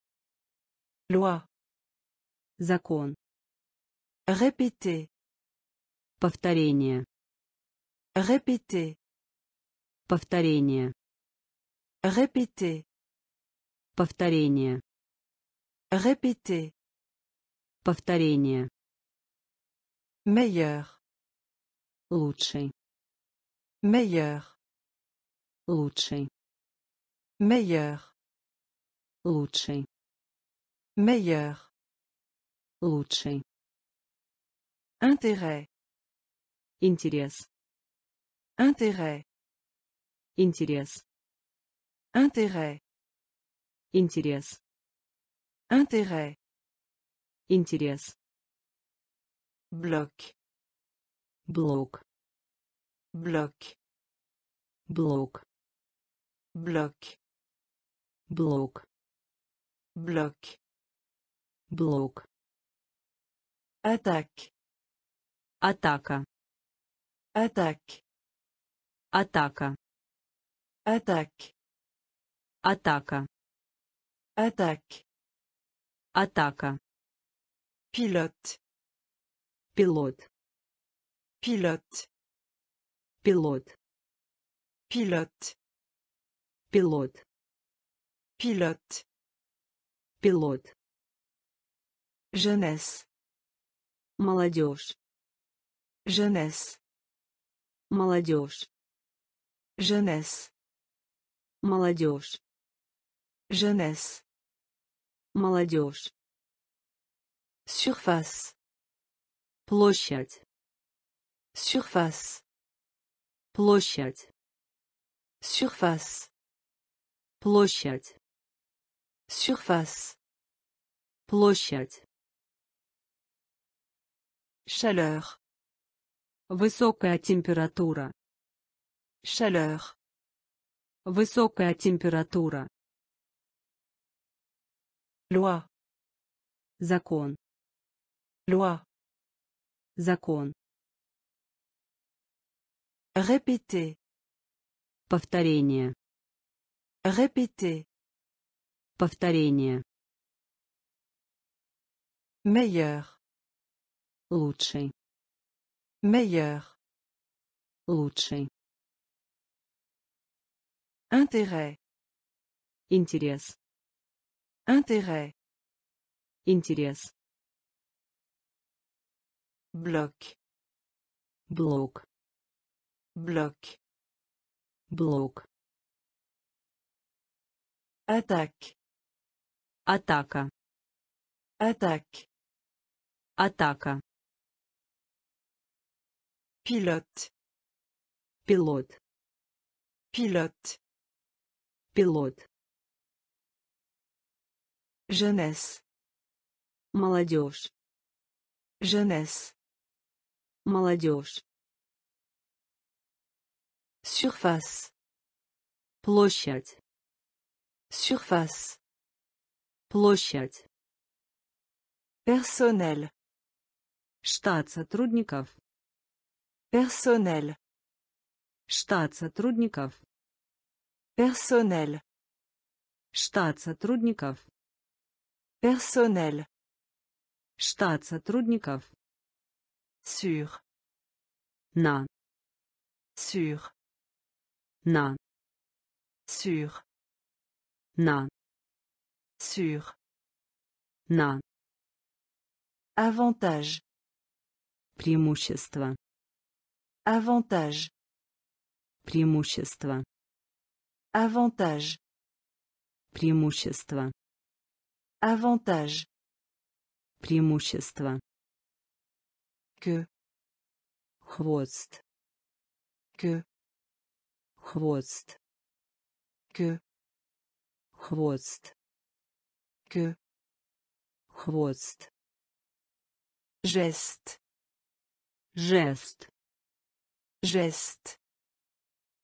Loi. Закон. Répéter. Повторение. Répéter. Повторение. Répéter. Повторение. Répéter. Повторение. Meilleur. Лучший. Meilleur. Лучший. Meilleur. Лучший. Meilleur. Лучший. Intérêt. Интерес. Intérêt. Интерес. Intérêt. Интерес. Intérêt. Интерес. Bloc. Блок. Bloc. Блок. Bloc. Блок. Bloc. Блок. Attaque. Атака. Attaque. Атака. Attaque. Атака. Attaque. Атака. Pilote. Пилот. Pilote. Пилот. Pilote. Пилот. Pilote. Пилот. Jeunesse. Молодежь. Jeunesse. Молодежь. Jeunesse. Молодежь. Jeunesse. Молодежь. Surface. Площадь. Surface. Площадь. Surface. Площадь. Surface. Площадь. Chaleur. Высокая температура. Chaleur. Высокая температура. Loi. Закон. Loi. Закон. Répéter. Повторение. Répéter. Повторение. Meilleur. Лучший. Meilleur. Лучший. Intérêt. Интерес. Intérêt. Интерес. Bloc. Блок. Bloc. Блок. Attaque. Атака. Attaque. Атака. Pilote. Пилот. Pilote. Пилот. Jeunesse. Молодежь. Jeunesse. Молодежь. Surface. Площадь. Surface. Площадь. Personnel. Штат сотрудников. Personnel. Штат сотрудников. Personnel. Штат сотрудников. Personnel. Штат сотрудников. Sur. На. Sur. На. Sur. На. Sur. На. Avantage. Преимущество. Avantage. Преимущество. Avantage. Преимущество. Avantage. Преимущество. Que. Хвост. Que. Хвост. Que. Хвост. Que. Хвост. Geste. Жест. Geste.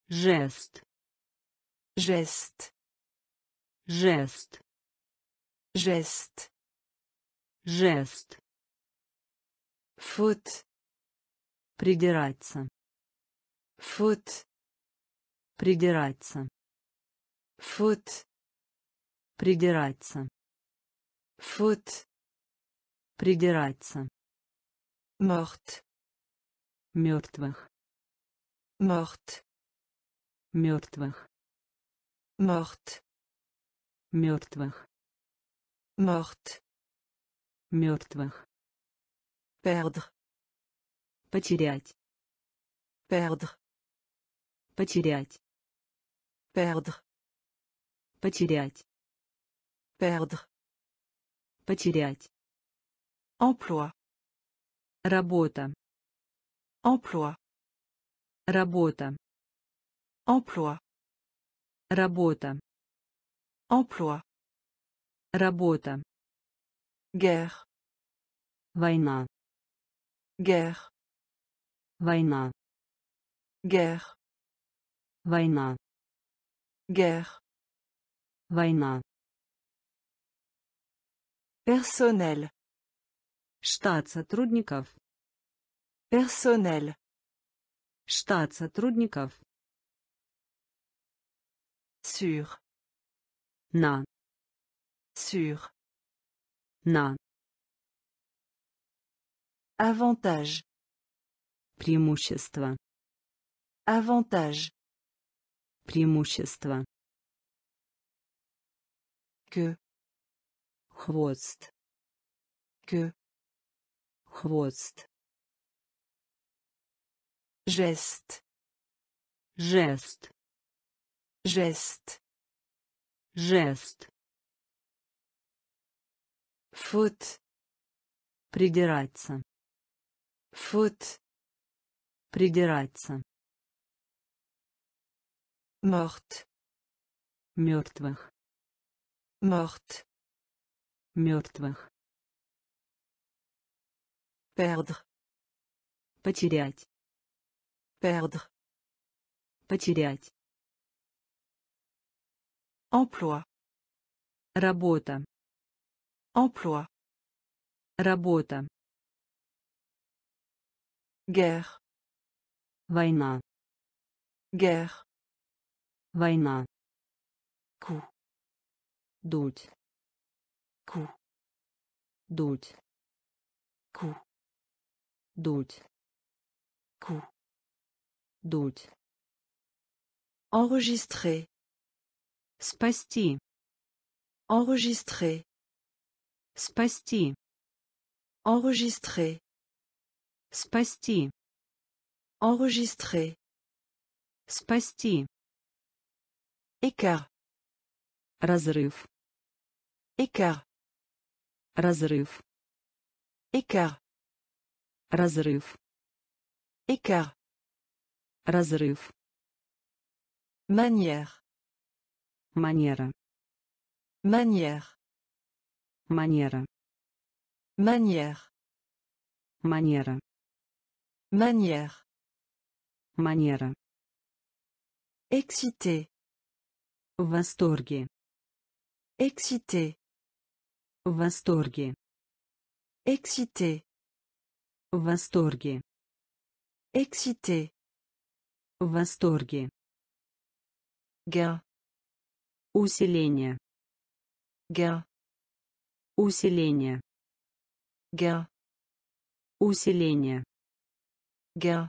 Жест. Geste. Жест. Geste. Жест. Faute. Придираться. Faute. Придираться. Faute. Придираться. Faute. Придираться. Morte. Мертвых. Morte. Мертвых. Morte. Мертвых. Morte. Мертвых. Perdre. Потерять. Perdre. Потерять. Perdre. Потерять. Perdre. Потерять. Emploi. Работа. Emploi. Работа. Emploi. Работа. Emploi. Работа. Guerre. Война. Guerre. Война. Guerre. Война. Guerre. Война. Personnel. Штат сотрудников. Personnel. Штат сотрудников. Sur. На. Sur. На. Avantage. Преимущество. Avantage. Преимущество. Que. Хвост. Que. Хвост. Geste. Жест. Geste. Жест. Faute. Придираться. Faute. Придираться. Morte. Мертвых. Morte. Мертвых. Perdre. Потерять. Perdre. Потерять. Emploi. Работа. Emploi. Работа. Guerre. Война. Guerre. Война. Coup. Дуть. Coup. Дуть. Coup. Дуть. Coup. Дуть. Enregistrer. Спасти. Enregistrer. Спасти. Enregistrer. Спасти. Enregistrer. Спасти. Écart. Разрыв. Écart. Разрыв. Écart. Разрыв. Écart. Разрыв. Manière. Манера. Manière. Манера. Manière. Манера. Manière. Манера. Excité. В восторге. Excité. В восторге. Excité. В восторге. Excité. В восторге. Gain. Усиление. Gain. Усиление. Gain. Усиление. Gain.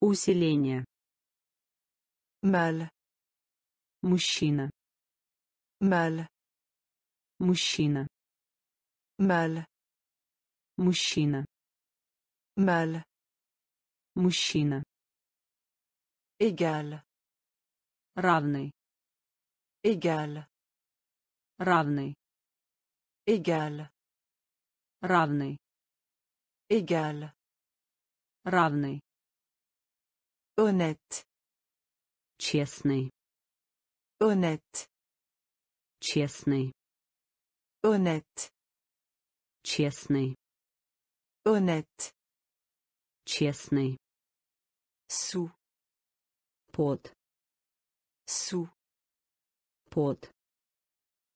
Усиление. Mal. Мужчина. Mal. Мужчина. Mal. Мужчина. Mal. Мужчина. Égal. Равный. Égal. Равный. Égal. Равный. Égal. Равный. Honnête. Честный. Honnête. Честный. Honnête. Честный. Honnête. Честный. Sous. Под. Sous. Под.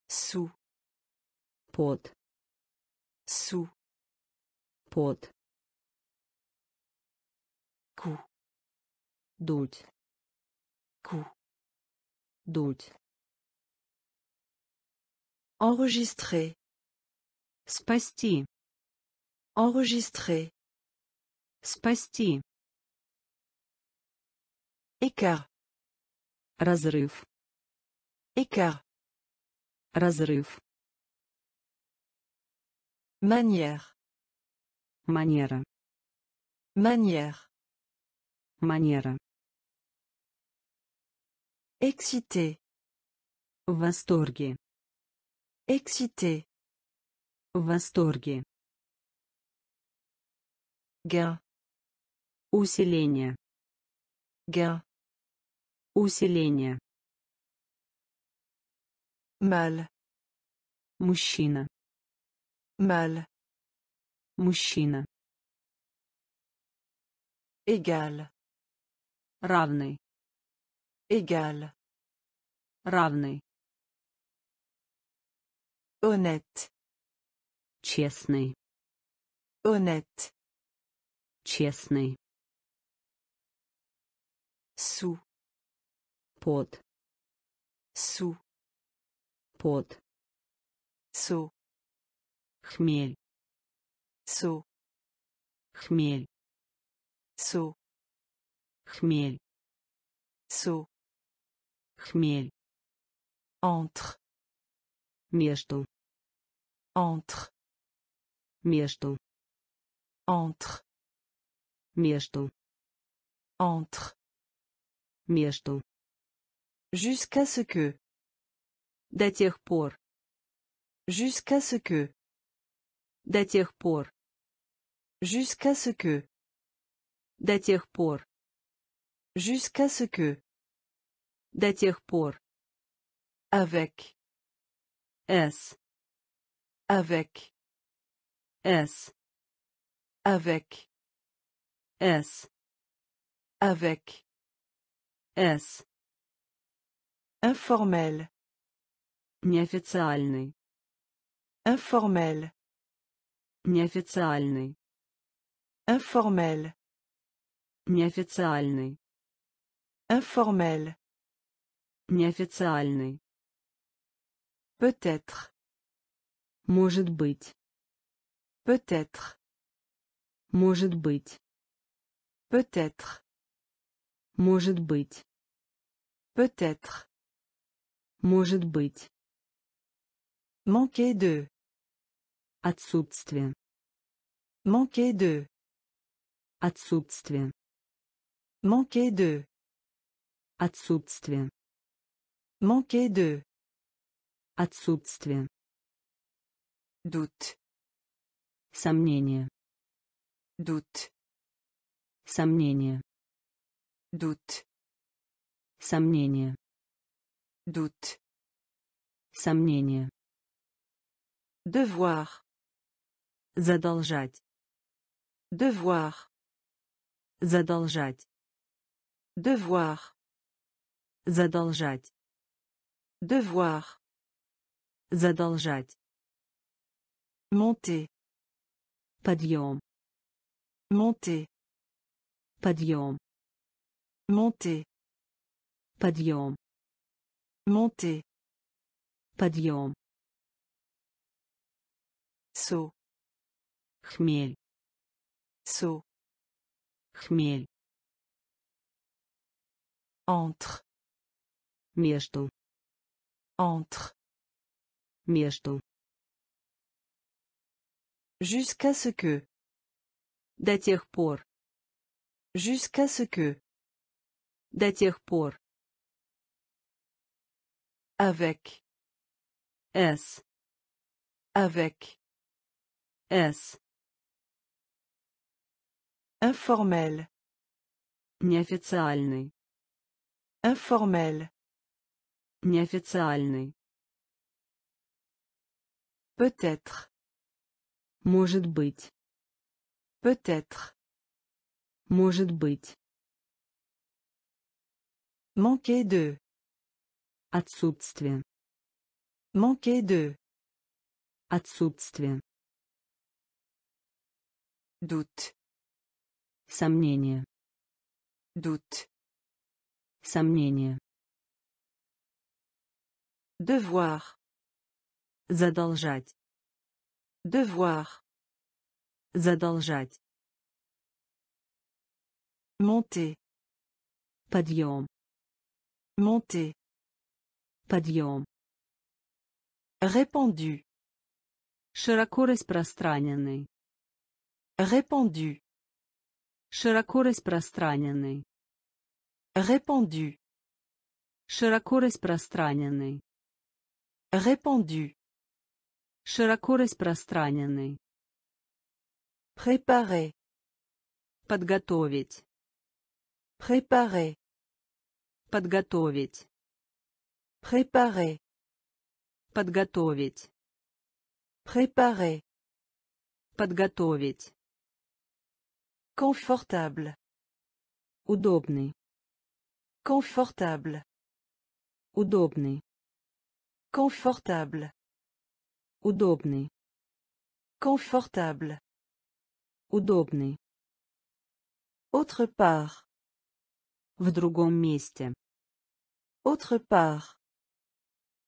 Sous. Под. Sous. Под. Coup. Дуть. Coup. Дуть. Enregistrer. Спасти. Enregistrer. Спасти. Écart. Разрыв. Écart. Разрыв. Manière. Манера. Manière. Манера. Excité. В восторге. Excité. В восторге. Gain. Усиление. Gain. Усиление. Mal. Мужчина. Mal. Мужчина. Égal. Равный. Égal. Равный. Honnête. Честный. Honnête. Честный. Sous. Под. Sous. Под. Saut. Хмель. Saut. Хмель. Saut. Хмель. Saut. Хмель. Entre. Между. Entre. Между. Entre. Между. Entre. Между. Jusqu'à ce que. До тех пор. Jusqu'à ce que. До тех пор. Jusqu'à ce que. До тех пор. Jusqu'à ce que. До тех пор. Avec. С. Avec. С. Avec. С. Avec. С. Informel. Неофициальный. Informel. Неофициальный. Informel. Неофициальный. Informel. Неофициальный. Peut-être. Может быть. Peut-être. Может быть. Peut-être. Может быть. Peut-être. Может быть. Manquer de. Отсутствие. Manquer de. Отсутствие. Manquer de. Отсутствие. Manquer de. Отсутствие. Doute. Сомнение. Doute. Сомнение. Doute. Сомнение. Doute. Сомнение. Devoir. Задолжать. Devoir. Задолжать. Devoir. Задолжать. Devoir. Задолжать. Monter. Подъем. Monter. Подъем. Monter. Подъем. Monter. Подъем. Saut. Хмель. Saut. Хмель. Entre. Между. Entre. Между. Jusqu'à ce que. До тех пор. Jusqu'à ce que. До тех пор. Avec. С. Avec. С. Informel. Неофициальный. Informel. Неофициальный. Peut-être. Может быть. Peut-être. Может быть. Manquer de. Отсутствие. Manquer de. Отсутствие. Doute. Сомнение. Doute. Сомнение. Devoir. Задолжать. Devoir. Задолжать. Monter. Подъем. Monter. Подъем. Répandu. Широко распространенный. Répandu. Широко распространенный. Répandu. Широко распространенный. Répandu. Широко распространенный. Préparer. Подготовить. Préparer. Подготовить. Préparer. Подготовить. Préparer. Подготовить. Confortable. Удобный. Confortable. Удобный. Confortable. Удобный. Confortable. Удобный. Autre part. В другом месте. Autre part.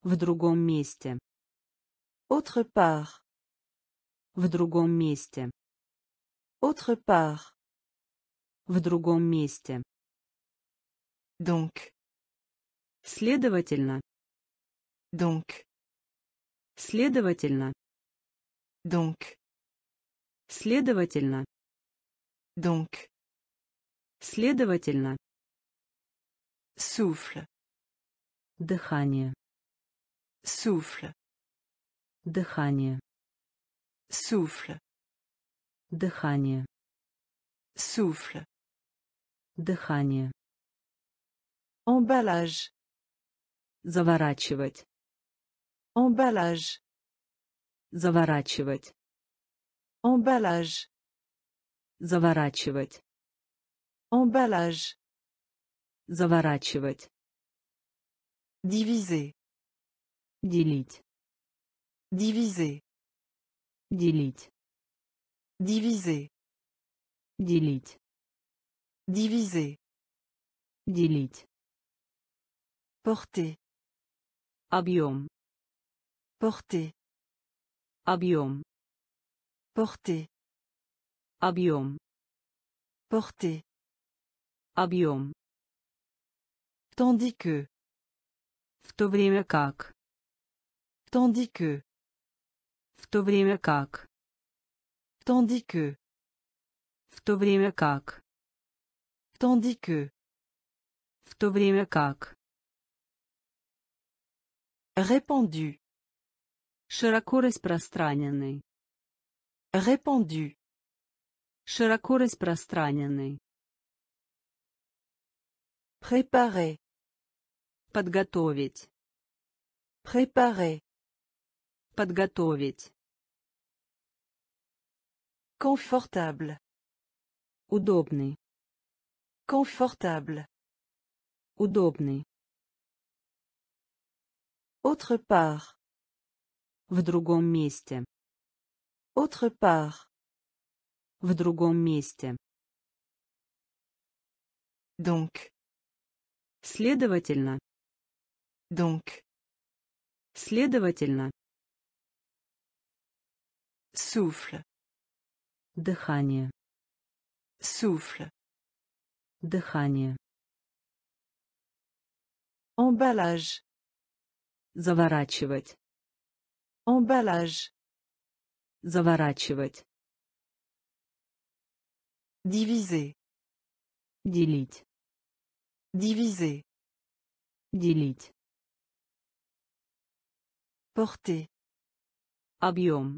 В другом месте. Autre part. В другом месте. Autre part. В другом месте. Donc. Следовательно. Donc. Следовательно. Donc. Следовательно. Donc. Следовательно. Souffle. Дыхание. Souffle. Дыхание. Souffle. Дыхание. Souffle. Дыхание. Emballage. Заворачивать. Emballage. Заворачивать. Emballage. Заворачивать. Emballage. Заворачивать. Diviser. Делить. Diviser. Делить. Diviser. Делить. Diviser. Делить. Porter. Объем. Porter. Объем. Porter. Объем. Porter. Объем. Tandis que. В то время как. Tandis que. В то время как. Tandis que. В то время как. Tandis que. В то время как. Répandu. Широко распространенный. Répandu. Широко распространенный. Préparer. Подготовить. Préparer. Подготовить. Confortable. Удобный. Confortable. Удобный. Autre part. В другом месте. Autre part. В другом месте. Donc. Следовательно. Donc. Следовательно. Souffle. Дыхание. Souffle. Дыхание. Emballage. Заворачивать. Emballage. Заворачивать. Diviser. Делить. Diviser. Делить. Porter. Объем.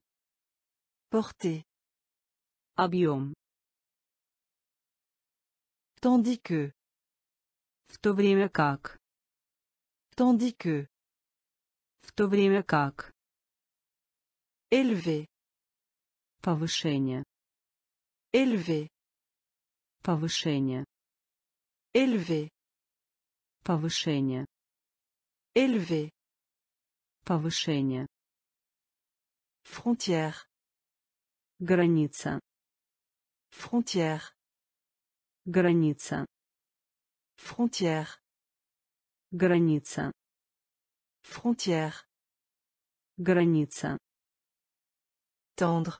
Porter. Объем. Tandis que. В то время как. Tandis que. В то время как. Élevé. Повышение. Élevé. Повышение. Élevé. Повышение. Élevé. Повышение. Frontière. Граница. Frontière. Граница. Frontière. Граница. Frontière. Граница. Tendre.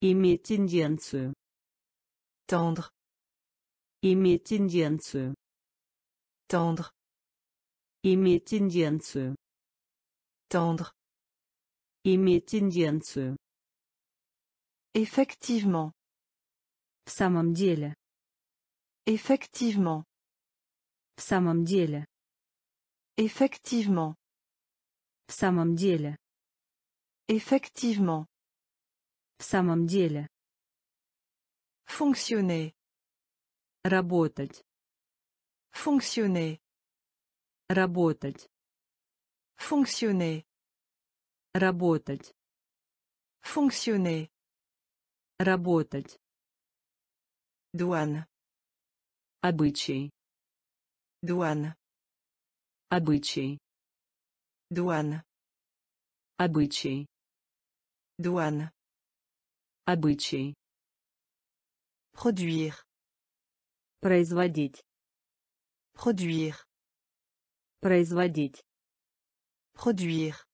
Иметь тенденцию. Tendre. Иметь тенденцию. Tendre. Иметь тенденцию. Tendre. Иметь тенденцию. Effectivement. В самом деле. Effectivement. В самом деле. Effectivement. В самом деле. Effectivement. В самом деле. Fonctionner. Работать. Fonctionner. Работать. Fonctionner. Работать. Fonctionner. Работать. Douane. Обычай. Douane. Обычай. Douane. Обычай. Douane. Обычай. Produire. Производить. Produire. Производить. Produire.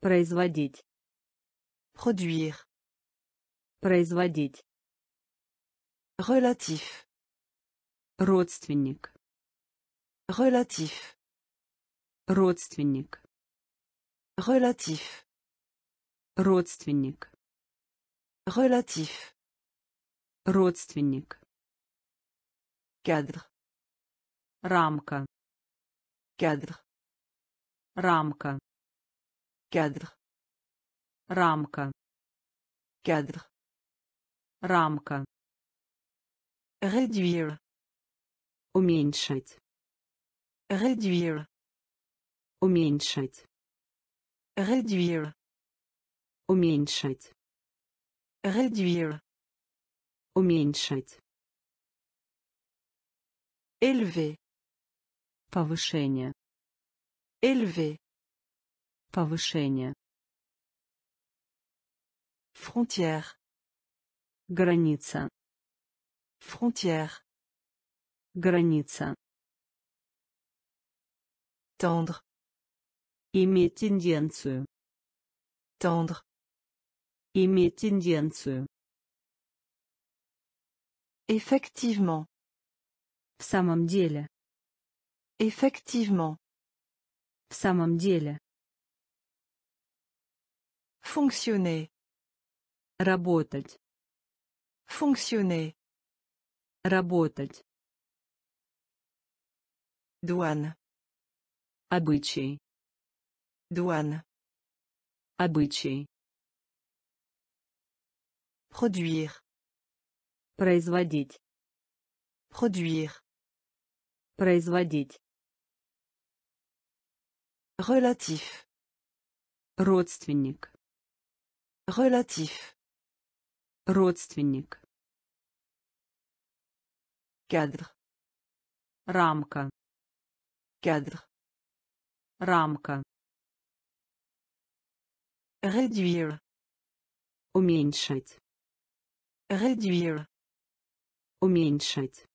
Производить. Produire. Производить. Relatif. Родственник. Relatif. Родственник. Relatif. Родственник. Relatif. Родственник. Cadre. Рамка. Cadre. Рамка. Cadre. Рамка. Cadre. Рамка. Réduire. Уменьшить. Réduire. Уменьшить. Réduire. Уменьшить. Réduire. Уменьшить. Élever. Повышение. Élever. Повышение. Frontière. Граница. Frontière. Граница. Tendre. Иметь тенденцию. Tendre. Иметь тенденцию. Effectivement. В самом деле. Effectivement. В самом деле. Fonctionner. Работать. Fonctionner. Работать. Douane. Обычай. Douane. Обычай. Produire. Производить. Produire. Производить. Relatif. Родственник. Relatif. Родственник. Cadre. Рамка. Cadre. Рамка. Réduire. Уменьшить. Réduire. Уменьшить.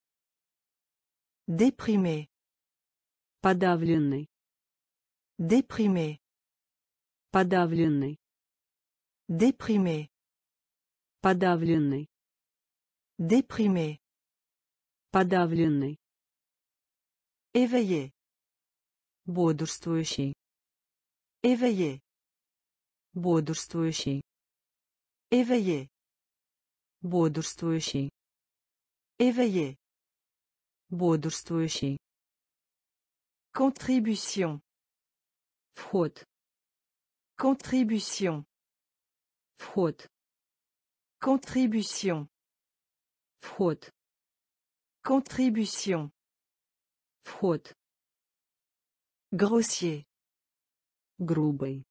Déprimer. Подавленный. Déprimer. Подавленный. Déprimer. Подавленный. Déprimer. Подавленный. Éveillé. Бодрствующий. Éveillé. Бодрствующий. Éveillé. Бодрствующий. Éveillé. Бодрствующий. Contribution. Вход. Contribution. Вход. Contribution. Вход. Contribution. Вход. Grossier. Грубый.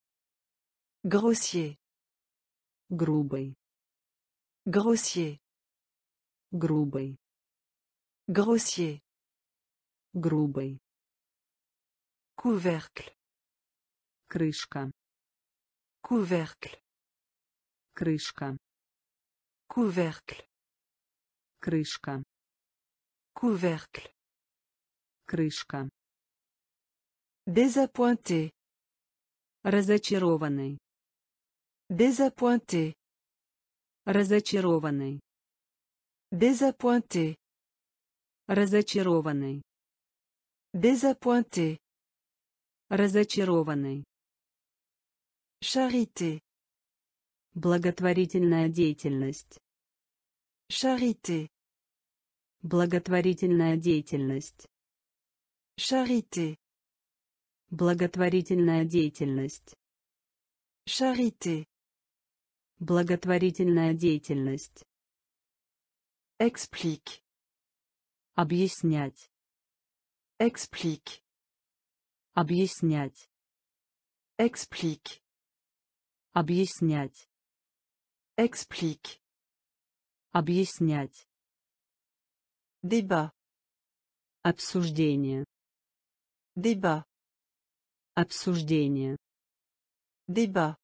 Grossier. Грубый. Grossier. Грубый. Grossier. Грубый. Couvercle. Крышка. Couvercle. Крышка. Couvercle. Крышка. Couvercle. Крышка. Désappointé. Разочарованный. Désappointé. Разочарованный. Désappointé. Разочарованный. Désappointé. Разочарованный. Charité. Благотворительная деятельность. Charité. Благотворительная деятельность. Charité. Благотворительная деятельность. Charité. Благотворительная деятельность. Explique. Объяснять. Explique. Объяснять. Explique. Объяснять. Explique. Объяснять. Débat. Обсуждение. Débat. Обсуждение. Débat.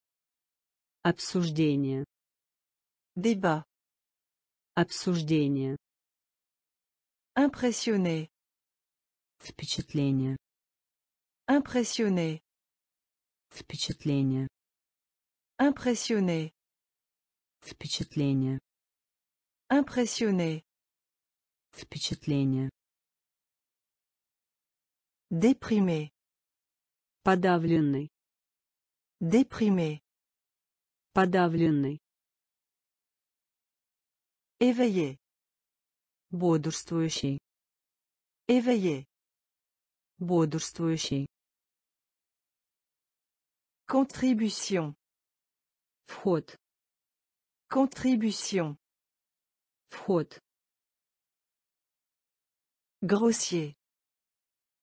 Обсуждение. Débat. Обсуждение. Impressionné. Впечатление. Impressionné. Впечатление. Impressionné. Впечатление. Impressionné. Впечатление. Déprimé. Подавленный. Déprimé. Подавленный. Éveillé. Бодрствующий. Éveillé. Бодрствующий. Contribution. Вход. Contribution. Вход. Grossier.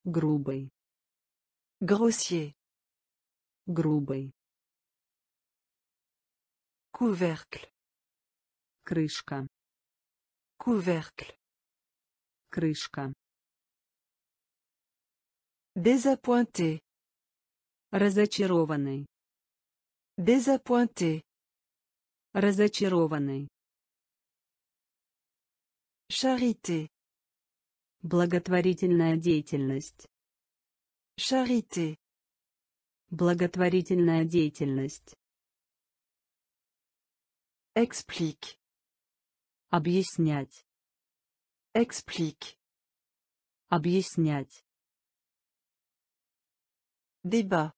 Грубый. Grossier. Грубый. Couvercle. Крышка. Couvercle. Крышка. Désappointé. Разочарованный. Désappointé. Разочарованный. Charité. Благотворительная деятельность. Charité. Благотворительная деятельность. Explique. Объяснять. Explique. Объяснять. Débat.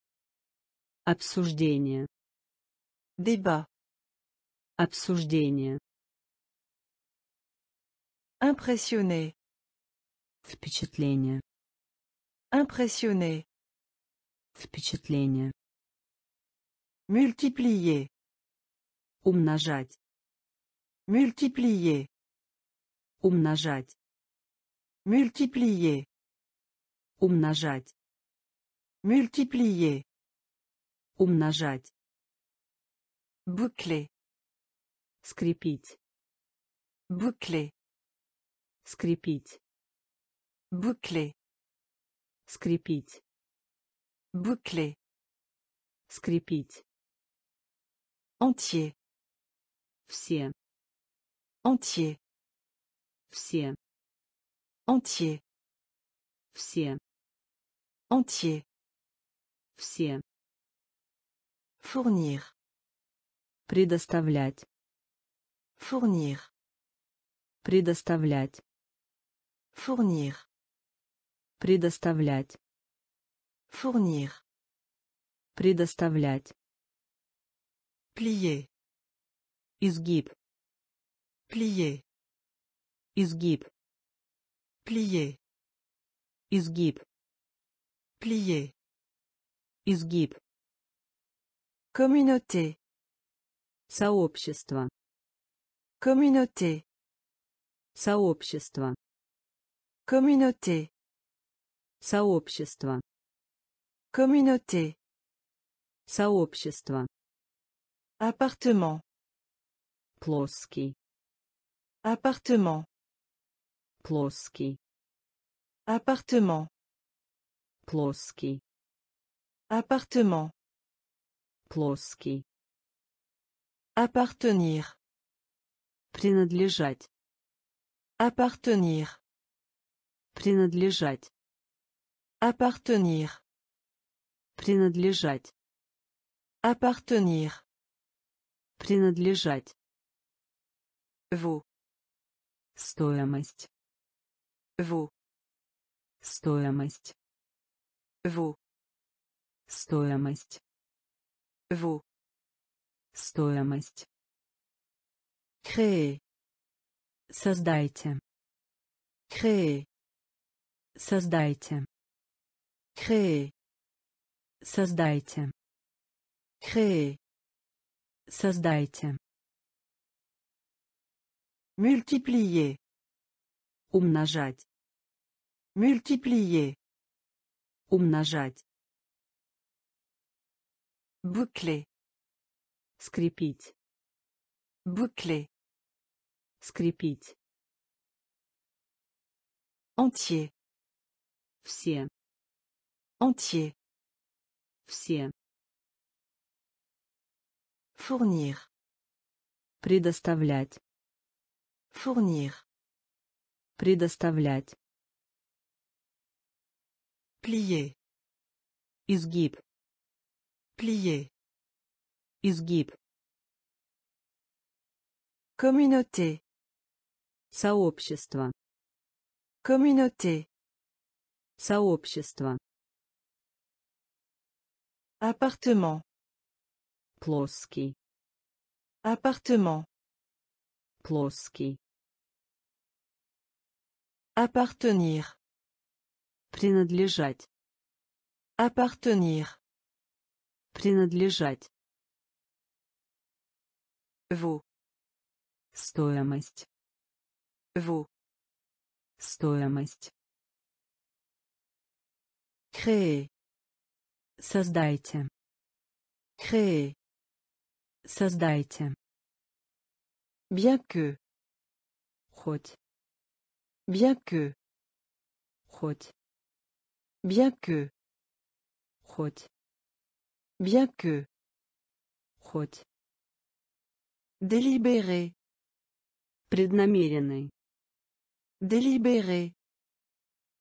Обсуждение. Débat. Обсуждение. Impressionné. Впечатление. Impressionné. Впечатление. Multiplier. Умножать. Multiplier. Умножать. Multiplier. Умножать. Multiplier. Умножать. Boucler. Скрепить. Boucler. Скрепить. Boucler. Скрепить. Boucler. Скрепить. Entier. Все. Entier. Все. Entier. Все. Entier. Все. Fournir. Предоставлять. Fournir. Предоставлять. Fournir. Предоставлять. Fournir. Предоставлять. Plier. Изгиб. Plier. Изгиб. Plier. Изгиб. Plier. Изгиб. Communauté. Сообщество. Communauté. Сообщество. Communauté. Сообщество. Communauté. Сообщество. Appartement. Плоский. Appartement. Плоский. Appartement. Плоский. Appartement. Плоский. Appartenir. Принадлежать. Appartenir. Принадлежать. Appartenir. Принадлежать. Appartenir. Принадлежать. Vous. Стоимость. Vous. Стоимость. Vous. Стоимость. Vous. Стоимость. Créer. Создайте. Créer. Создайте. Créer. Создайте. Créer. Создайте. Multiplier. Умножать. Multiplier. Умножать. Boucler. Скрепить. Boucler. Скрепить. Entier. Все. Entier. Все. Fournir. Предоставлять. Fournir. Предоставлять. Plier. Изгиб. Plier. Изгиб. Communauté. Сообщество. Communauté. Сообщество. Appartement. Плоский. Appartement. Плоский. Appartenir. Принадлежать. Appartenir. Принадлежать. Vous. Стоимость. Vous. Стоимость. Créer. Создайте. Créer. Создайте. Bien que. Хоть. Bien que. Хоть. Bien que. Хоть. Bien que. Хоть. Délibérer. Преднамеренный. Délibérer.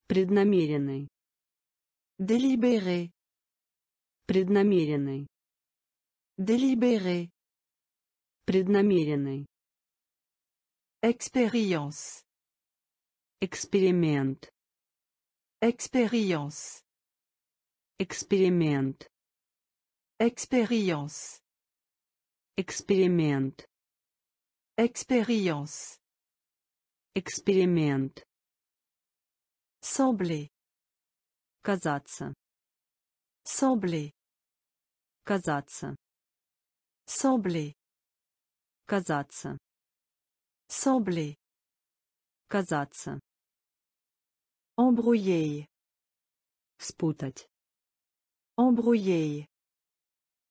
Преднамеренный. Délibérer. Преднамеренный. Délibérer. Преднамеренный. Expérience. Эксперимент. Expérience. Эксперимент. Expérience. Эксперимент. Expérience. Эксперимент. Sembler. Казаться. Sembler. Казаться. Sembler. Казаться. Sembler. Казаться. Embrouiller. Спутать. Embrouiller.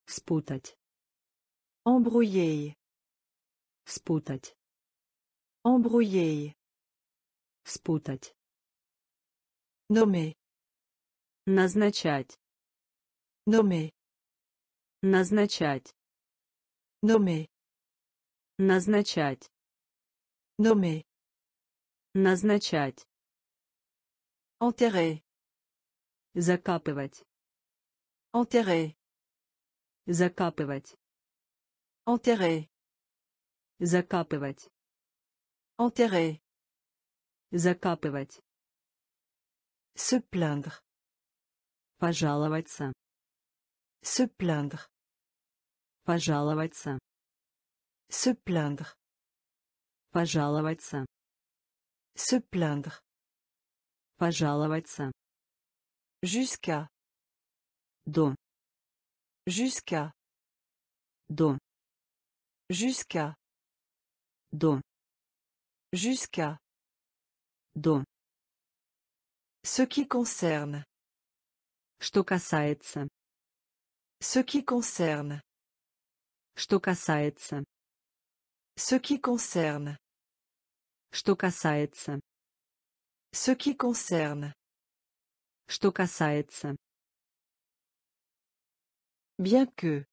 Спутать. Embrouiller. Спутать. Embrouiller. Спутать. Nommer. Назначать. Nommer. Назначать. Nommer. Назначать. Nommer. Назначать. Enterrer. Закапывать. Enterrer. Закапывать. Enterrer. Закапывать. Enterrer. Закапывать. Se plaindre. Пожаловаться. Se plaindre. Пожаловаться. Se plaindre. Пожаловаться. Se plaindre. Пожаловаться. Jusqu'à. До. Jusqu'à. До. Jusqu'à. До. Jusqu'à. До. Ce qui concerne. Что касается. Ce qui concerne. Что касается. Ce qui concerne. Что касается. Ce qui concerne. Что касается. Bien que.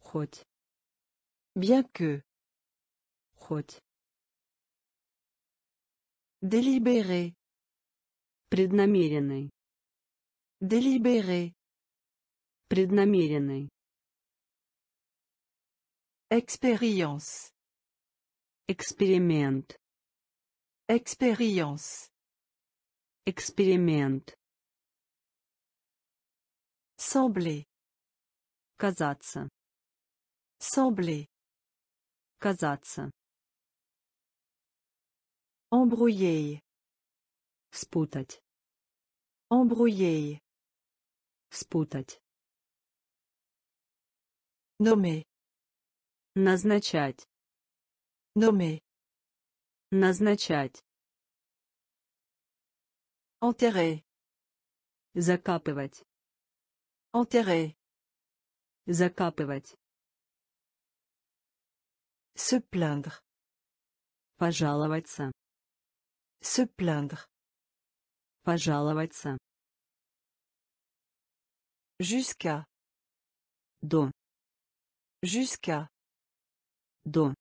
Хоть. Bien que. Хоть. Délibérer. Преднамеренный. Délibérer. Преднамеренный. Expérience. Эксперимент. Expérience. Эксперимент. Sembler. Казаться. Sembler. Казаться. Embrouiller. Спутать. Embrouiller. Спутать. Nommer. Назначать. Nommer. Назначать. Enterrer. Закапывать. Enterrer. Закапывать. Se plaindre. Пожаловаться. Se plaindre. Пожаловаться. Jusqu'à. До. Jusqu'à. До.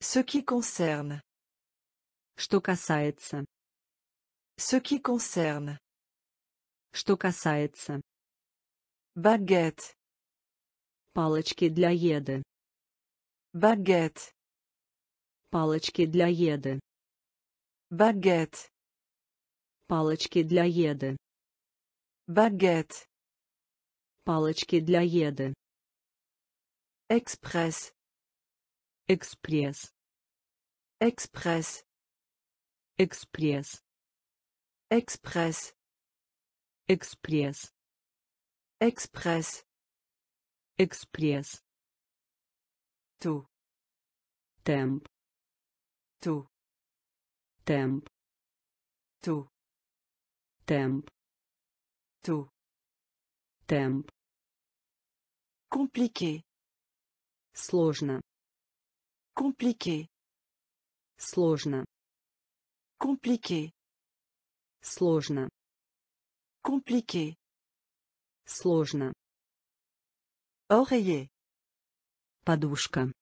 Ce qui concerne. Что касается. Ce qui concerne. Что касается. Baguette. Палочки для еды. Baguette. Палочки для еды. Baguette. Палочки для еды. Baguette. Палочки для еды. Express. Экспресс. Express. Экспресс. Express. Экспресс. Express. Экспресс. Tout. Темп. Tout. Темп. Tout. Темп. Tout. Темп. Compliqué. Сложно. Compliqué. Сложно. Compliqué. Сложно. Compliqué. Сложно. Oreiller. Подушка.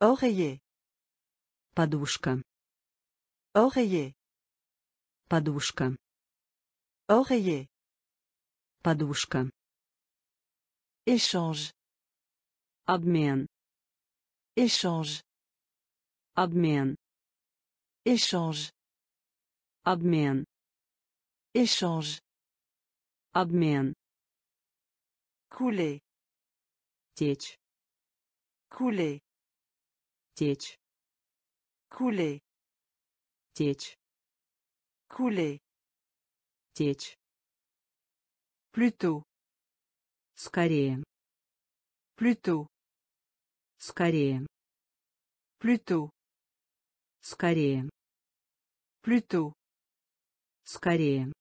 Oreiller. Подушка. Oreiller. Подушка. Oreiller. Подушка. Échange. Обмен. Échange. Обмен. Échange. Обмен. Échange. Обмен. Couler. Течь. Couler. Течь. Couler. Течь. Couler. Течь. Plutôt. Скорее. Plutôt. Скорее. Plutôt. Скорее. Plutôt. Скорее.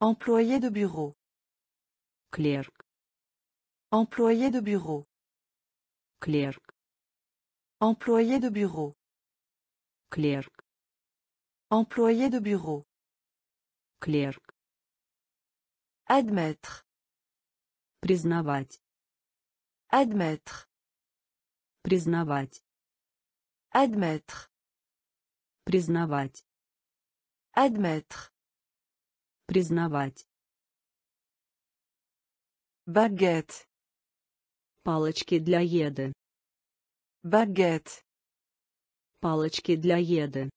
Employé de bureau. Клерк. Employé de bureau. Клерк. Employé de bureau. Клерк. Employé de bureau. Клерк. Admettre. Признавать. Admettre. Признавать. Admettre. Признавать. Admettre. Признавать. Baguette. Палочки для еды. Baguette. Палочки для еды.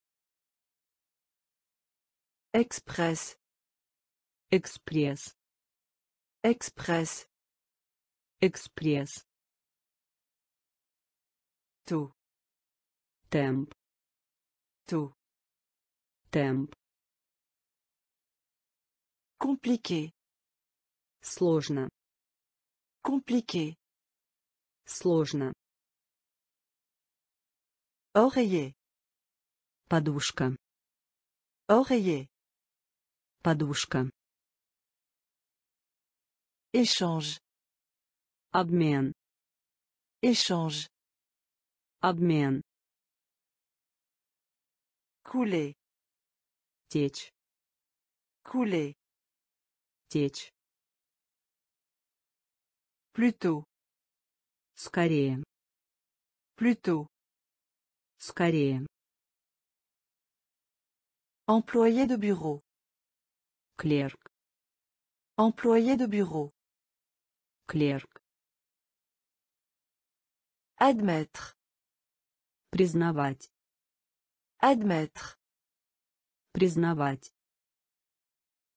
Express. Экспресс. Express. Экспресс. Tout. Темп. Tout. Темп. Compliqué. Сложно. Compliqué. Сложно. Oreiller. Подушка. Oreiller. Подушка. Échange. Обмен. Échange. Обмен. Couler. Течь. Couler. Течь. Plutôt. Скорее. Plutôt. Скорее. Employé de bureau. Клерк. Employé de bureau. Клерк. Admettre. Признавать. Admettre. Признавать.